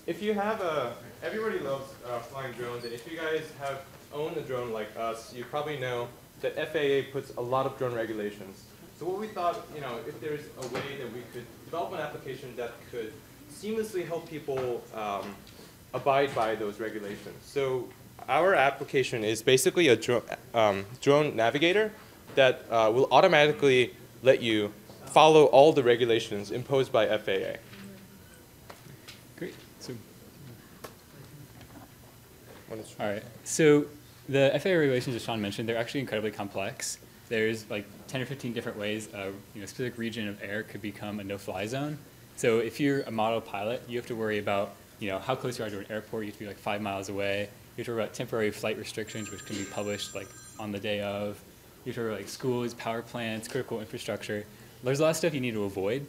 if you have a, everybody loves uh, flying drones, and if you guys have owned a drone like us, you probably know that FAA puts a lot of drone regulations. So what we thought, you know, if there's a way that we could develop an application that could seamlessly help people um, abide by those regulations. So our application is basically a dro- um, drone navigator that uh, will automatically let you follow all the regulations imposed by FAA. Great. So, all right. So the FAA regulations, as Sean mentioned, they're actually incredibly complex. There's like 10 or 15 different ways a you know, specific region of air could become a no-fly zone. So if you're a model pilot, you have to worry about you know, how close you are to an airport. You have to be like five miles away. You to about temporary flight restrictions, which can be published like on the day of. You to about like schools, power plants, critical infrastructure. There's a lot of stuff you need to avoid.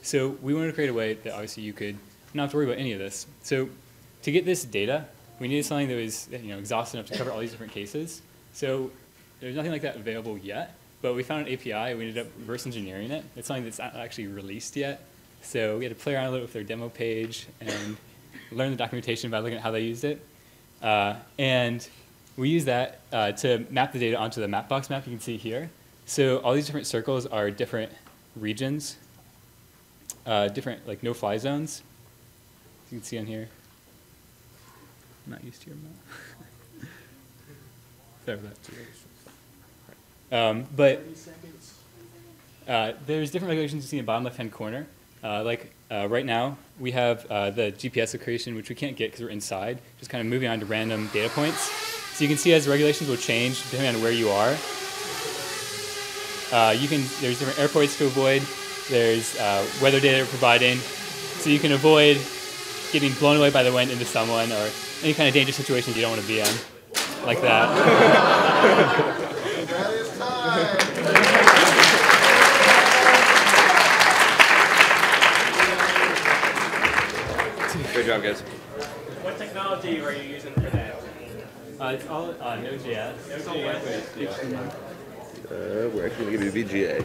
So we wanted to create a way that obviously you could not have to worry about any of this. So to get this data, we needed something that was you know exhaustive enough to cover all these different cases. So there's nothing like that available yet, but we found an API. We ended up reverse engineering it. It's something that's not actually released yet. So we had to play around a little with their demo page and learn the documentation by looking at how they used it. Uh, and we use that uh, to map the data onto the Mapbox map you can see here. So all these different circles are different regions, uh, different like no-fly zones. You can see on here. I'm not used to your map. <laughs> Sorry about that. Um, but uh, there's different regulations you see in the bottom left-hand corner. Uh, like uh, right now, we have uh, the GPS location, which we can't get because we're inside, just kind of moving on to random data points. So you can see as regulations will change depending on where you are. Uh, you can, there's different airports to avoid. There's uh, weather data we're providing. So you can avoid getting blown away by the wind into someone or any kind of dangerous situations you don't want to be in, like that. <laughs> job, guys. What technology are you using for that? Uh, it's all uh, Node.js. Node.js. Uh, we're actually going to give you VGA.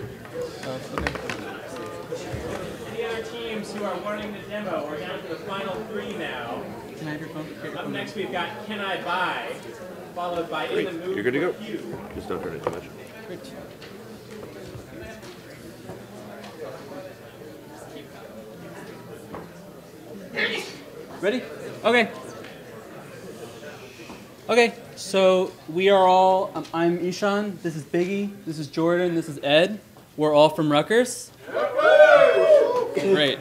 Any other teams who are wanting the demo? We're down to the final three now. Can I have your phone? Up next, we've got Can I Buy, followed by In the Mood You're good to go. for You. Just don't turn it too much. Ready? Okay. Okay, so we are all, um, I'm Ishan, this is Biggie, this is Jordan, this is Ed. We're all from Rutgers. Great.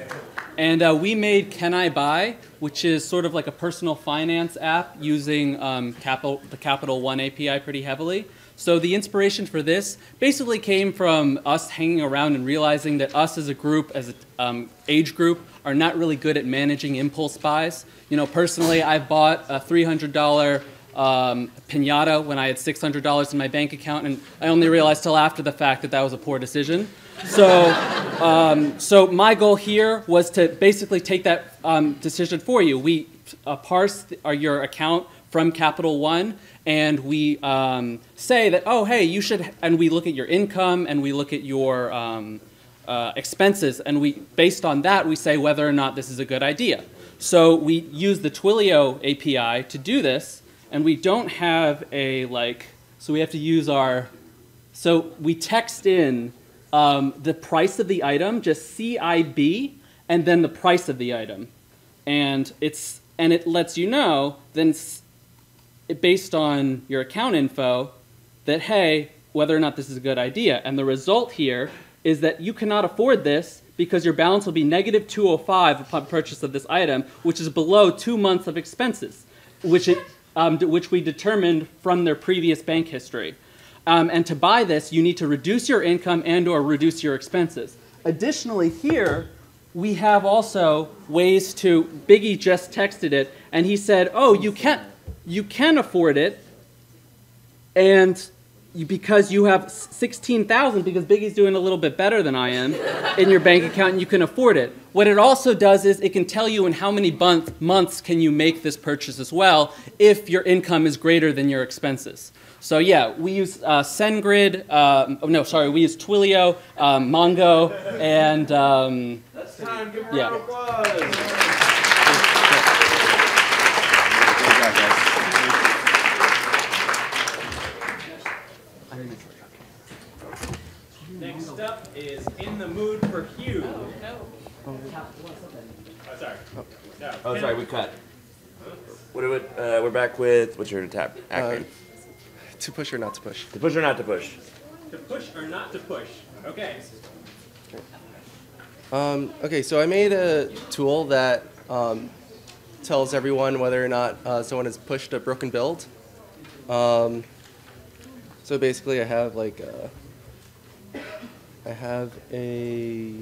And uh, we made Can I Buy, which is sort of like a personal finance app using um, Capital, the Capital One API pretty heavily. So the inspiration for this basically came from us hanging around and realizing that us as a group, as an um, age group, are not really good at managing impulse buys. You know, personally, I bought a $300 um, pinata when I had $600 in my bank account, and I only realized till after the fact that that was a poor decision. So, um, so my goal here was to basically take that um, decision for you. We uh, parse uh, your account from Capital One, and we um, say that, oh, hey, you should, and we look at your income and we look at your um, uh, expenses, and we, based on that, we say whether or not this is a good idea. So we use the Twilio API to do this, and we don't have a like, so we have to use our, so we text in um, the price of the item, just CIB, and then the price of the item, and it's and it lets you know then it- based on your account info that hey whether or not this is a good idea and the result here is that you cannot afford this because your balance will be negative 205 upon purchase of this item which is below two months of expenses which, it, um, which we determined from their previous bank history. Um, and to buy this you need to reduce your income and or reduce your expenses. Additionally here we have also ways to biggie just texted it and he said oh you can you can afford it and because you have 16,000 because Biggie's doing a little bit better than I am in your bank account and you can afford it. What it also does is it can tell you in how many month, months can you make this purchase as well if your income is greater than your expenses. So yeah, we use uh, SendGrid, um, oh, no, sorry, we use Twilio, um, Mongo, and um, yeah. Next up is In the Mood for Hugh. Oh, sorry. No. Oh, sorry, we cut. What do it? Uh, we're back with what's your tap? Acronym. To push or not to push? to push or not to push? To push or not to push? Okay. Um, okay, so I made a tool that um, tells everyone whether or not uh, someone has pushed a broken build. Um, so basically, I have like a, I have a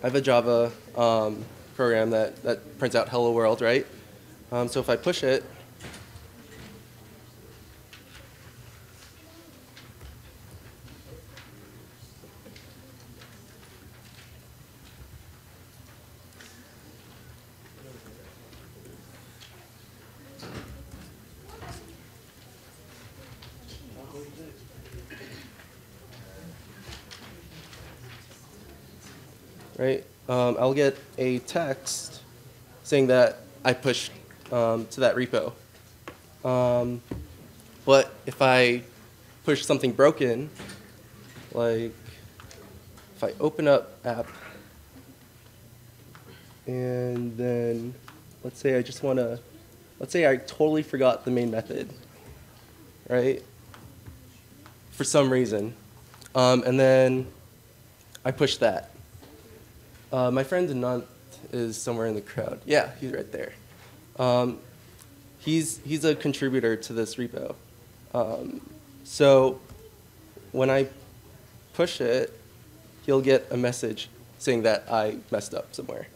I have a Java um, program that, that prints out hello world, right? Um, so if I push it, right? Um, I'll get a text saying that I pushed um, to that repo. Um, but if I push something broken, like if I open up app and then let's say I just want to, let's say I totally forgot the main method, right? For some reason. Um, and then I push that. Uh, my friend Anant is somewhere in the crowd. Yeah, he's right there. Um, he's, he's a contributor to this repo. Um, so when I push it, he'll get a message saying that I messed up somewhere.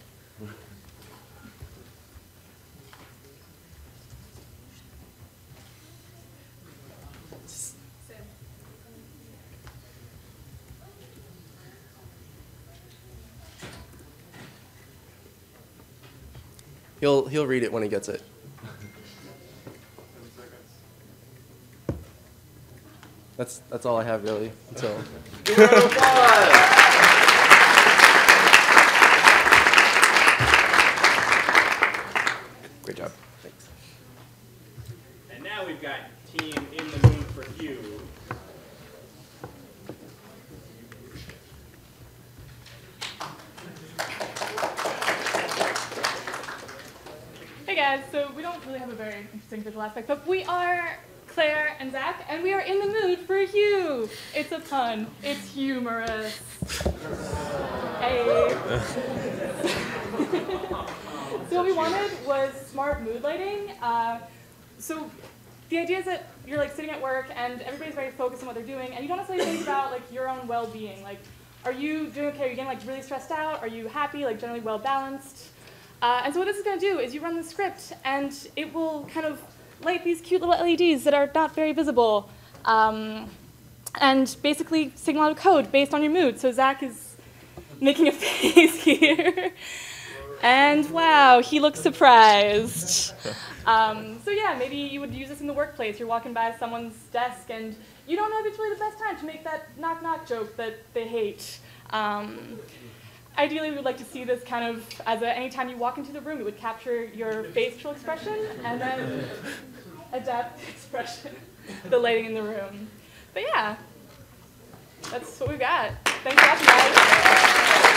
He'll, he'll read it when he gets it. That's, that's all I have really until. Great job. Thanks. And now we've got team in the mood for Hugh. Hey guys, so we don't really have a very interesting visual but we are Claire and Zach, and we are in the mood for Hugh. It's a pun. It's humorous. <laughs> So what we wanted was smart mood lighting. Uh, so the idea is that you're like sitting at work and everybody's very focused on what they're doing, and you don't necessarily think about like your own well-being. Like, are you doing okay? Are you getting like really stressed out? Are you happy? Like generally well balanced? Uh, and so what this is going to do is you run the script, and it will kind of light these cute little LEDs that are not very visible, um, and basically signal out a code based on your mood. So Zach is making a <laughs> face here, and wow, he looks surprised. Um, so yeah, maybe you would use this in the workplace. You're walking by someone's desk, and you don't know if it's really the best time to make that knock knock joke that they hate. Um, Ideally, we would like to see this kind of as a, anytime you walk into the room, it would capture your facial expression and then adapt the <laughs> expression, the lighting in the room. But yeah, that's what we've got. Thanks for watching, guys.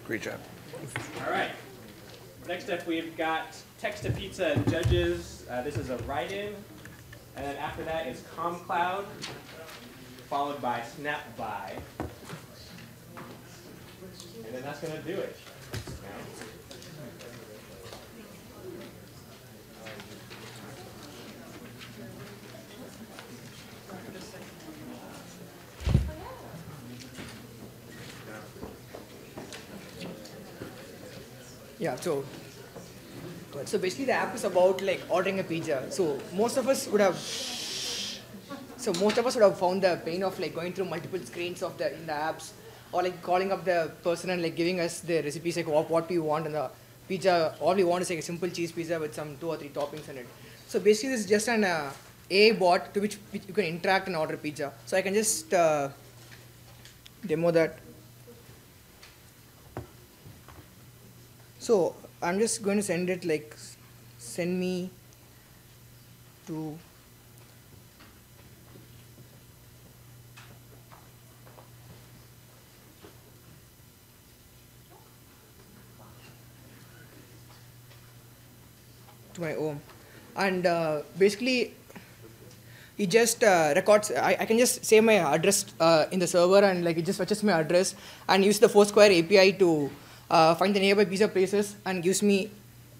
<laughs> Great job. All right. Next up, we've got Text to Pizza Judges. Uh, this is a write-in. And then after that is ComCloud, followed by SnapBuy. And then that's going to do it. Yeah, so so basically the app is about like ordering a pizza. So most of us would have so most of us would have found the pain of like going through multiple screens of the in the apps or like calling up the person and like giving us the recipes like what, what we want and the pizza all we want is like a simple cheese pizza with some two or three toppings in it. So basically this is just an uh, A bot to which you can interact and order pizza. So I can just uh, demo that. So I'm just going to send it like send me to to my home. And uh, basically it just uh, records I, I can just say my address uh, in the server and like it just fetches my address and use the foursquare api to uh, find the nearby pizza places and gives me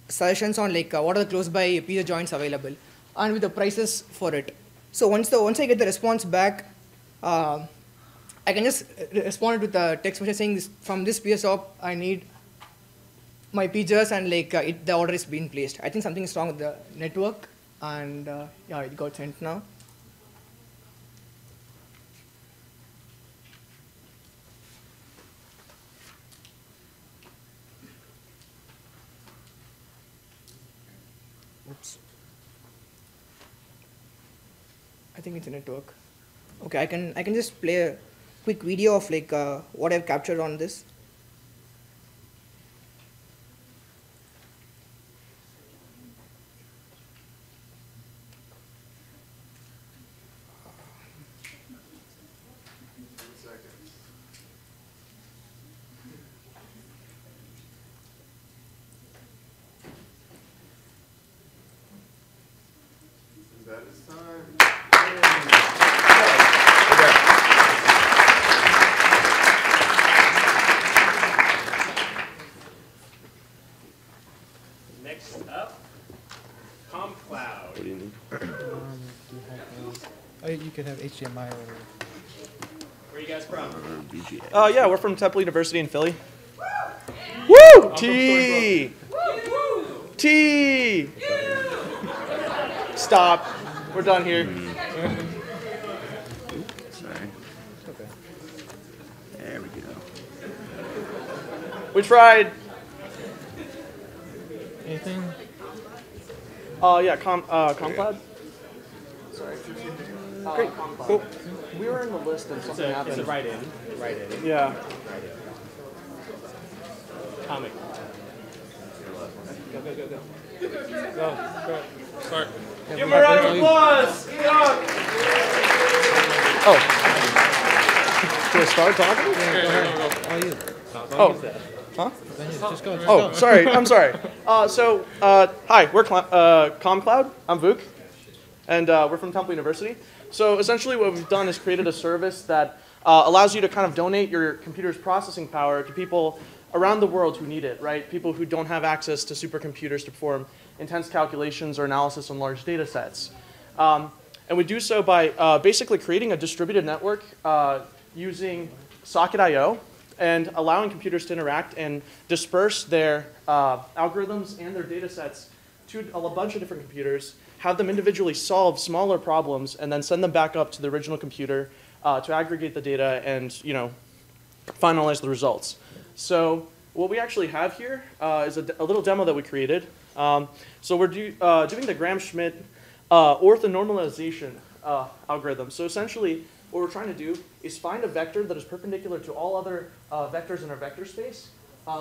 suggestions on like uh, what are the close by pizza joints available and with the prices for it So once the once I get the response back, uh, I can just re- respond with a text message saying this, from this PS shop I need my pizzas and like uh, it, the order is being placed. I think something is wrong with the network, and uh, yeah, it got sent now. Oops. I think it's a network. Okay, I can I can just play a quick video of like uh, what I've captured on this. That is time. Next up, ComCloud. What do you need? Oh, you could have HDMI or. Where are you guys from? Uh, yeah, we're from Temple University in Philly. Woo! T. T. Stop. We're done here. Sorry. Okay. There we go. We tried. Anything? Uh, yeah, com, uh, ComCloud. Sorry. Great. Cool. We were in the list and It's something a, happened. it's a write-in. Write-in. Yeah. Comic. Go, go, go, go. Go. Go. Start. Give him a round of applause. Enoch. Oh. Do I start talking? Yeah, go ahead. Oh, you. Oh. Huh? Just go. Oh, sorry. I'm sorry. <laughs> Uh, so, uh, hi, we're Cl- uh, ComCloud. I'm Vuk, and uh, we're from Temple University. So, essentially, what we've done is created a service that uh, allows you to kind of donate your computer's processing power to people around the world who need it, right? People who don't have access to supercomputers to perform intense calculations or analysis on large data sets. Um, and we do so by uh, basically creating a distributed network uh, using Socket.io and allowing computers to interact and disperse their uh, algorithms and their data sets to a bunch of different computers, have them individually solve smaller problems, and then send them back up to the original computer uh, to aggregate the data and you know finalize the results. So what we actually have here uh, is a, little demo that we created. Um, so we're do, uh, doing the Gram-Schmidt uh, orthonormalization uh, algorithm. So essentially, what we're trying to do is find a vector that is perpendicular to all other uh, vectors in our vector space,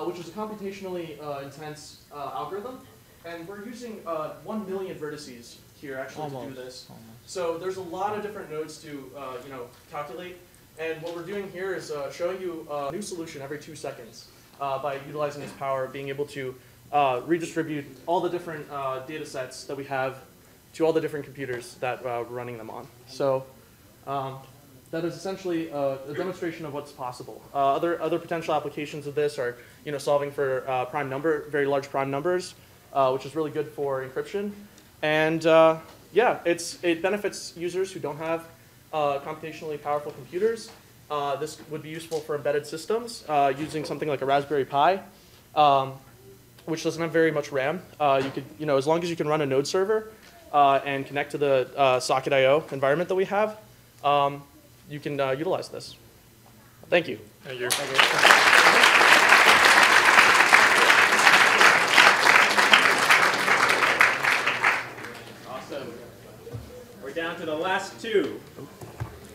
which is a computationally intense algorithm. And we're using uh, 1 million vertices here actually to do this. So there's a lot of different nodes to uh, you know calculate. And what we're doing here is uh, showing you a new solution every two seconds uh, by utilizing this power, being able to uh, redistribute all the different uh, data sets that we have to all the different computers that uh, we're running them on. So um, that is essentially a, a demonstration of what's possible. Uh, other, other potential applications of this are you know, solving for uh, prime number, very large prime numbers, uh, which is really good for encryption. And uh, yeah, it's, it benefits users who don't have uh, computationally powerful computers. Uh, this would be useful for embedded systems uh, using something like a Raspberry Pi, um, which doesn't have very much RAM. Uh, you could, you know, as long as you can run a node server uh, and connect to the uh, Socket.io environment that we have, um, you can uh, utilize this. Thank you. Thank you. Awesome. Last two.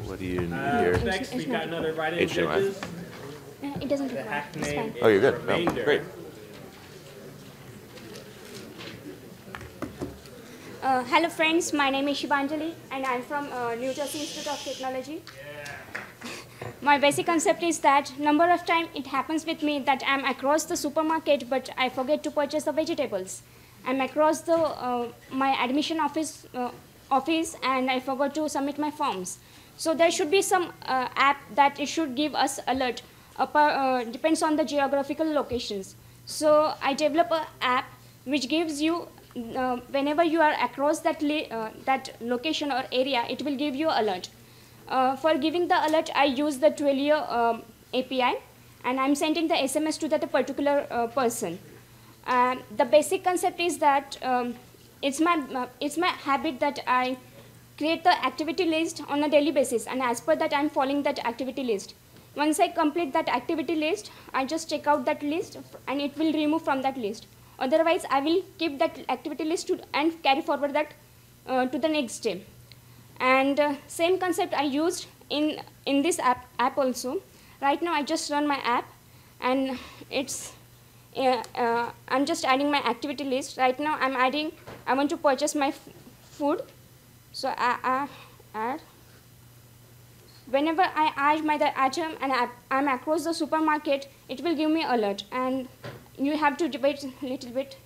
What do you need Uh, here? next, we've got another write-in judges. Uh, It doesn't The require. It's fine. Oh, you're good. Oh, great. Uh, hello friends, my name is Shivanjali and I'm from uh, New Jersey Institute of Technology. My basic concept is that number of time it happens with me that I'm across the supermarket but I forget to purchase the vegetables. I'm across the uh, my admission office uh, office and I forgot to submit my forms. So there should be some uh, app that it should give us alert. Uh, depends on the geographical locations. So I develop a app which gives you uh, whenever you are across that, uh, that location or area, it will give you alert. Uh, for giving the alert, I use the Twilio um, API, and I'm sending the SMS to that particular uh, person. And the basic concept is that um, it's my it's my habit that I create the activity list on a daily basis, and as per that, I'm following that activity list. Once I complete that activity list, I just check out that list, and it will remove from that list. Otherwise, I will keep that activity list to, and carry forward that uh, to the next day. And uh, same concept I used in in this app app also. Right now, I just run my app, and it's uh, I'm just adding my activity list. Right now, I'm adding. I want to purchase my food, so I, I add. Whenever I add my the item and I, I'm across the supermarket, it will give me alert, and you have to wait a little bit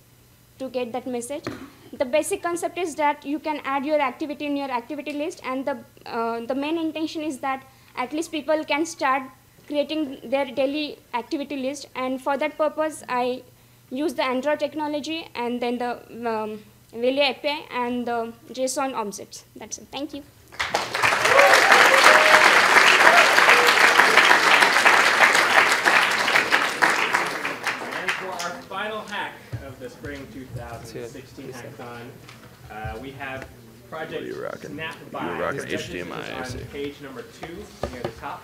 to get that message. The basic concept is that you can add your activity in your activity list, and the uh, the main intention is that at least people can start creating their daily activity list. And for that purpose, I use the Android technology and then the um, Relay API and the JSON objects. That's it. Thank you. And for our final hack of the spring 2016 hackathon, uh, we have project What are you rocking? Snap You're rocking This is HDMI, I on see. page number two near the top.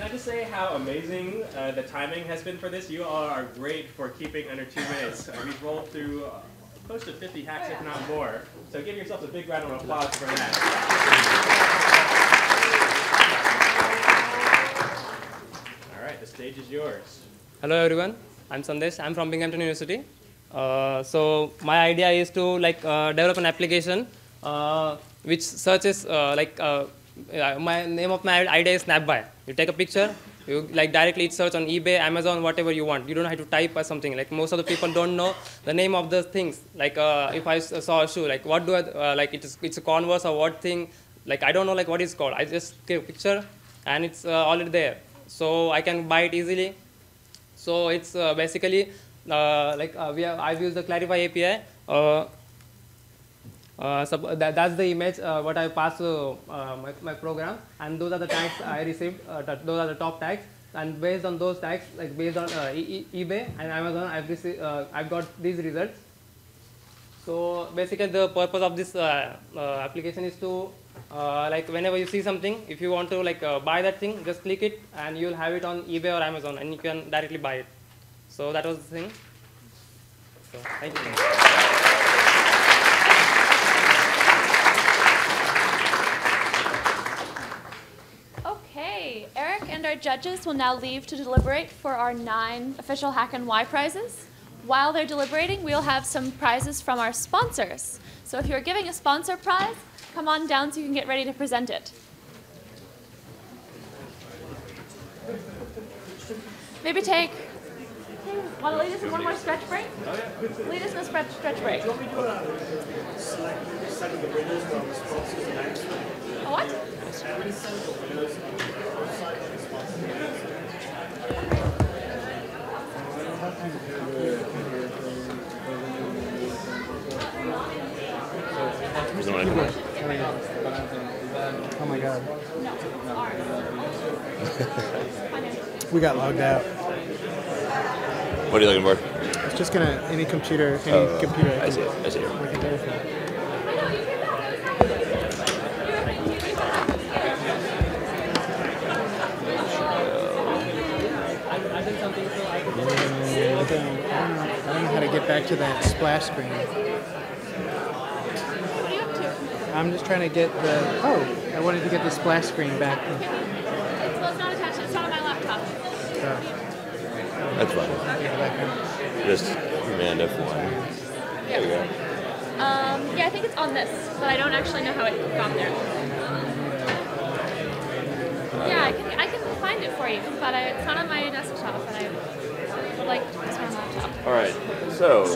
Can I just say how amazing uh, the timing has been for this? You all are great for keeping under two minutes. Uh, we've rolled through uh, close to 50 hacks, if not more. So give yourselves a big round of applause for that. All right, the stage is yours. Hello everyone, I'm Sandesh. I'm from Binghamton University. Uh, so my idea is to like uh, develop an application uh, which searches uh, like uh, uh, my name of my idea is Snapbuy. You take a picture, you like directly search on eBay, Amazon, whatever you want. You don't have to type or something. Like most of the people don't know the name of the things. Like uh, if I saw a shoe, like what do I uh, like? It's it's a Converse or what thing? Like I don't know like what it's called. I just take a picture and it's uh, already there, so I can buy it easily. So it's uh, basically uh, like uh, we have, I've used the Clarifai API. Uh, uh, so that, that's the image uh, what I pass to uh, my, my program, and those are the tags I received. Uh, those are the top tags, and based on those tags, like based on uh, e- E- eBay and Amazon, I've received, uh, I've got these results. So basically, the purpose of this uh, uh, application is to uh, like whenever you see something, if you want to like uh, buy that thing, just click it, and you'll have it on eBay or Amazon, and you can directly buy it. So that was the thing. So thank you. And our judges will now leave to deliberate for our nine official hackNY prizes. While they're deliberating, we'll have some prizes from our sponsors. So if you're giving a sponsor prize, come on down so you can get ready to present it. Maybe take. Want to lead us in one more stretch break? Lead us in a stretch, stretch break. A what? Doesn't want to come on. Oh my god. We got logged out. What are you looking for? It's just gonna any computer, any Oh, computer. I see it, I see it. We can verify. Yeah, I don't, I don't know. I don't know how to get back to that splash screen. I'm just trying to get the. Oh, I wanted to get the splash screen back. Well, it's not attached. It's not on my laptop. That's fine. Just command F1. There you go. Um, yeah, I think it's on this, but I don't actually know how it got there. Yeah, I can, I can find it for you, but I, it's not on my desktop, and I would like this my laptop. All right. So,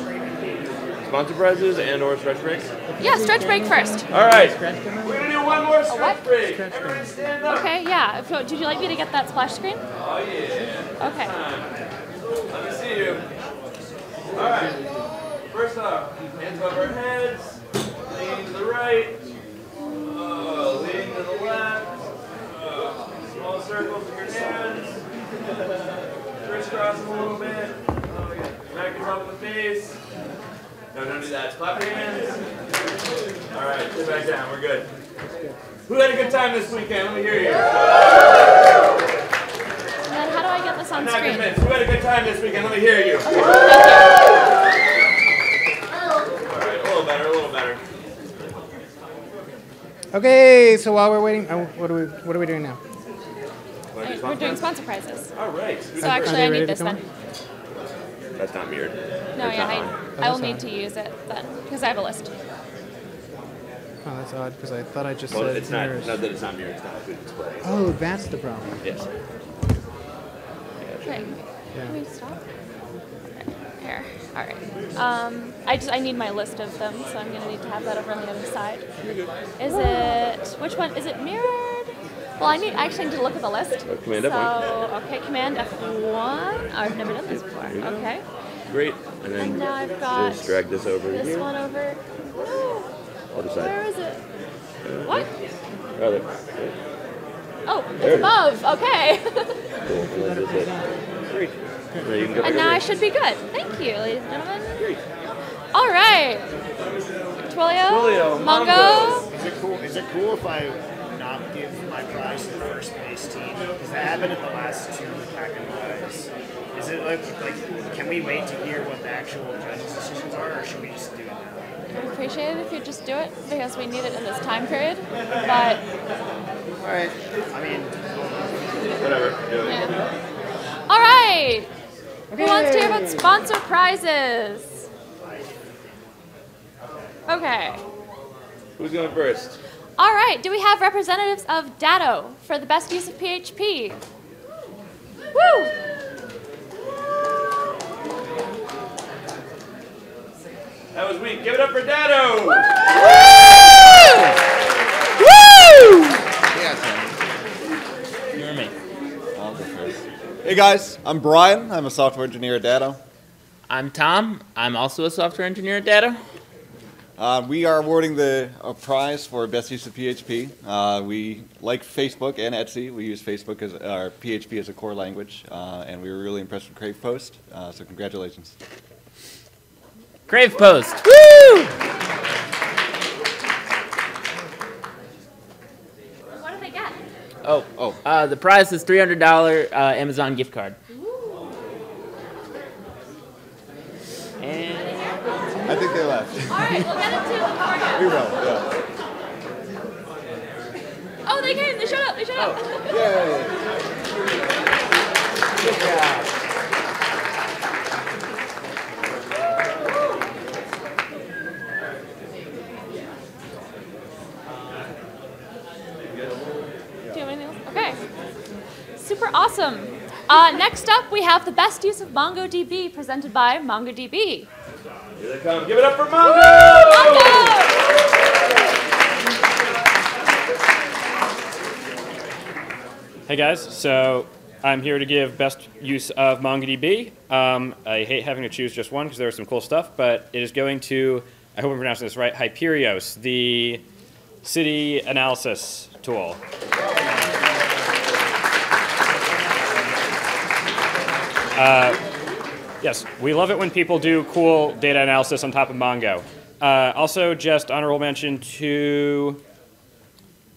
sponsor prizes and or stretch break. Yeah, stretch break first. All right. We're gonna do one more A what? stretch break. Everyone stand up. Okay, yeah. If you, did you like me to get that splash screen? Oh yeah. Okay. Let me see you. All right. First off, hands above our heads. Lean to the right. Uh, lean to the left. Uh, small circles with your hands. Crisscross a little bit. Oh, yeah. Smack yourself in the face. No, don't do that. Clap your hands. All right, sit back down. We're good. Who had a good time this weekend? Let me hear you. And then how do I get this on I'm not screen? convinced. Who had a good time this weekend? Let me hear you. Thank you. All right, a little better, a little better. Okay, so while we're waiting, oh, what are we what are we doing now? Wanna We're doing sponsor? sponsor prizes. All right. So actually, I need this then. That's not mirrored. No, That's yeah, not on. I, I will need to use it then because I have a list. Oh, that's odd because I thought I just Well, said it's not. mirrors. Not that it's not mirrored. It's not a good display. Oh, that's the problem. Yes. Okay. Yeah. Can we stop? Here. All right. Um, I just I need my list of them, so I'm gonna need to have that over on the other side. Is it which one? Is it mirrored? Well, I need I actually need to look at the list. Uh, Command so, F1. okay, Command F1. I've never done this before. You go. Okay. Great. And then And now I've got just drag this over This here. one over. No. Other side. Where is it? What? Oh, there. Oh, it it's is. above. Okay. Cool. And then just hit. Great. Now you can go and now I should be good. Thank you, ladies and gentlemen. Great. All right. Twilio. Twilio, Mongo. Is it cool? Is it cool if I not give my prize to the first place team? Because that happened at the last two hackNYs. Is it like like can we wait to hear what the actual judges' decisions are, or should we just do it now? I'd appreciate it if you just do it because we need it in this time period. But All right. I mean, Whatever. Do it. yeah. All right. Who wants to hear about sponsor prizes? Okay. Who's going first? All right. Do we have representatives of Datto for the best use of PHP? Woo! That was weak. Give it up for Datto. You or me? I'll go first. Hey guys, I'm Brian. I'm a software engineer at Datto. I'm Tom. I'm also a software engineer at Datto. Uh, we are awarding the a prize for best use of PHP. Uh, we like Facebook and Etsy. We use Facebook as our PHP as a core language, uh, and we were really impressed with Crave Spot. Uh, so congratulations. Crave Spot. Woo! What did they get? Oh, oh. Uh, the prize is $300 uh, Amazon gift card. I think they left. All right, we'll get it to the party. we will. Yeah. Oh, they came. They showed up. They showed up. Good job. Do you have anything? Okay. Super awesome. Uh, next up, we have the best use of MongoDB presented by MongoDB. Here they come. Give it up for. Hey guys, so I'm here to give best use of MongoDB. Um, I hate having to choose just one because there was some cool stuff, but it is going to, I hope I'm pronouncing this right, Hyperios, the city analysis tool. Uh, yes, we love it when people do cool data analysis on top of Mongo. Uh, also, just honorable mention to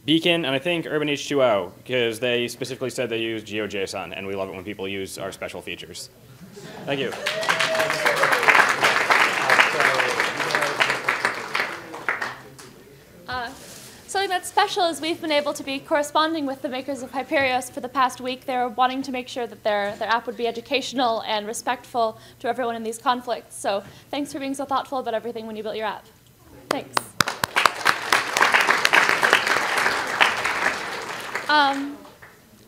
Beacon and I think Urban H2O because they specifically said they use GeoJSON, and we love it when people use our special features. Thank you. Uh, something that's special is we've been able to be corresponding with the makers of Hyperios for the past week. They're wanting to make sure that their, their app would be educational and respectful to everyone in these conflicts. So thanks for being so thoughtful about everything when you built your app. Thanks. Um,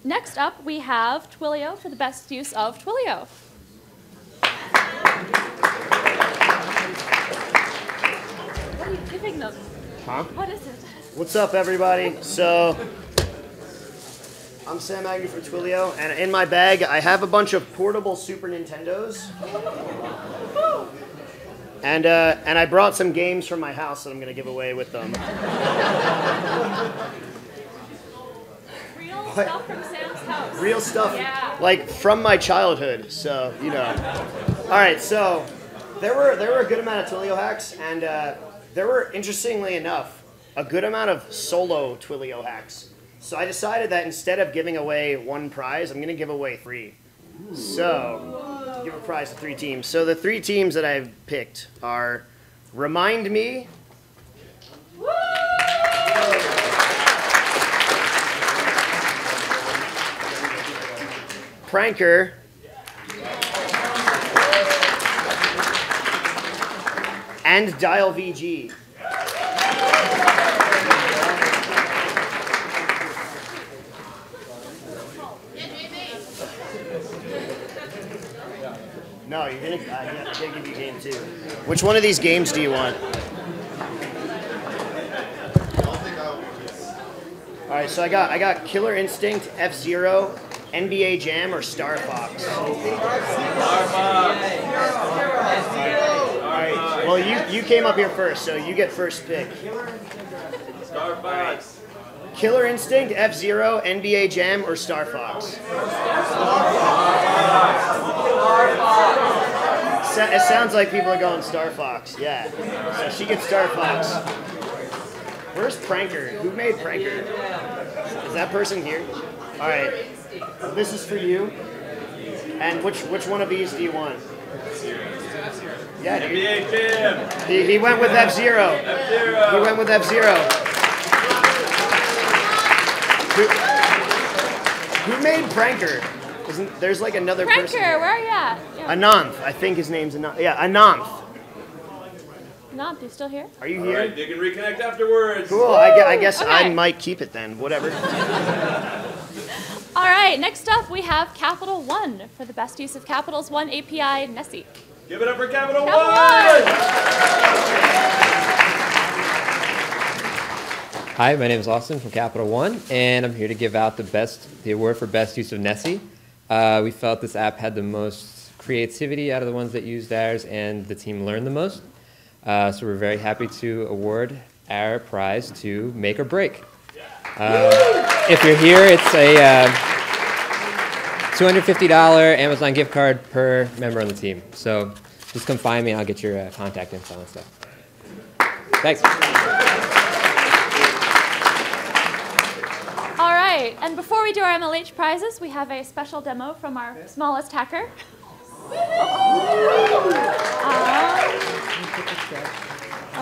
next up, we have Twilio for the best use of Twilio. What are you giving them? Huh? What is it? What's up, everybody? So, I'm Sam Agnew for Twilio, and in my bag I have a bunch of portable Super Nintendos. And, uh, and I brought some games from my house that I'm going to give away with them. Real stuff from Sam's house. Real stuff, Yeah. like from my childhood. So you know. All right, so there were there were a good amount of Twilio hacks, and uh, there were interestingly enough a good amount of solo Twilio hacks. So I decided that instead of giving away one prize, I'm going to give away three. So give a prize to three teams. So the three teams that I've picked are Remind Me. Pranker. And Dial VG. No, you're gonna. Uh, I'm gonna give you a game too. Which one of these games do you want? All right, so I got I got Killer Instinct, F Zero, NBA Jam, or Star Fox. Star Fox. All right. Well, you you came up here first, so you get first pick. Star Fox. Killer Instinct, F Zero, NBA Jam, or Star Fox. Sa- It sounds like people are going Star Fox. Yeah. So she gets Star Fox. Where's Pranker? Who made Pranker? Is that person here? All right. Well, this is for you. And which which one of these do you want? Yeah, dude. NBA Jam. He, he went with F Zero. He went with F Zero. Who, who made Pranker? Isn't there's like another Pranker, person? where are you at? Yeah. Ananth. I think his name's Ananth. Yeah, Ananth. Not, you still here? Are you All here? right, they can reconnect afterwards. Cool. I, gue- I guess I might keep it then. Whatever. <laughs> All right, next up we have Capital One for the best use of Capital's One API Nessie. Give it up for Capital Capital One. Hi, my name is Austin from Capital One, and I'm here to give out the best, the award for best use of Nessie. Uh, we felt this app had the most creativity out of the ones that used ours, and the team learned the most. Uh, so we're very happy to award our prize to Make or Break. Uh, if you're here, it's a uh, $250 Amazon gift card per member on the team. So just come find me, and I'll get your uh, contact info and stuff. Thanks. Right, and before we do our MLH prizes, we have a special demo from our smallest hacker. Um,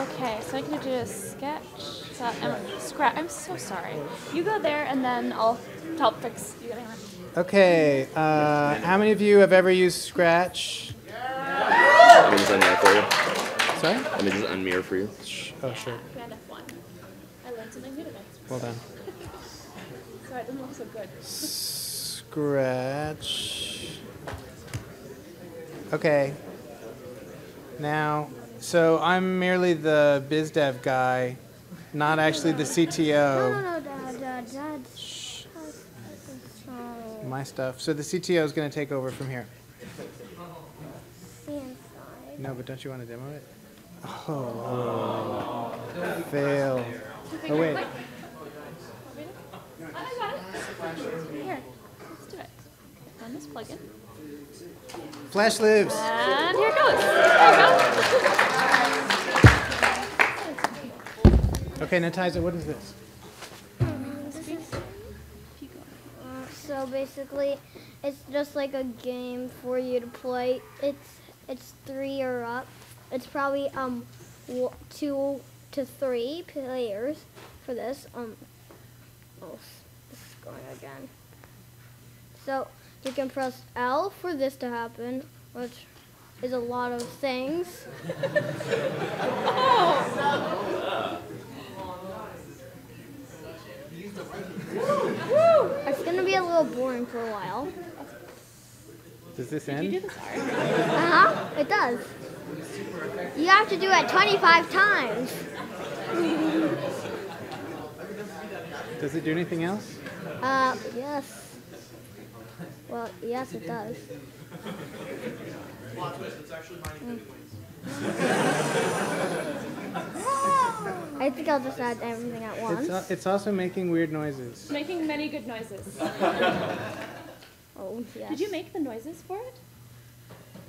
okay, so I'm gonna do a sketch. So, um, scratch. I'm so sorry. You go there, and then I'll help fix you. Okay, uh, how many of you have ever used Scratch? Let me just unmirror for you. Sorry? Let me just unmirror for you. Oh, sure. Command F1. I learned something new today. Well done. Sorry, it doesn't look so good. Scratch. Okay. Now, so I'm merely the biz dev guy, not actually the CTO. No, no, Dad, Dad, Dad. My stuff. So the CTO is going to take over from here. No, but don't you want to demo it? Oh. Fail. Oh, wait. I got it. Here, let's do it. Run this plugin. Flash lives. And here it goes. There you go. Okay, Natiza, what is this? Uh, so basically, it's just like a game for you to play. It's it's three or up. It's probably um two to three players for this. Um, oh, s- this is going again. So you can press L for this to happen, which is a lot of things. Woo! <laughs> It's gonna be a little boring for a while. Does this Did you do end? this already? Uh huh. It does. You have to do it 25 times. Does it do anything else? Uh, yes. Well, yes, it does. Mm. <laughs> I think I'll just add everything at once. It's, al- it's also making weird noises. Making many good noises. <laughs> oh, yes. Did you make the noises for it?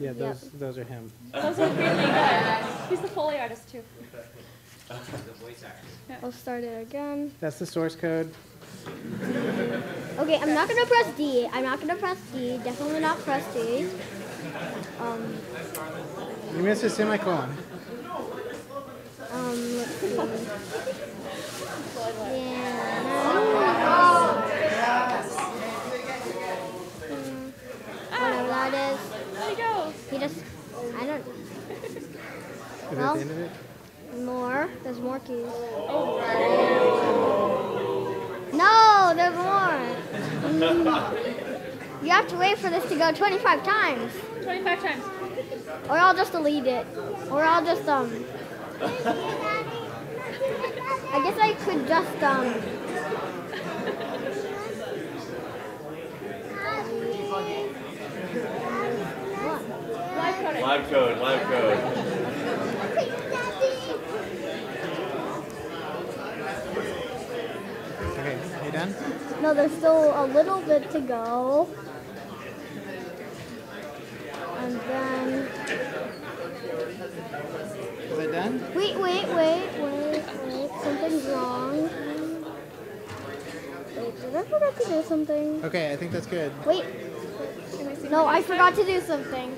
Yeah, those those are him. Those are really good. <laughs> He's the Foley artist too. The voice actor. I'll start it again. That's the source code. Okay, I'm not gonna press D. I'm not gonna press D. Definitely not press D. Um, You missed a semicolon. um, let's see. Yeah. Whatever that is. There you go. He just, I don't. Is that Well, the end of it? more. There's more keys. No, there's more. Mm. You have to wait for this to go 25 times. 25 times. Or I'll just delete it. Or I'll just, um. I guess I could just, um. Live coding. Live code, live code. Okay, you done? No, there's still a little bit to go. And then. Is it done? Wait, wait, wait, wait, wait. Something's wrong. Wait, did I forget to do something? Okay, I think that's good. Wait. No, I forgot to do something.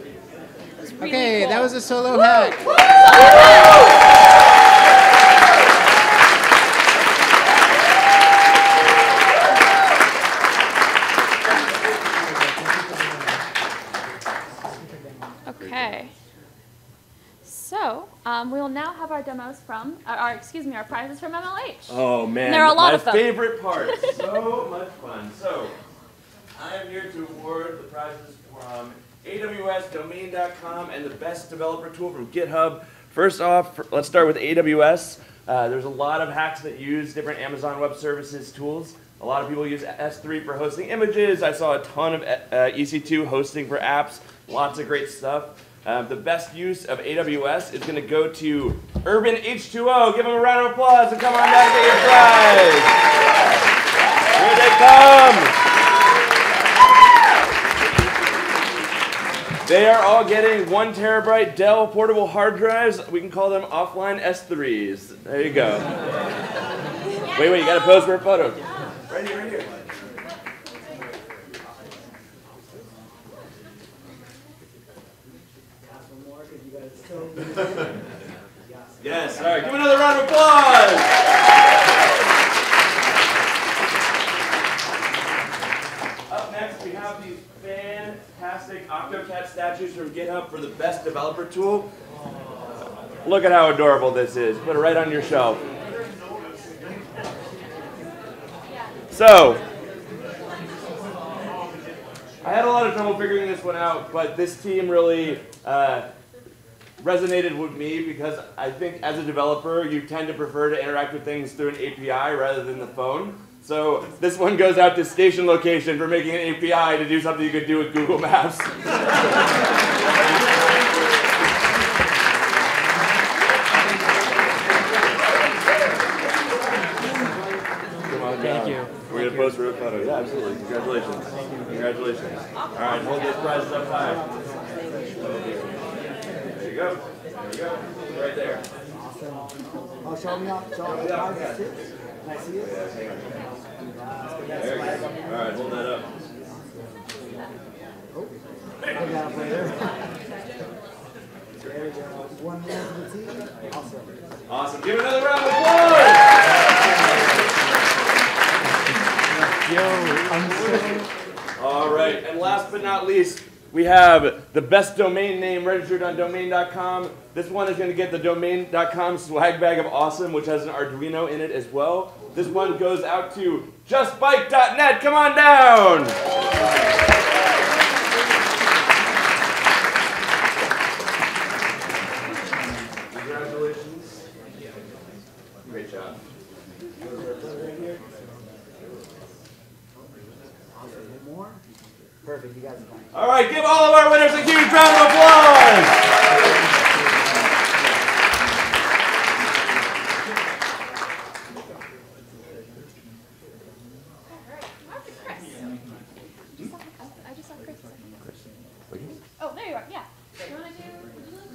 Okay, that was a solo hack. Okay. Now have our demos from, or, or excuse me, our prizes from MLH. Oh man, There are a lot my of them. favorite part. <laughs> so much fun. So, I am here to award the prizes from AWSDomain.com and the best developer tool from GitHub. First off, let's start with AWS. Uh, there's a lot of hacks that use different Amazon Web Services tools. A lot of people use S3 for hosting images. I saw a ton of uh, EC2 hosting for apps. Lots of great stuff. Um, the best use of AWS is going to go to Urban H2O. Give them a round of applause and come on down and get your prize. Here they come. They are all getting one terabyte Dell portable hard drives. We can call them offline S3s. There you go. Wait, wait, you gotta pose for a photo. Right here, right here. <laughs> Yes, all right, give another round of applause. Up next, we have these fantastic Octocat statues from GitHub for the best developer tool. Look at how adorable this is. Put it right on your shelf. So, I had a lot of trouble figuring this one out, but this team really uh, resonated with me because I think as a developer, you tend to prefer to interact with things through an API rather than the phone. So this one goes out to Station Location for making an API to do something you could do with Google Maps. <laughs> Come on Thank you. We're gonna post for a photo. Yeah, absolutely. Congratulations. Congratulations. All right, hold those prizes up high. There you go. There you go. Right there. Oh, show me off. Show me Yeah, off. yeah. Can I see it? There you go. All right, hold that up. Oh, Put that up later. There there we go. One more for the team. Awesome. Awesome. Give another round of applause. All right, and last but not least, we have the best domain name registered on domain.com. This one is going to get the domain.com swag bag of awesome, which has an Arduino in it as well. This one goes out to justbike.net. Come on down. Perfect. You guys are fine. All right. Give all of our winners a huge round of applause. Oh, there you are. Yeah. Do you want to do? Would you like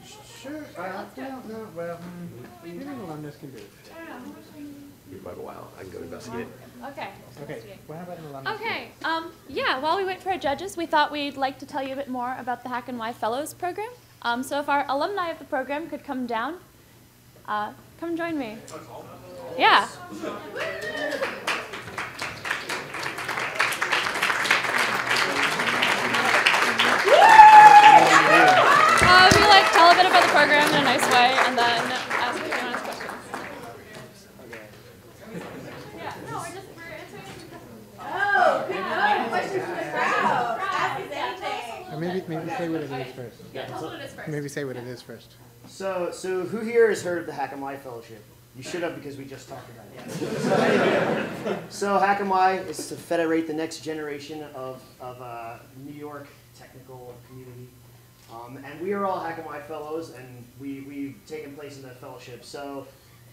to Sure. Uh, yeah, no, well, hmm, maybe Columbus can it. You a while. I can go investigate. Okay. Okay, well, how about an alumnus? Okay. Um, yeah, while we wait for our judges, we thought we'd like to tell you a bit more about the hackNY Fellows program. Um, so if our alumni of the program could come down, uh, come join me. Yeah. Uh, we like tell a bit about the program in a nice way, and then ask if anyone has questions. Yeah, no, we're just we're answering Oh, good. Questions from the crowd. Ask us anything. Or maybe, maybe say what it is first. Yeah, tell us what it is first. Maybe say what it is first. So, so who here has heard of the hackNY Fellowship? You should have because we just talked about it. So, anyway, so hackNY is to federate the next generation of, of uh, New York technical community. Um, and we are all hackNY Fellows, and we, we've taken place in that fellowship. So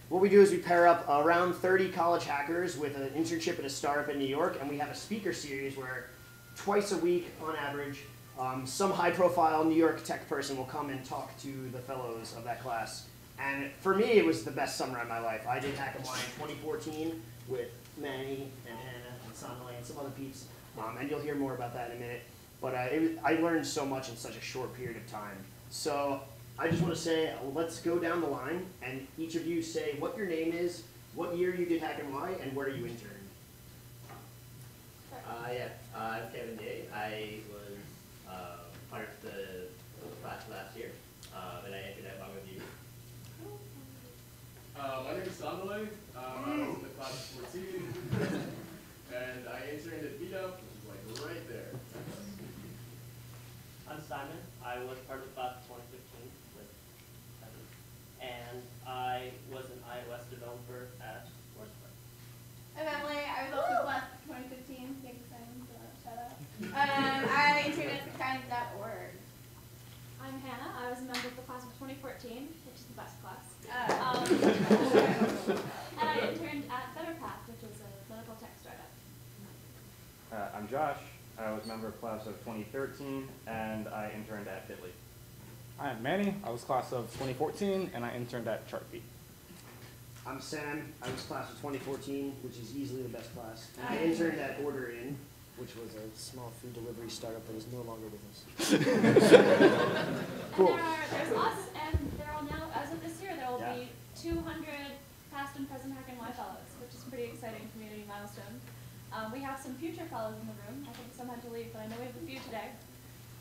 what we do is we pair up around 30 college hackers with an internship at a startup in New York, and we have a speaker series where twice a week on average, um, some high profile New York tech person will come and talk to the fellows of that class. And for me, it was the best summer of my life. I did hackNY in 2014 with Manny and Hannah and Sonali and some other peeps, um, and you'll hear more about that in a minute. But uh, it was, I learned so much in such a short period of time. So I just want to say, uh, let's go down the line, and each of you say what your name is, what year you did hackNY, and where you interned. Uh, yeah, uh, I'm Kevin Day. I was part of the class last year, uh, and I entered at MongoDB. Uh, my name is Sandale. Um, I was in the class of 14, <laughs> and I interned at Meetup, which is like right there. I'm Simon. I was part of the class 2015 with Kevin, and I was an iOS developer 13, which is the best class. Uh, <laughs> and I interned at BetterPath, which is a political tech startup. Uh, I'm Josh. I was a member of class of 2013, and I interned at Bitly. I am Manny. I was class of 2014, and I interned at Chartbeat. I'm Sam. I was class of 2014, which is easily the best class. And I <laughs> interned at Ordr.in, which was a small food delivery startup that is no longer with us. cool. <laughs> There are, there's us 200 past and present hackNY fellows, which is a pretty exciting community milestone. Um, we have some future fellows in the room. I think some had to leave, but I know we have a few today.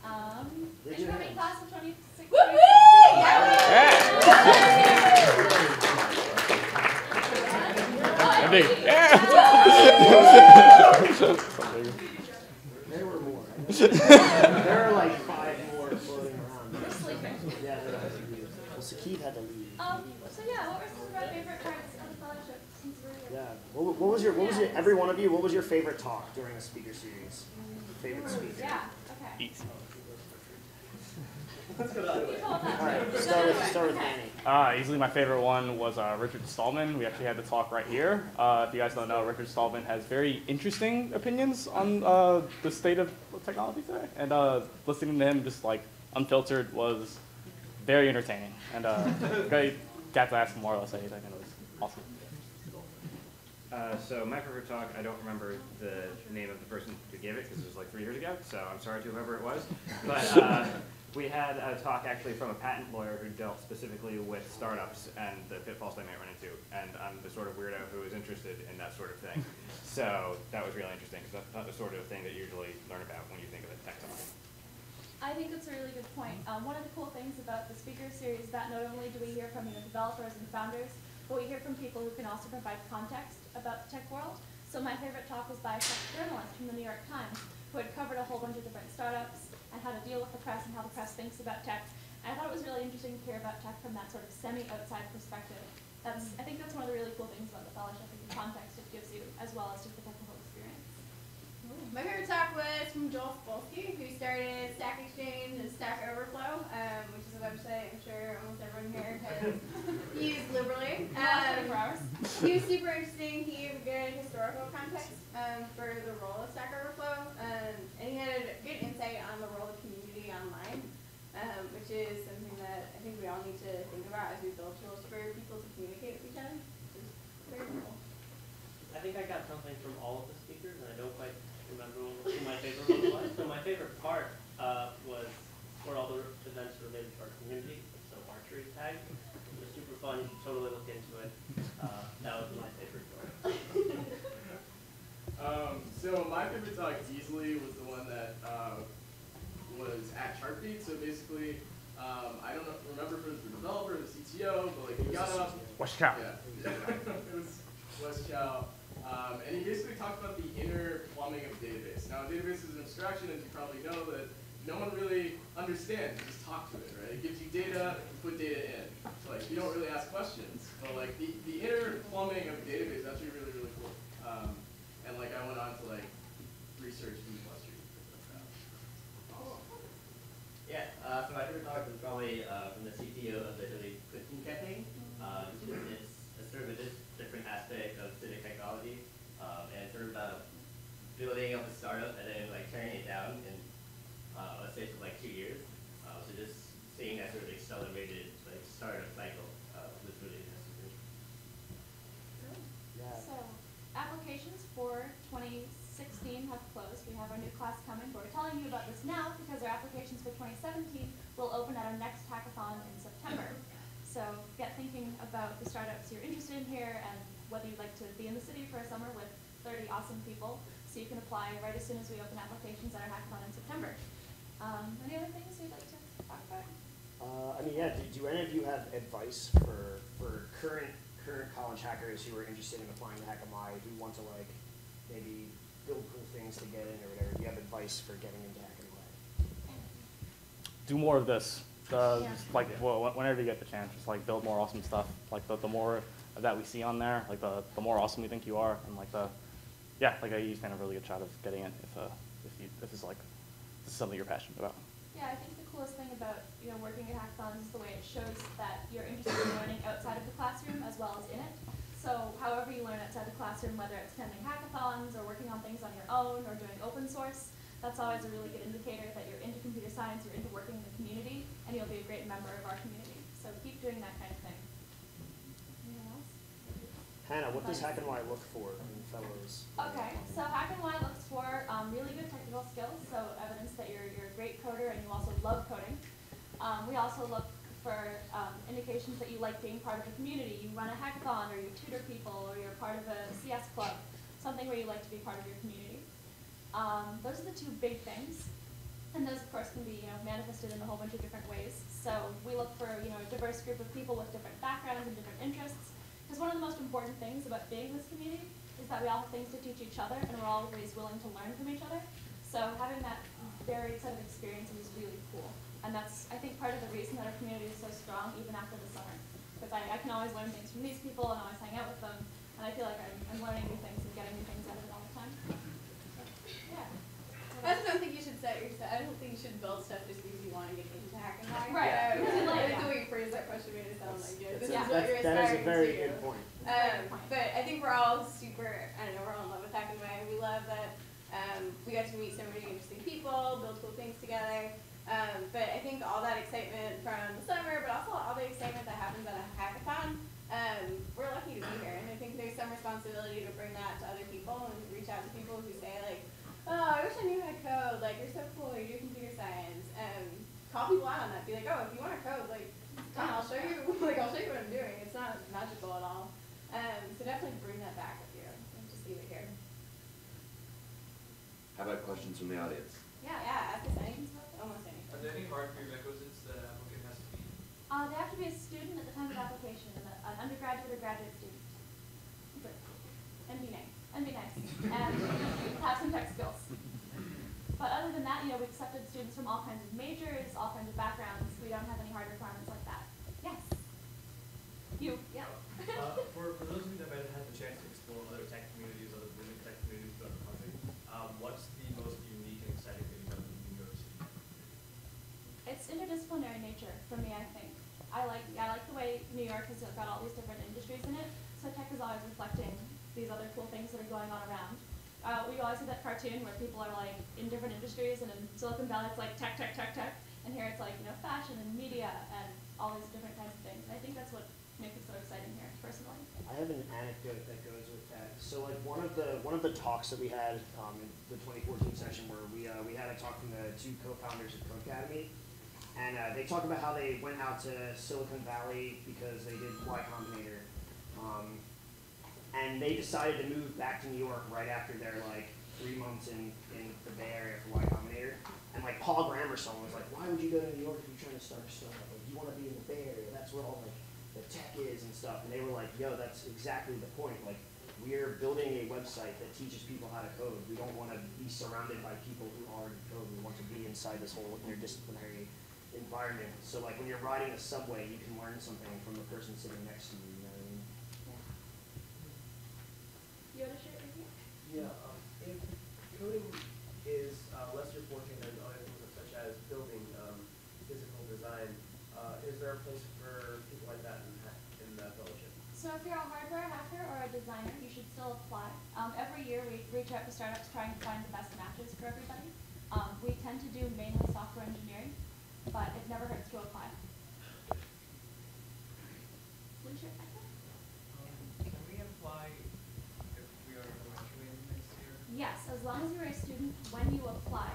Um, Raise is your from hands. class of 26. There were more. there are like five more floating around. They're sleeping. Yeah, they're not. Well, Sakit had to leave. Um, so yeah, what were some of our favorite parts of the fellowship since we're here? Yeah. What, what was your? What was your? Every one of you. What was your favorite talk during a speaker series? Favorite speaker. Yeah, okay. Easy. All right. Start with start with Manny. Uh, easily my favorite one was uh, Richard Stallman. We actually had the talk right here. Uh, if you guys don't know, Richard Stallman has very interesting opinions on uh, the state of technology today. And uh, listening to him just like unfiltered was very entertaining. And uh, <laughs> I got to ask more or less anything, and it was awesome. Uh, so my favorite talk, I don't remember the name of the person who gave it because it was like three years ago. So I'm sorry to whoever it was. But uh, <laughs> we had a talk actually from a patent lawyer who dealt specifically with startups and the pitfalls they might run into. And I'm the sort of weirdo who is interested in that sort of thing. So that was really interesting because that's not the sort of thing that you usually learn about when you think of a tech talk. I think that's a really good point. Um, one of the cool things about the speaker series is that not only do we hear from you know, developers and founders, but we hear from people who can also provide context about the tech world. So my favorite talk was by a tech journalist from the New York Times, who had covered a whole bunch of different startups and how to deal with the press and how the press thinks about tech. And I thought it was really interesting to hear about tech from that sort of semi-outside perspective. That's, I think that's one of the really cool things about the fellowship, is the context it gives you, as well as just the. My favorite talk was from Joel Spolsky, who started Stack Exchange and Stack Overflow, um, which is a website I'm sure almost everyone here has <laughs> used liberally. Um, he was super interesting. He gave a good historical context um, for the role of Stack Overflow, um, and he had a good insight on the role of community online. um, which is something that I think we all need to think about as we build tools for people to communicate with each other, which is very cool. I think I got something from all of the speakers, and I don't quite remember who my favorite one was. <laughs> So my favorite part uh, was for all the events related to our community, so archery tag. It was super fun. You should totally look into it. Uh, that was my favorite part. <laughs> Um, so my favorite talk easily was the one that uh, was at Chartbeat. So basically, um, I don't know, remember if it was the developer or the CTO, but like he got up. Wes Chow. Yeah, it was Wes Chow. <laughs> Um, and he basically talked about the inner plumbing of database. Now, a database is an abstraction, as you probably know, that no one really understands. You just talk to it, right? It gives you data, you put data in. So, like, you don't really ask questions. But, like, the, the inner plumbing of a database is actually really, really cool. Um, and, like, I went on to, like, research deep clustering. Yeah, uh, so my favorite talk was probably uh, from the CTO of the Italy Cooking Cafe. Uh, it's a sort of a dis- different aspect of civic technology, um, and it's sort of about building up a startup and then like tearing it down in uh, let's say for like two years. Uh, so just seeing that sort of accelerated like startup cycle uh, was really interesting. So, applications for 2016 have closed. We have our new class coming, but we're telling you about this now because our applications for 2017 will open at our next hackathon in September. So get thinking about the startups you're interested in here and whether you'd like to be in the city for a summer with 30 awesome people. So you can apply right as soon as we open applications at our hackathon in September. Um, any other things you'd like to talk about? Uh, I mean, yeah. Do, do any of you have advice for for current current college hackers who are interested in applying to hackNY, who want to like maybe build cool things to get in or whatever? Do you have advice for getting into hackNY? do more of this. Uh, Yeah. just like well, whenever you get the chance, just like build more awesome stuff. Like the, the more of that we see on there, like the, the more awesome we think you are, and like the yeah, like you stand a really good shot of getting it if uh, if you if it's like this is something you're passionate about. Yeah, I think the coolest thing about you know working at hackathons is the way it shows that you're interested in learning outside of the classroom as well as in it. So however you learn outside the classroom, whether it's attending hackathons or working on things on your own or doing open source, that's always a really good indicator that you're into computer science, you're into working in the community, and you'll be a great member of our community. So keep doing that kind of thing. Anyone else? Hannah, what does hackNY look for in fellows? Okay, so hackNY looks for um, really good technical skills, so evidence that you're, you're a great coder and you also love coding. Um, we also look for um, indications that you like being part of a community. You run a hackathon, or you tutor people, or you're part of a CS club, something where you like to be part of your community. Um, those are the two big things. And those, of course, can be you know, manifested in a whole bunch of different ways. So we look for you know, a diverse group of people with different backgrounds and different interests. Because one of the most important things about being in this community is that we all have things to teach each other, and we're always willing to learn from each other. So having that varied set of experiences is really cool. And that's, I think, part of the reason that our community is so strong even after the summer. Because I, I can always learn things from these people and always hang out with them, and I feel like I'm, I'm learning new things and getting new things out of it all the time. Yeah. I just don't think you should set yourself, I don't think you should build stuff just because you want to get into hacking. Right. Yeah. Because you like- I think the way you phrased that question made it sound like, yeah, this is That's- what you're that is a very to. good point. Um, but I think we're all super, I don't know, we're all in love with Hacking We love that um, we got to meet so many interesting people, build cool things together. Um, but I think all that excitement from the summer, but also all the excitement that happens at a hackathon, um, we're lucky to be here. And I think there's some responsibility to bring that to other people and reach out to people who say like, oh, I wish I knew how to code. Like, you're so cool. You do computer science. Um, call people out on that. Be like, oh, if you want to code, like, I'll show you. <laughs> like, I'll show you what I'm doing. It's not magical at all. Um, so definitely bring that back with you. Don't just leave it here. How about questions from the audience? Yeah, yeah. Ask us anything. Almost anything. Are there any hard prerequisites that an applicant has to meet? Uh, they have to be a student at the time of application, an an undergraduate or graduate student. But- And be nice, and be nice, and have some tech skills. But other than that, you know, we accepted students from all kinds of majors, all kinds of backgrounds. We don't have any hard requirements like that. Yes? You, yeah. Uh, for, for those of you that might have had the chance to explore other tech communities, other women tech communities throughout the country, um, what's the most unique and exciting thing about New York City? It's interdisciplinary nature for me, I think. I like I like the way New York has got all these different industries in it. So tech is always reflecting these other cool things that are going on around. Uh, we always see that cartoon where people are like in different industries, and in Silicon Valley it's like tech, tech, tech, tech, and here it's like you know fashion. and media and all these different kinds of things. And I think that's what makes it so exciting here, personally. I have an anecdote that goes with that. So like one of the one of the talks that we had um, in the 2014 session where we uh, we had a talk from the two co-founders of Codecademy, and uh, they talked about how they went out to Silicon Valley because they did Y Combinator, um, and they decided to move back to New York right after their like three months in, in the Bay Area for Y Combinator. And like Paul Graham or someone was like, why would you go to New York if you're trying to start a startup? Like you want to be in the Bay Area. That's where all like the tech is and stuff. And they were like, yo, that's exactly the point. Like we're building a website that teaches people how to code. We don't want to be surrounded by people who already code. We want to be inside this whole interdisciplinary environment. So like when you're riding a subway, you can learn something from the person sitting next to you. You know what I mean? You want to share it with me? Yeah, um, if coding is uh, less your forte than other things such as building, um, physical design, uh, is there a place for people like that in, in the fellowship? So if you're a hardware hacker or a designer, you should still apply. Um, every year we reach out to startups trying to find the best matches for everybody. Um, we tend to do mainly software engineering, but it never hurts to apply. What's your question? Can we apply if we are graduating next year? Yes, as long as you're a student, when you apply,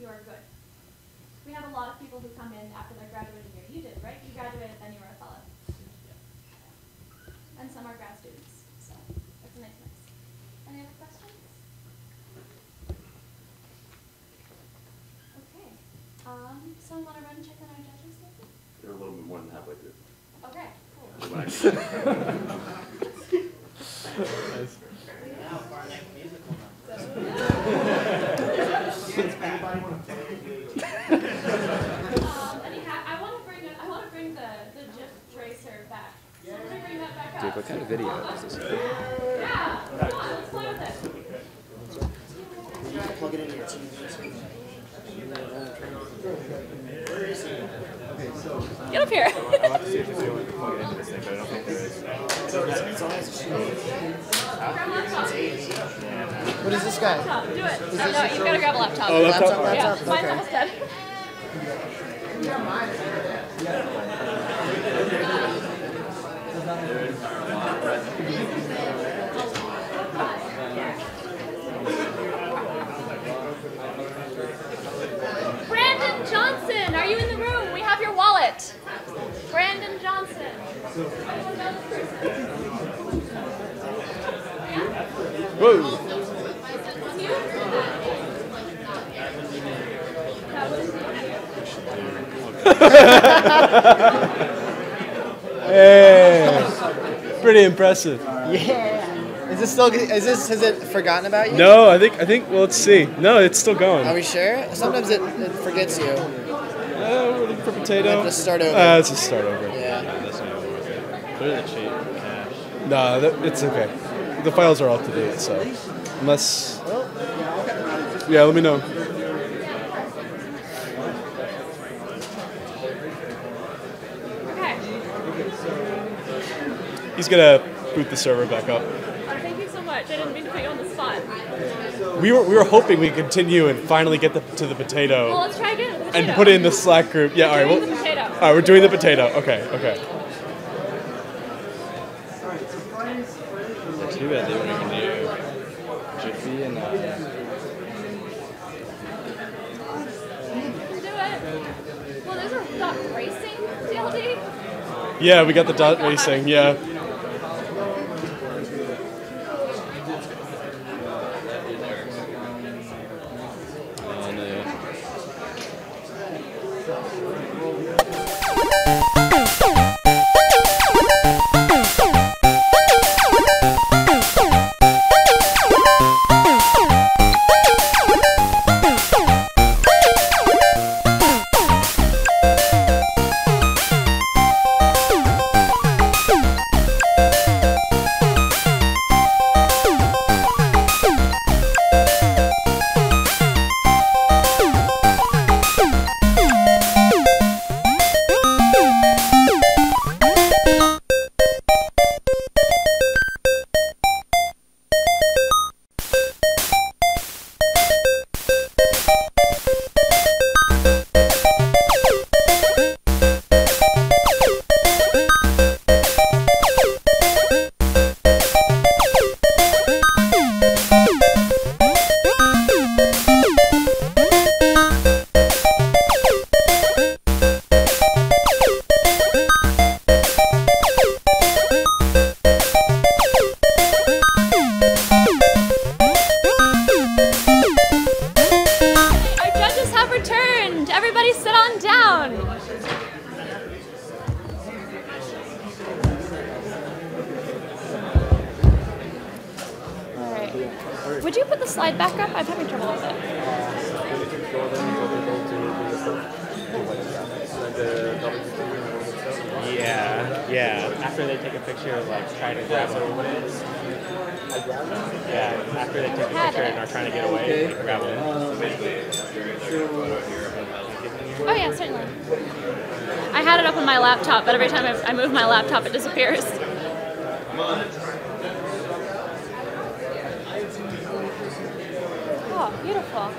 you are good. We have a lot of people who come in after their graduating year. You did, right? You graduated, then you were a fellow. And some are grad students, so it's a nice mix. Any other questions? Okay. Um, someone want to run and check on our judges maybe? They're a little bit more than halfway through. Okay, cool. When I- <laughs> Now for our next musical Anybody want to play Um, any ha- I want to bring, I want to bring the, the GIF tracer back. So I'm going to bring that back up. Dude, what kind of video is this? Yeah, come on, let's play with it. You can plug it into your TV. Where is it? Get up here. <laughs> I want to see if there's a to plug it into this thing, but I don't think there is. It's on his What is this guy? Laptop, do it. Is No, no, you've got to grab a laptop. Oh, laptop? Yeah, Laptop, mine's okay. almost dead. <laughs> Brandon Johnson, are you in the room? We have your wallet. Brandon Johnson. <laughs> <laughs> Hey, pretty impressive. Yeah. Is this still? Is this? Has it forgotten about you? No, I think I think. Well, let's see. No, it's still going. Are we sure? Sometimes it, it forgets you. Uh, we're looking for potato. Let's start over. Uh, let's just start over. Yeah. Clear the chain cache. No, that, it's okay. The files are up to date, so unless. Yeah, let me know. He's gonna boot the server back up. Thank you so much. I didn't mean to put you on the spot. We were we were hoping we could continue and finally get the, to the potato. Well, let's try again the and put it in the Slack group. Yeah, all right. Doing Well, the potato. All right, we're doing the potato. Okay, okay. Too bad they weren't gonna do Jiffy and uh, Well, there's a dot racing TLD. Yeah, we got the dot racing. Yeah. Laptop, it disappears. Oh, beautiful.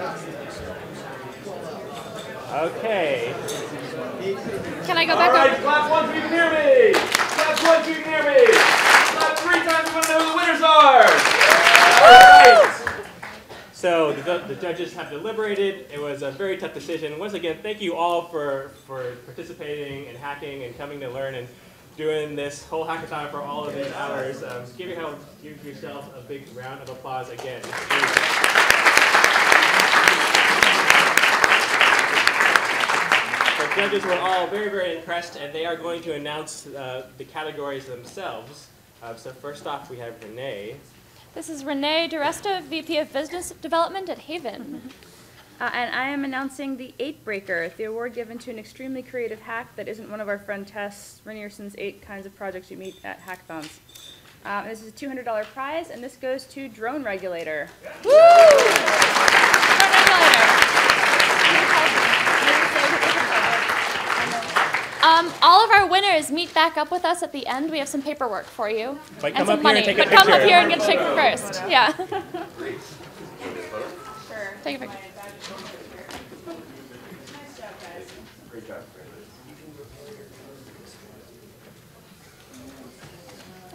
Okay. Can I go All back right, up? clap one so you can hear me. Clap one so you can hear me. Clap three times you want to know who the winners are. All right. So the, the judges have deliberated. It was a very tough decision. Once again, thank you all for, for participating and hacking and coming to learn and doing for all of these hours. Um, give, your, give yourselves a big round of applause again. The judges were all very, very impressed, and they are going to announce uh, the categories themselves. Uh, so first off, we have Renee. This is Renee DeResta, VP of Business Development at Haven. Uh, and I am announcing the Eight Breaker, the award given to an extremely creative hack that isn't one of our friend Tess Renierson's eight kinds of projects you meet at hackathons. Um, this is a $200 prize, and this goes to Drone Regulator. Yeah. Woo! Drone Regulator. Um, all of our winners meet back up with us at the end. We have some paperwork for you. But and come some up here money. and but come up here and get a picture first. Yeah. Take a picture.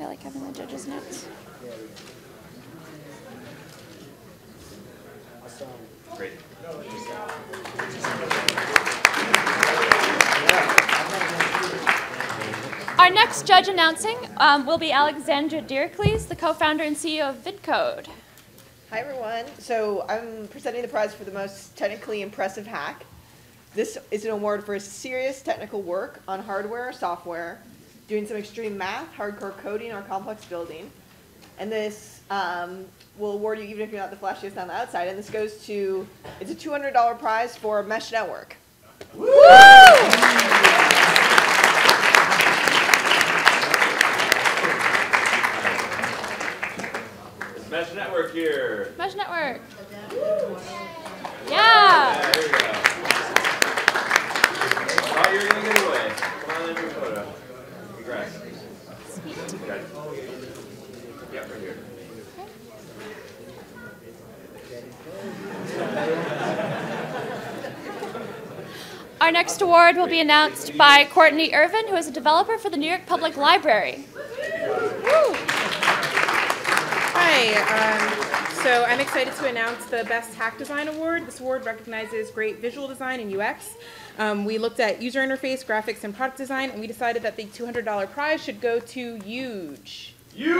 I like having the judges' notes. Great. Our next judge announcing um, will be Alexandra Diracles, the co-founder and CEO of VidCode. Hi everyone. So I'm presenting the prize for the most technically impressive hack. This is an award for serious technical work on hardware or software, doing some extreme math, hardcore coding, or complex building. And this um, will award you even if you're not the flashiest on the outside. And this goes to, it's a $200 prize for Mesh Network. It's Mesh Network here. Mesh Network. Yeah, Yeah. here we go. Thought you were gonna get away. Come on, let me photo. Yep, right here. Our next award will be announced by Courtney Irvin, who is a developer for the New York Public Library. Hi. Um, so I'm excited to announce the Best Hack Design Award. This award recognizes great visual design and UX. Um, we looked at user interface, graphics, and product design, and we decided that the $200 prize should go to Huge. Huge!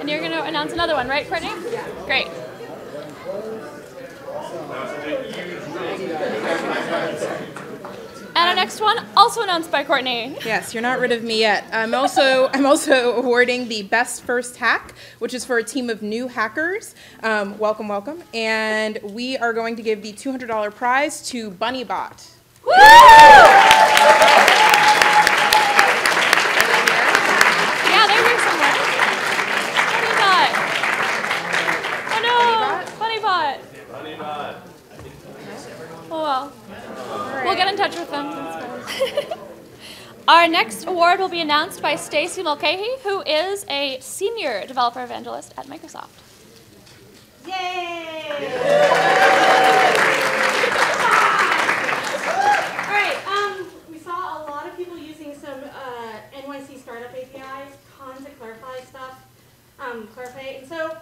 And you're going to announce another one, right, Courtney? Yeah. Great. Our next one, also announced by Courtney. Yes, you're not rid of me yet. I'm also I'm also awarding the best first hack, which is for a team of new hackers. Um, welcome, welcome, and we are going to give the $200 prize to BunnyBot. Yeah, they're here somewhere. Bunny bot. Oh no, bunny bot. Honey Bot. Oh well. We'll get in touch with them. Our next award will be announced by Stacey Mulcahy, who is a senior developer evangelist at Microsoft. Yay! All right. Um, we saw a lot of people using some uh, NYC startup APIs, tons of Clarifai stuff, um, Clarifai. And so,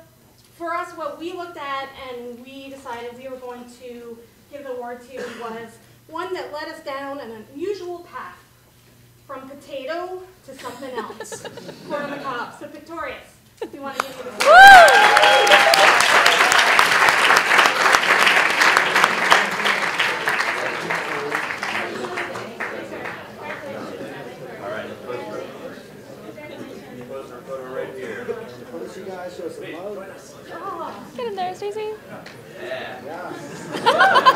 for us, what we looked at and we decided we were going to give the award to was one that led us down an unusual path. From potato to something else. <laughs> Corn on the cob. So Pictorious, we want to give you the. All right, poster. Poster <laughs> <laughs>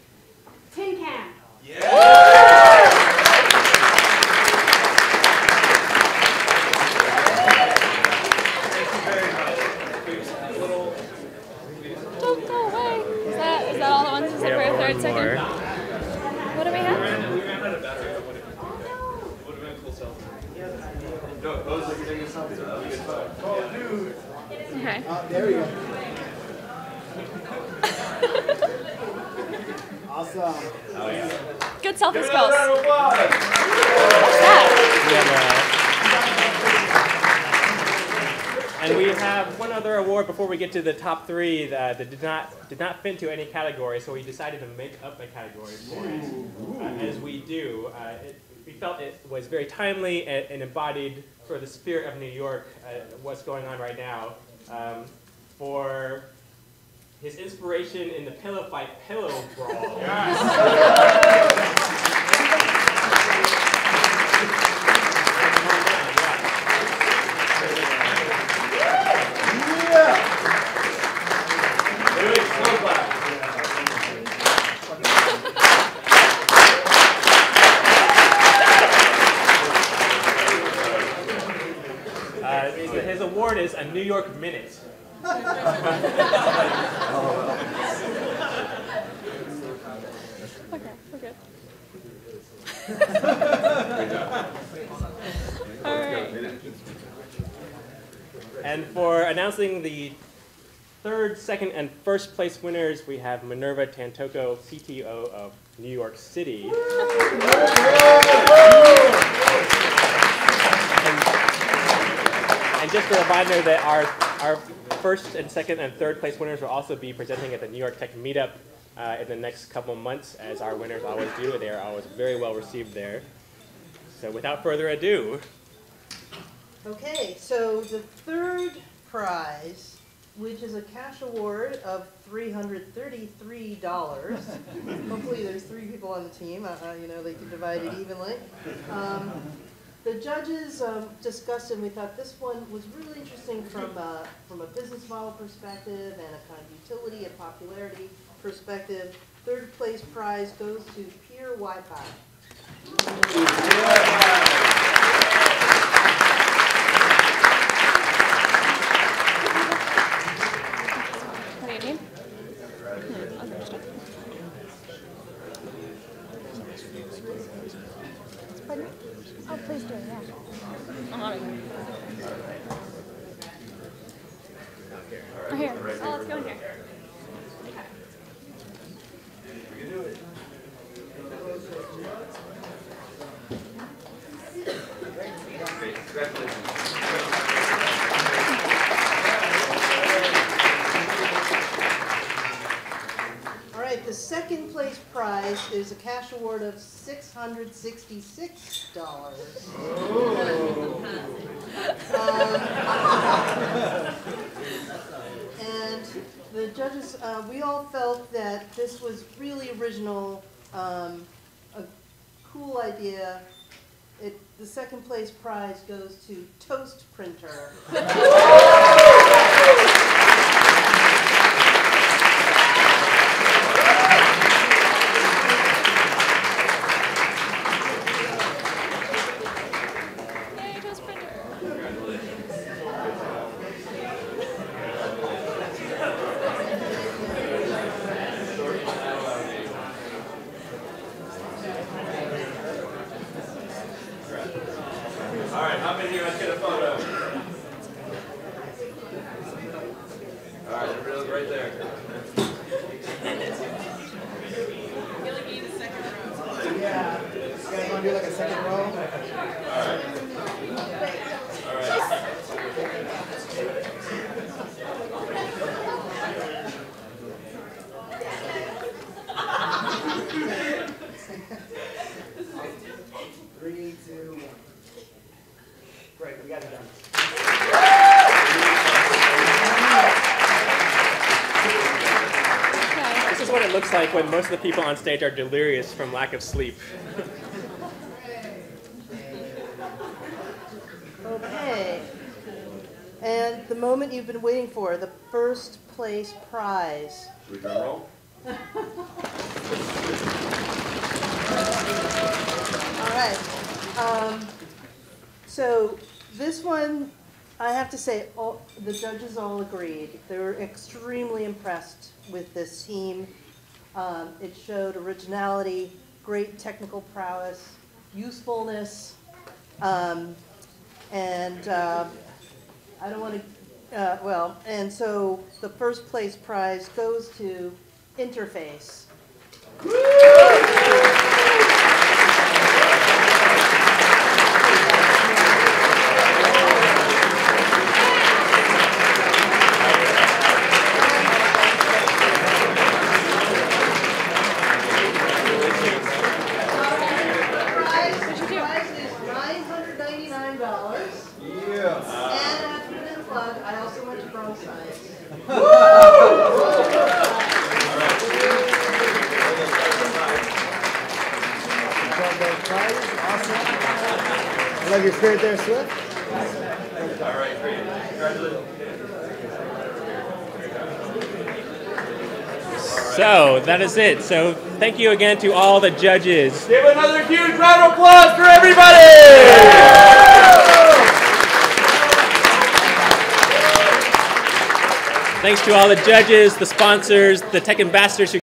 category, so we decided to make up a category for it. Uh, as we do, uh, it, we felt it was very timely and, and embodied for the spirit of New York, uh, what's going on right now. Um, for his inspiration in the pillow fight, pillow brawl. Doing <laughs> slow clap. Uh, his, his award is a New York Minute. Okay, we're good. All <laughs> All right. And for announcing the third, second, and first place winners, we have Minerva Tantoco, CTO of New York City. Just a reminder that our, our first and second and third place winners will also be presenting at the New York Tech Meetup uh, in the next couple months, as our winners always do. They are always very well received there. So without further ado, Okay, so the third prize, which is a cash award of three hundred thirty-three dollars. <laughs> Hopefully, there's three people on the team. Uh, uh, you know, they can divide it evenly. Um, the judges um, discussed, and we thought this one was really interesting from uh, from a business model perspective and a kind of utility and popularity perspective. Third place prize goes to Peer Wi-Fi. What do you need? Hmm, understood. Pardon me? Oh, please do, yeah. I'm on it. Oh, here. Oh, let's go in here. Okay. All right, the second place prize is a award of six hundred sixty-six dollars. <laughs> And the judges, uh, we all felt that this was really original, um, a cool idea. It, the second place prize goes to Toast Printer. <laughs> Yay, Toast Printer. All right, hop in here. Let's get a photo. right there. Yeah. You guys wanna do like a second row? Three, two, one. Great, we got it done. This is what it looks like when most of the people on stage are delirious from lack of sleep. Okay. And the moment you've been waiting for, the first place prize. Should we drum roll? All right. Um, so this one, I have to say, all, the judges all agreed. They were extremely impressed with this team. Um, it showed originality, great technical prowess, usefulness, um, and uh, I don't want to, uh, well, and so the first place prize goes to Interface. Prize, prize is nine hundred ninety-nine dollars. Yeah. And after the plug, I also went to Bronx Science. I love your spirit there, Swift. All right, great. Congratulations. So that is it. So thank you again to all the judges. Give another huge round of applause for everybody! Thanks to all the judges, the sponsors, the tech ambassadors who